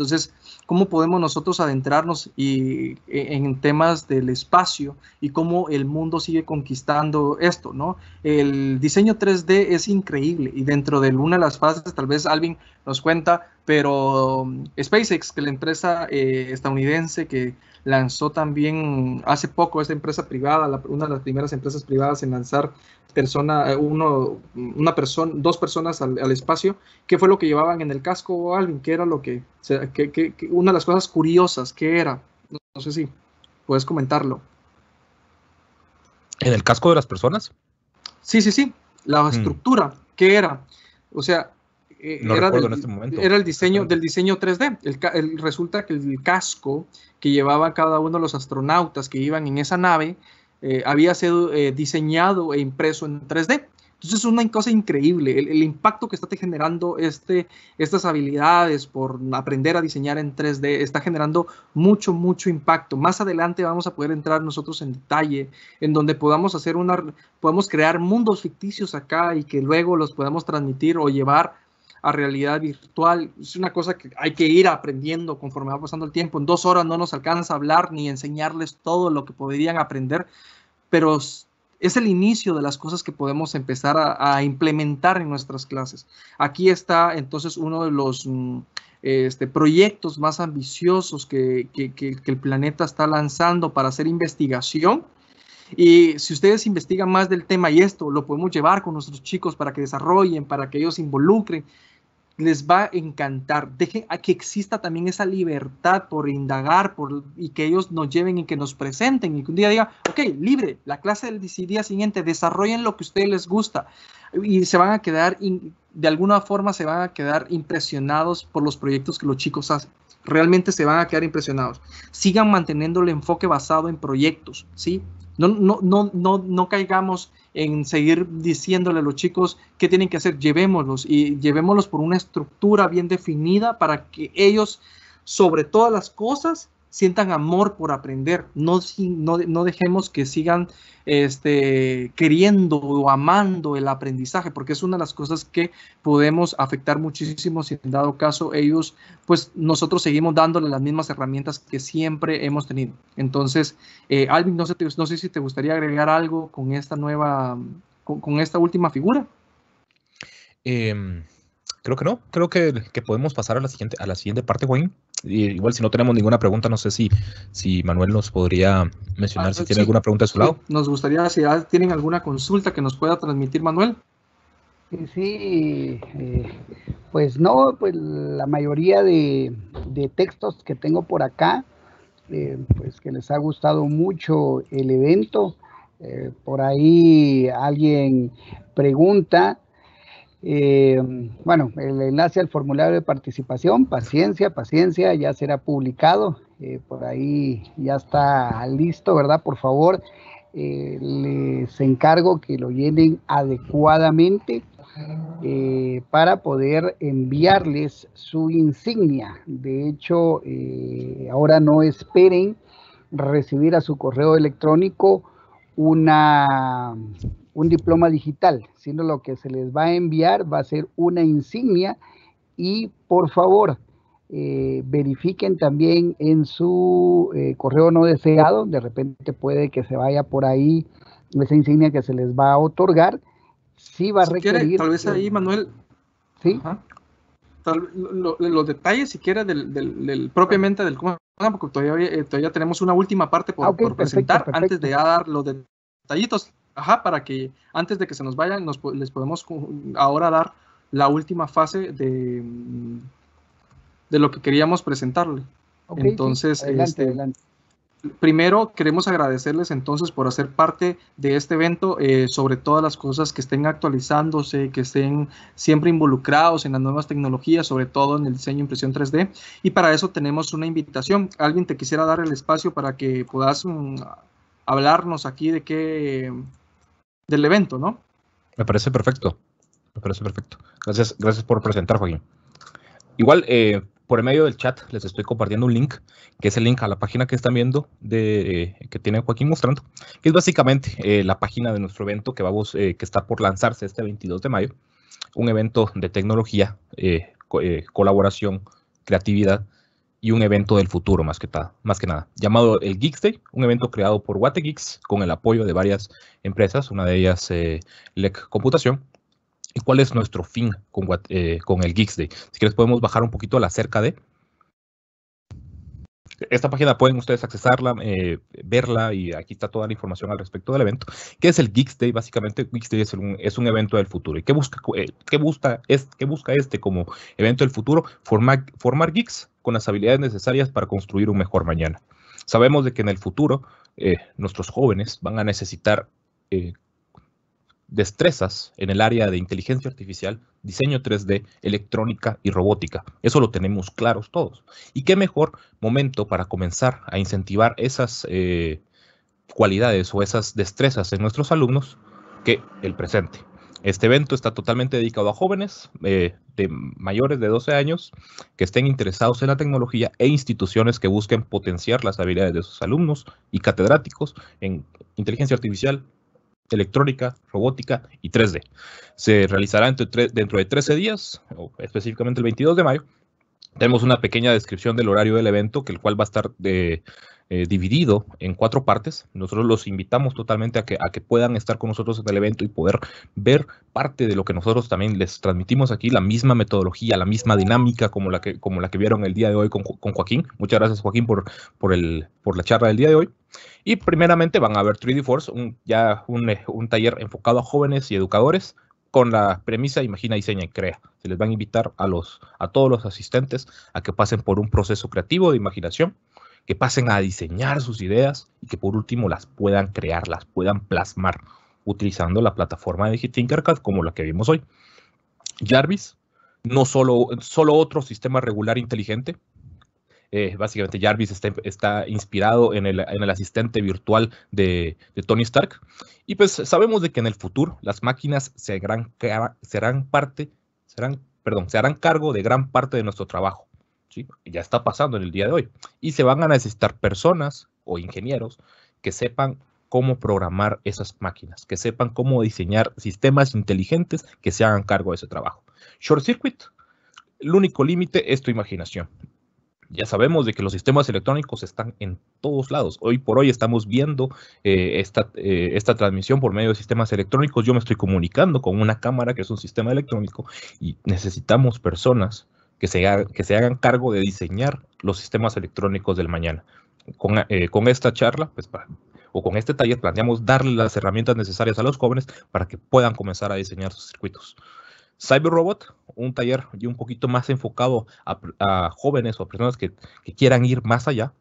Entonces, ¿cómo podemos nosotros adentrarnos y, e, en temas del espacio y cómo el mundo sigue conquistando esto, ¿no? El diseño 3D es increíble y dentro de una de las fases, tal vez Alvin nos cuenta, pero um, SpaceX, que la empresa eh, estadounidense que lanzó también hace poco esta empresa privada, una de las primeras empresas privadas en lanzar persona, eh, uno, una persona, dos personas al, espacio. ¿Qué fue lo que llevaban en el casco, Alvin? ¿Qué era lo que, que, una de las cosas curiosas, qué era? No, sé si puedes comentarlo. ¿En el casco de las personas? Sí, sí, sí. La mm. estructura, ¿qué era? O sea, eh, era, este era, el diseño del diseño 3D. El, resulta que el casco que llevaba cada uno de los astronautas que iban en esa nave eh, había sido eh, diseñado e impreso en 3D. Entonces es una cosa increíble, el, impacto que está generando este, estas habilidades por aprender a diseñar en 3D está generando mucho, mucho impacto. Más adelante vamos a poder entrar nosotros en detalle, en donde podamos hacer una, podamos crear mundos ficticios acá y que luego los podamos transmitir o llevar a realidad virtual. Es una cosa que hay que ir aprendiendo conforme va pasando el tiempo. En dos horas no nos alcanza a hablar ni enseñarles todo lo que podrían aprender, pero es el inicio de las cosas que podemos empezar a, implementar en nuestras clases. Aquí está entonces uno de los mm, este, proyectos más ambiciosos que, que el planeta está lanzando para hacer investigación y si ustedes investigan más del tema y esto lo podemos llevar con nuestros chicos para que desarrollen, para que ellos se involucren, les va a encantar. Dejen a que exista también esa libertad por indagar por, y que ellos nos lleven y que nos presenten y que un día diga, ok, libre, la clase del día siguiente, desarrollen lo que a ustedes les gusta y se van a quedar, de alguna forma se van a quedar impresionados por los proyectos que los chicos hacen. Realmente se van a quedar impresionados. Sigan manteniendo el enfoque basado en proyectos, ¿sí? No, no, no, no, no caigamos en seguir diciéndole a los chicos qué tienen que hacer. Llevémoslos y llevémoslos por una estructura bien definida para que ellos, sobre todas las cosas, sientan amor por aprender, no, no, no, dejemos que sigan este, queriendo o amando el aprendizaje, porque es una de las cosas que podemos afectar muchísimo si en dado caso ellos, pues nosotros seguimos dándole las mismas herramientas que siempre hemos tenido. Entonces, eh, Alvin, no sé, no sé si te gustaría agregar algo con esta nueva, con, esta última figura. Em, creo que no, creo que, que, podemos pasar a la siguiente, a la siguiente parte, Wayne igual si no tenemos ninguna pregunta, no sé si, si Manuel nos podría mencionar ah, si tiene alguna pregunta de su lado. Nos gustaría, si tienen alguna consulta que nos pueda transmitir Manuel. Sí, eh, pues no, pues la mayoría de, textos que tengo por acá, eh, pues que les ha gustado mucho el evento. Eh, por ahí alguien pregunta eh, bueno, el enlace al formulario de participación, paciencia, paciencia, ya será publicado. Eh, por ahí ya está listo, ¿verdad? Por favor, eh, les encargo que lo llenen adecuadamente para poder enviarles su insignia. De hecho, ahora no esperen recibir a su correo electrónico una un diploma digital, sino lo que se les va a enviar va a ser una insignia. Y por favor, eh, verifiquen también en su eh, correo no deseado, de repente puede que se vaya por ahí esa insignia que se les va a otorgar, sí va a requerir... tal vez ahí, Manuel, ¿sí? los detalles siquiera del, del, propiamente del porque todavía, eh, todavía tenemos una última parte por, ah, presentar antes de dar los detallitos, ajá, para que antes de que se nos vayan, nos, les podemos ahora dar la última fase de, de lo que queríamos presentarle. Entonces, este, primero queremos agradecerles entonces por hacer parte de este evento, eh, sobre todas las cosas que estén actualizándose, que estén siempre involucrados en las nuevas tecnologías, sobre todo en el diseño e impresión 3D. Y para eso tenemos una invitación. Alguien te quisiera dar el espacio para que puedas mm, hablarnos aquí de qué del evento, ¿no? Me parece perfecto. Me parece perfecto. Gracias, gracias por presentar, Joaquín. Igual, eh, por medio del chat les estoy compartiendo un link, que es el link a la página que están viendo, de, que tiene Joaquín mostrando, que es básicamente eh, la página de nuestro evento que, vamos, eh, que está por lanzarse este 22 de mayo. Un evento de tecnología, eh, colaboración, creatividad y un evento del futuro más que, más que nada, llamado el Geeks Day, un evento creado por Geeks con el apoyo de varias empresas, una de ellas LEC Computación, ¿Y cuál es nuestro fin con, eh, con el Geeks Day? Si quieres podemos bajar un poquito la cerca de... Esta página pueden ustedes accesarla, eh, verla y aquí está toda la información al respecto del evento. ¿Qué es el Geeks Day? Básicamente, Geeks Day es un, es un evento del futuro. ¿Y qué busca, eh, qué busca, es, qué busca este como evento del futuro? Formar, formar geeks con las habilidades necesarias para construir un mejor mañana. Sabemos de que en el futuro nuestros jóvenes van a necesitar destrezas en el área de inteligencia artificial, diseño 3D, electrónica y robótica. Eso lo tenemos claros todos. Y qué mejor momento para comenzar a incentivar esas eh, cualidades o esas destrezas en nuestros alumnos que el presente. Este evento está totalmente dedicado a jóvenes eh, de mayores de 12 años que estén interesados en la tecnología e instituciones que busquen potenciar las habilidades de sus alumnos y catedráticos en inteligencia artificial, electrónica, robótica y 3D. Se realizará dentro de 13 días, o específicamente el 22 de mayo. Tenemos una pequeña descripción del horario del evento, que el cual va a estar eh, dividido en cuatro partes. Nosotros los invitamos totalmente a que, puedan estar con nosotros en el evento y poder ver parte de lo que nosotros también les transmitimos aquí, la misma metodología, la misma dinámica como la que, como la que vieron el día de hoy con, Joaquín. Muchas gracias Joaquín por la charla del día de hoy. Y primeramente van a ver 3D Force, ya un, un taller enfocado a jóvenes y educadores con la premisa Imagina, Diseña y Crea. Se les van a invitar a, los, a todos los asistentes a que pasen por un proceso creativo de imaginación que pasen a diseñar sus ideas y que por último las puedan crear, las puedan plasmar utilizando la plataforma de Tinkercad como la que vimos hoy. Jarvis, no solo, solo otro sistema regular inteligente. Eh, básicamente Jarvis está, inspirado en el, asistente virtual de, Tony Stark. Y pues sabemos de que en el futuro las máquinas serán, serán parte, serán, perdón, se harán cargo de gran parte de nuestro trabajo. Ya está pasando en el día de hoy. Y se van a necesitar personas o ingenieros que sepan cómo programar esas máquinas, que sepan cómo diseñar sistemas inteligentes que se hagan cargo de ese trabajo. Short Circuit, el único límite es tu imaginación. Ya sabemos de que los sistemas electrónicos están en todos lados. Hoy por hoy estamos viendo eh, esta, eh, esta transmisión por medio de sistemas electrónicos. Yo me estoy comunicando con una cámara que es un sistema electrónico y necesitamos personas que se, que se hagan cargo de diseñar los sistemas electrónicos del mañana. Con, eh, con esta charla, pues, o con este taller, planteamos darle las herramientas necesarias a los jóvenes para que puedan comenzar a diseñar sus circuitos. Cyber Robot, un taller y un poquito más enfocado a, jóvenes o a personas que, quieran ir más allá,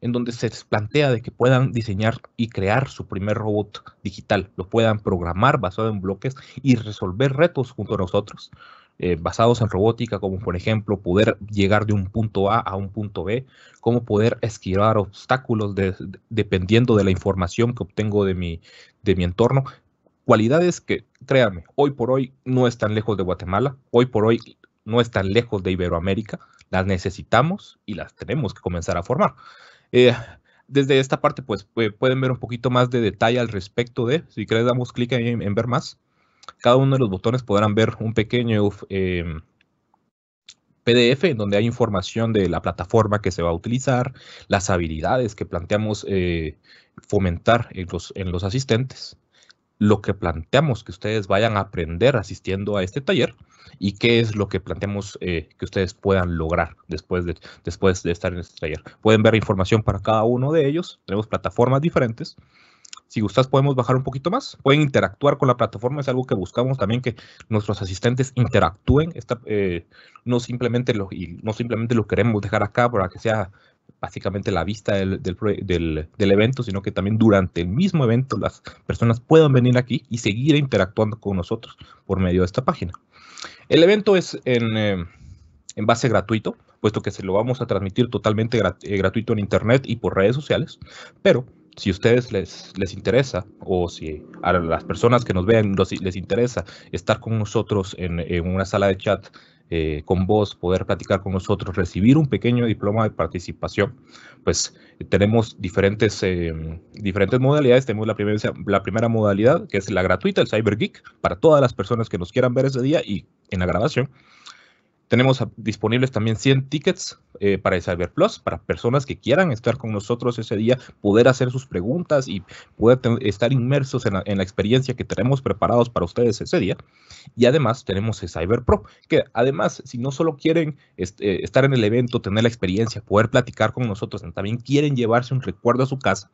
en donde se plantea de que puedan diseñar y crear su primer robot digital, lo puedan programar basado en bloques y resolver retos junto a nosotros. Eh, basados en robótica, como por ejemplo poder llegar de un punto A a un punto B, cómo poder esquivar obstáculos dependiendo de la información que obtengo de mi, de mi entorno. Cualidades que, créanme, hoy por hoy no están lejos de Guatemala, hoy por hoy no están lejos de Iberoamérica, las necesitamos y las tenemos que comenzar a formar. Eh, desde esta parte, pues pueden ver un poquito más de detalle al respecto de, si quieres damos clic en ver más, cada uno de los botones podrán ver un pequeño em, PDF en donde hay información de la plataforma que se va a utilizar, las habilidades que planteamos eh, fomentar en en los asistentes, lo que planteamos que ustedes vayan a aprender asistiendo a este taller y qué es lo que planteamos eh, que ustedes puedan lograr después de, después de estar en este taller. Pueden ver información para cada uno de ellos, tenemos plataformas diferentes si gustas podemos bajar un poquito más. Pueden interactuar con la plataforma, es algo que buscamos también que nuestros asistentes interactúen. Eh, no, simplemente lo, no simplemente lo queremos dejar acá para que sea básicamente la vista del, evento, sino que también durante el mismo evento las personas puedan venir aquí y seguir interactuando con nosotros por medio de esta página. El evento es en, eh, en base gratuito, puesto que se lo vamos a transmitir totalmente eh, gratuito en Internet y por redes sociales, pero si a ustedes les, les interesa o si a las personas que nos ven les interesa estar con nosotros en, una sala de chat eh, con vos, poder platicar con nosotros, recibir un pequeño diploma de participación, pues tenemos diferentes, em, diferentes modalidades. Tenemos la primera, la primera modalidad, que es la gratuita, el Cyber Geek, para todas las personas que nos quieran ver ese día y en la grabación. Tenemos disponibles también 100 tickets eh, para el Cyber Plus, para personas que quieran estar con nosotros ese día, poder hacer sus preguntas y poder estar inmersos en la, experiencia que tenemos preparados para ustedes ese día. Y además tenemos el Cyber Pro, que además, si no solo quieren este, estar en el evento, tener la experiencia, poder platicar con nosotros, también quieren llevarse un recuerdo a su casa,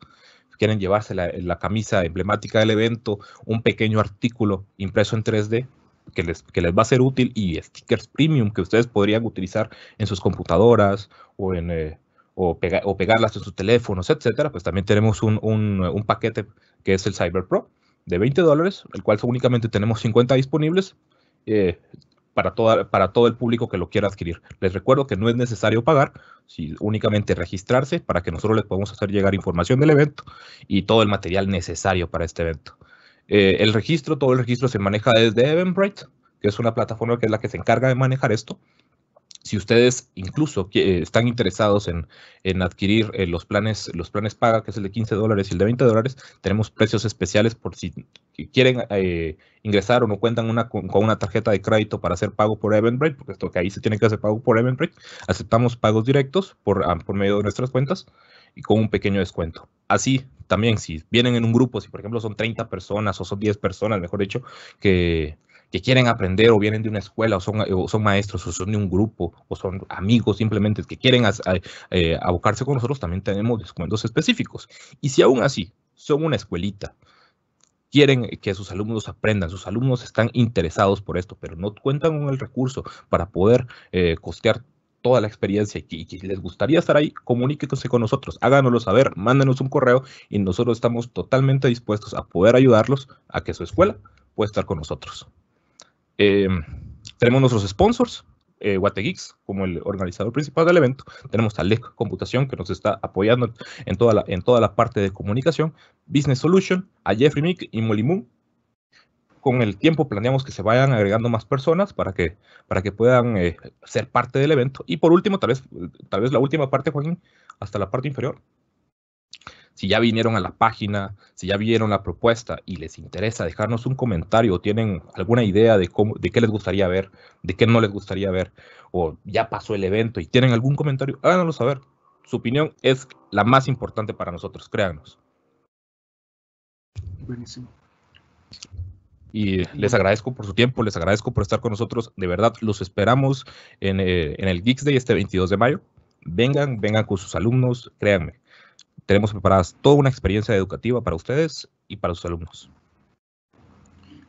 quieren llevarse la, la, camisa emblemática del evento, un pequeño artículo impreso en 3D, que les, va a ser útil y stickers premium que ustedes podrían utilizar en sus computadoras o en... Eh, o, pegarlas en sus teléfonos, etcétera, pues también tenemos un, un, un, paquete que es el Cyber Pro de 20 dólares, el cual únicamente tenemos 50 disponibles eh, para, toda, para todo el público que lo quiera adquirir. Les recuerdo que no es necesario pagar, si únicamente registrarse para que nosotros les podamos hacer llegar información del evento y todo el material necesario para este evento. Eh, el registro, todo el registro se maneja desde Eventbrite, que es una plataforma que es la que se encarga de manejar esto. Si ustedes incluso eh, están interesados en, adquirir eh, los, planes, los planes paga, que es el de 15 dólares y el de 20 dólares, tenemos precios especiales por si quieren ingresar o no cuentan con, una tarjeta de crédito para hacer pago por Eventbrite, porque esto que ahí se tiene que hacer pago por Eventbrite. Aceptamos pagos directos por, ah, por medio de nuestras cuentas con un pequeño descuento. Así también, si vienen en un grupo, si por ejemplo son 30 personas o son 10 personas, mejor dicho, que, quieren aprender o vienen de una escuela o son, maestros o son de un grupo o son amigos simplemente que quieren eh, abocarse con nosotros, también tenemos descuentos específicos. Y si aún así son una escuelita, quieren que sus alumnos aprendan, sus alumnos están interesados por esto, pero no cuentan con el recurso para poder eh, costear toda la experiencia y que, les gustaría estar ahí, comuníquense con nosotros, háganoslo saber, mándenos un correo y nosotros estamos totalmente dispuestos a poder ayudarlos a que su escuela pueda estar con nosotros. Em, tenemos nuestros sponsors, eh, como el organizador principal del evento. Tenemos a LEC Computación que nos está apoyando en toda la, en toda la parte de comunicación, Business Solution, a Jeffrey Mick y Molly Moon con el tiempo planeamos que se vayan agregando más personas para que, para que puedan eh, ser parte del evento. Y por último, tal vez, tal vez la última parte, Joaquín, hasta la parte inferior. Si ya vinieron a la página, si ya vieron la propuesta y les interesa dejarnos un comentario o tienen alguna idea de, cómo, de qué les gustaría ver, de qué no les gustaría ver, o ya pasó el evento y tienen algún comentario, háganoslo saber. Su opinión es la más importante para nosotros, créanos. Buenísimo. Y les agradezco por su tiempo, les agradezco por estar con nosotros. De verdad, los esperamos en, eh, el Geeks Day este 22 de mayo. Vengan, vengan con sus alumnos, créanme. Tenemos preparadas toda una experiencia educativa para ustedes y para sus alumnos.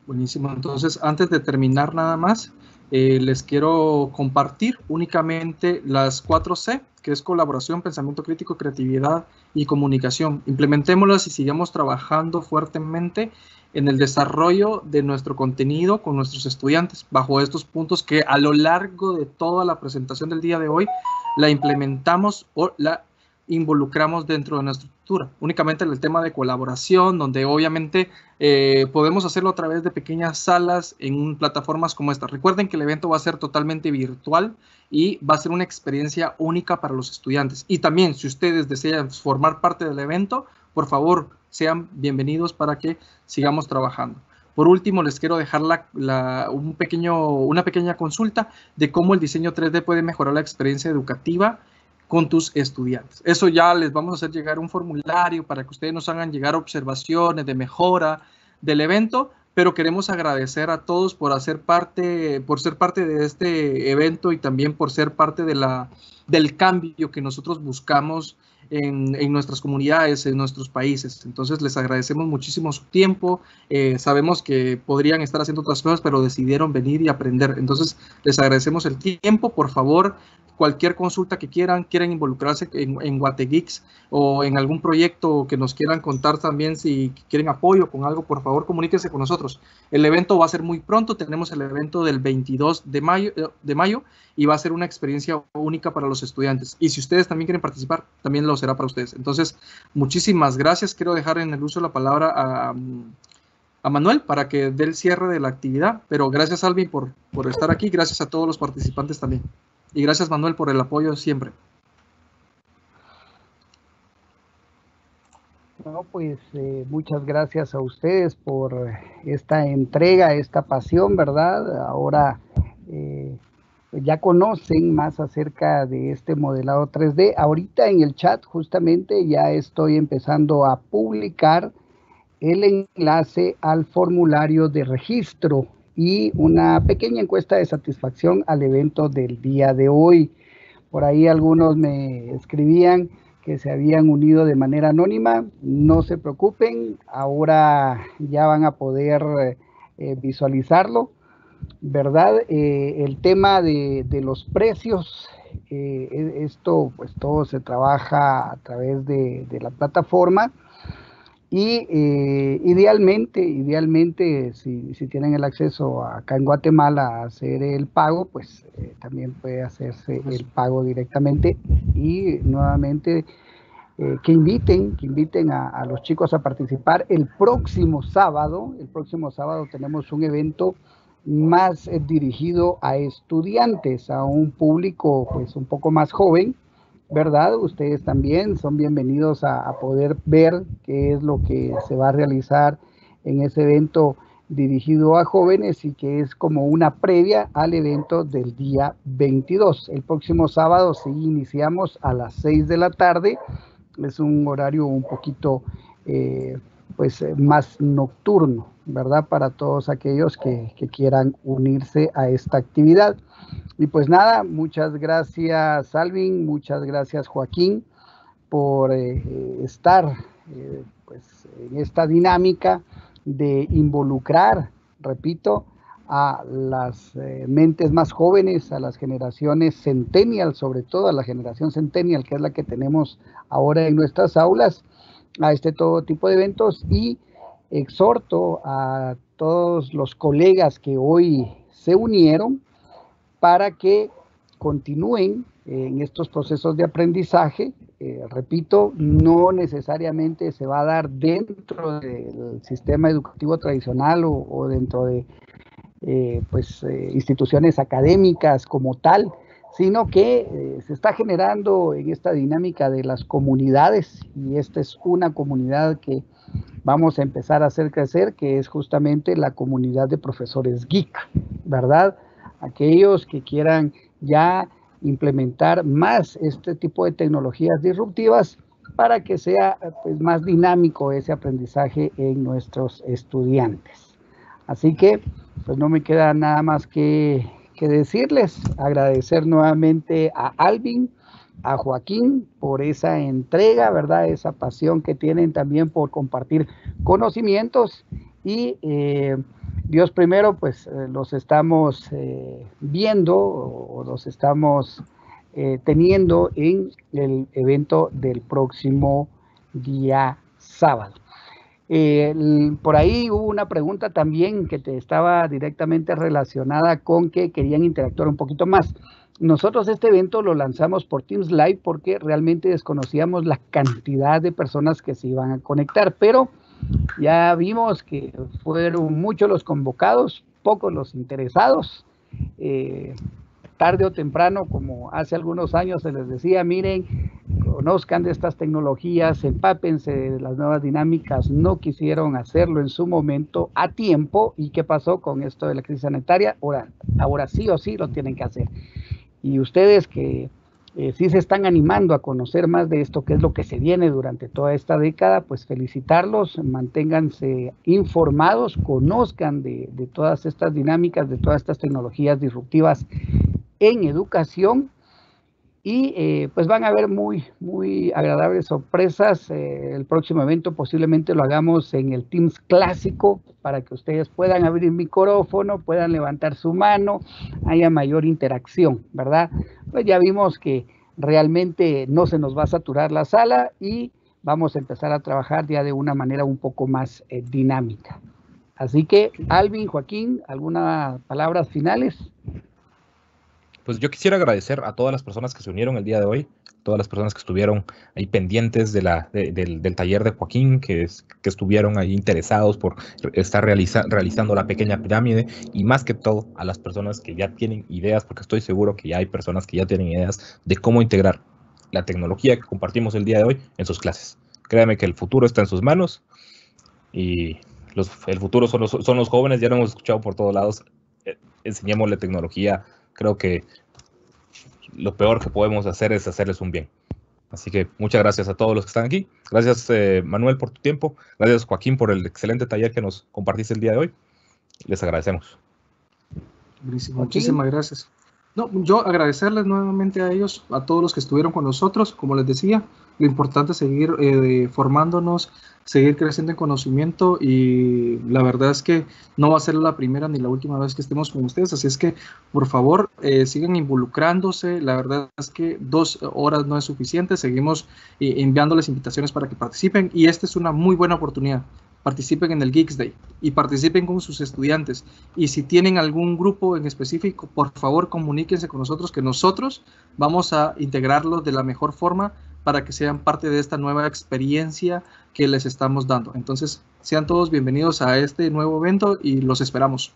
Buenísimo. Entonces, antes de terminar nada más, eh, les quiero compartir únicamente las 4C, que es colaboración, pensamiento crítico, creatividad y comunicación. Implementémoslas y sigamos trabajando fuertemente en el desarrollo de nuestro contenido con nuestros estudiantes bajo estos puntos que a lo largo de toda la presentación del día de hoy la implementamos o la involucramos dentro de nuestra estructura. Únicamente en el tema de colaboración, donde obviamente eh, podemos hacerlo a través de pequeñas salas en plataformas como esta. Recuerden que el evento va a ser totalmente virtual y va a ser una experiencia única para los estudiantes. Y también, si ustedes desean formar parte del evento, por favor, sean bienvenidos para que sigamos trabajando. Por último, les quiero dejar un pequeño, una pequeña consulta de cómo el diseño 3D puede mejorar la experiencia educativa con tus estudiantes. Eso ya les vamos a hacer llegar un formulario para que ustedes nos hagan llegar observaciones de mejora del evento, pero queremos agradecer a todos por hacer parte, por ser parte de este evento y también por ser parte de la, del cambio que nosotros buscamos en, nuestras comunidades, en nuestros países. Entonces les agradecemos muchísimo su tiempo. Eh, sabemos que podrían estar haciendo otras cosas, pero decidieron venir y aprender. Entonces les agradecemos el tiempo. Por favor, cualquier consulta que quieran, quieran involucrarse en, en Guategeeks o en algún proyecto que nos quieran contar también, si quieren apoyo con algo, por favor comuníquense con nosotros. El evento va a ser muy pronto, tenemos el evento del 22 de mayo, eh, de mayo y va a ser una experiencia única para los estudiantes. Y si ustedes también quieren participar, también lo será para ustedes. Entonces, muchísimas gracias. Quiero dejar en el uso la palabra a, Manuel para que dé el cierre de la actividad. Pero gracias, Alvin, por, por estar aquí. Gracias a todos los participantes también. Y gracias Manuel por el apoyo siempre. No, pues eh, muchas gracias a ustedes por esta entrega, esta pasión, ¿verdad? Ahora eh, ya conocen más acerca de este modelado 3D. Ahorita en el chat justamente ya estoy empezando a publicar el enlace al formulario de registro y una pequeña encuesta de satisfacción al evento del día de hoy. Por ahí algunos me escribían que se habían unido de manera anónima. No se preocupen, ahora ya van a poder eh, visualizarlo. ¿Verdad? Eh, el tema de, los precios, eh, e, esto pues todo se trabaja a través de, la plataforma y eh, idealmente, idealmente, si, tienen el acceso acá en Guatemala a hacer el pago, pues también puede hacerse el pago directamente. Y nuevamente, que inviten, que inviten a, los chicos a participar el próximo sábado. El próximo sábado tenemos un evento más dirigido a estudiantes, a un público pues un poco más joven ¿verdad? Ustedes también son bienvenidos a, poder ver qué es lo que se va a realizar en ese evento dirigido a jóvenes y que es como una previa al evento del día 22. El próximo sábado sí iniciamos a las 6 de la tarde. Es un horario un poquito eh, pues más nocturno, ¿verdad? Para todos aquellos que, quieran unirse a esta actividad. Y pues nada, muchas gracias Alvin, muchas gracias Joaquín por eh, estar eh, pues, en esta dinámica de involucrar, repito, a las eh, mentes más jóvenes, a las generaciones centennial, sobre todo a la generación centennial, que es la que tenemos ahora en nuestras aulas, a este todo tipo de eventos y exhorto a todos los colegas que hoy se unieron para que continúen en estos procesos de aprendizaje. Eh, repito, no necesariamente se va a dar dentro del sistema educativo tradicional o, dentro de eh, pues, eh, instituciones académicas como tal, sino que se está generando en esta dinámica de las comunidades y esta es una comunidad que vamos a empezar a hacer crecer, que es justamente la comunidad de profesores geek, ¿verdad? aquellos que quieran ya implementar más este tipo de tecnologías disruptivas para que sea pues, más dinámico ese aprendizaje en nuestros estudiantes. Así que, pues no me queda nada más que, que decirles, agradecer nuevamente a Alvin, a Joaquín por esa entrega, ¿verdad? Esa pasión que tienen también por compartir conocimientos y eh, Dios primero, pues eh, los estamos eh, viendo o los estamos teniendo en el evento del próximo día sábado. por ahí hubo una pregunta también que te estaba directamente relacionada con que querían interactuar un poquito más. Nosotros este evento lo lanzamos por Teams Live porque realmente desconocíamos la cantidad de personas que se iban a conectar, pero ya vimos que fueron muchos los convocados, pocos los interesados. Eh, tarde o temprano, como hace algunos años se les decía, miren, conozcan de estas tecnologías, empápense de las nuevas dinámicas, no quisieron hacerlo en su momento a tiempo. ¿Y qué pasó con esto de la crisis sanitaria? Ahora, ahora sí o sí lo tienen que hacer. Y ustedes que eh, sí se están animando a conocer más de esto, que es lo que se viene durante toda esta década, pues felicitarlos, manténganse informados, conozcan de, de todas estas dinámicas, de todas estas tecnologías disruptivas en educación y eh, pues van a haber muy, muy agradables sorpresas. Eh, el próximo evento posiblemente lo hagamos en el Teams clásico para que ustedes puedan abrir el micrófono, puedan levantar su mano, haya mayor interacción, ¿verdad? Pues ya vimos que realmente no se nos va a saturar la sala y vamos a empezar a trabajar ya de una manera un poco más eh, dinámica. Así que, Alvin, Joaquín, ¿algunas palabras finales? Pues yo quisiera agradecer a todas las personas que se unieron el día de hoy, todas las personas que estuvieron ahí pendientes de la, del, taller de Joaquín, que, que estuvieron ahí interesados por estar realizando la pequeña pirámide y más que todo a las personas que ya tienen ideas, porque estoy seguro que ya hay personas que ya tienen ideas de cómo integrar la tecnología que compartimos el día de hoy en sus clases. Créanme que el futuro está en sus manos y los, el futuro son los, son los jóvenes, ya lo hemos escuchado por todos lados. Eh, enseñémosle tecnología creo que lo peor que podemos hacer es hacerles un bien. Así que muchas gracias a todos los que están aquí. Gracias eh, Manuel por tu tiempo. Gracias Joaquín por el excelente taller que nos compartiste el día de hoy. Les agradecemos. Muchísimas gracias. No, yo agradecerles nuevamente a ellos, a todos los que estuvieron con nosotros. Como les decía, lo importante es seguir eh, formándonos, seguir creciendo en conocimiento y la verdad es que no va a ser la primera ni la última vez que estemos con ustedes, así es que por favor eh, sigan involucrándose, la verdad es que dos horas no es suficiente, seguimos eh, enviándoles invitaciones para que participen y esta es una muy buena oportunidad. Participen en el Geeks Day y participen con sus estudiantes. Y si tienen algún grupo en específico, por favor comuníquense con nosotros, que nosotros vamos a integrarlos de la mejor forma para que sean parte de esta nueva experiencia que les estamos dando. Entonces, sean todos bienvenidos a este nuevo evento y los esperamos.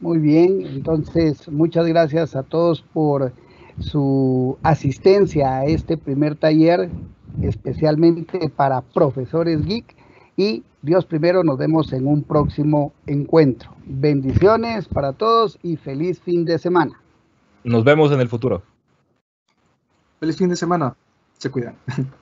Muy bien, entonces muchas gracias a todos por su asistencia a este primer taller, especialmente para profesores geek. Y Dios primero, nos vemos en un próximo encuentro. Bendiciones para todos y feliz fin de semana. Nos vemos en el futuro. Feliz fin de semana. Se cuidan.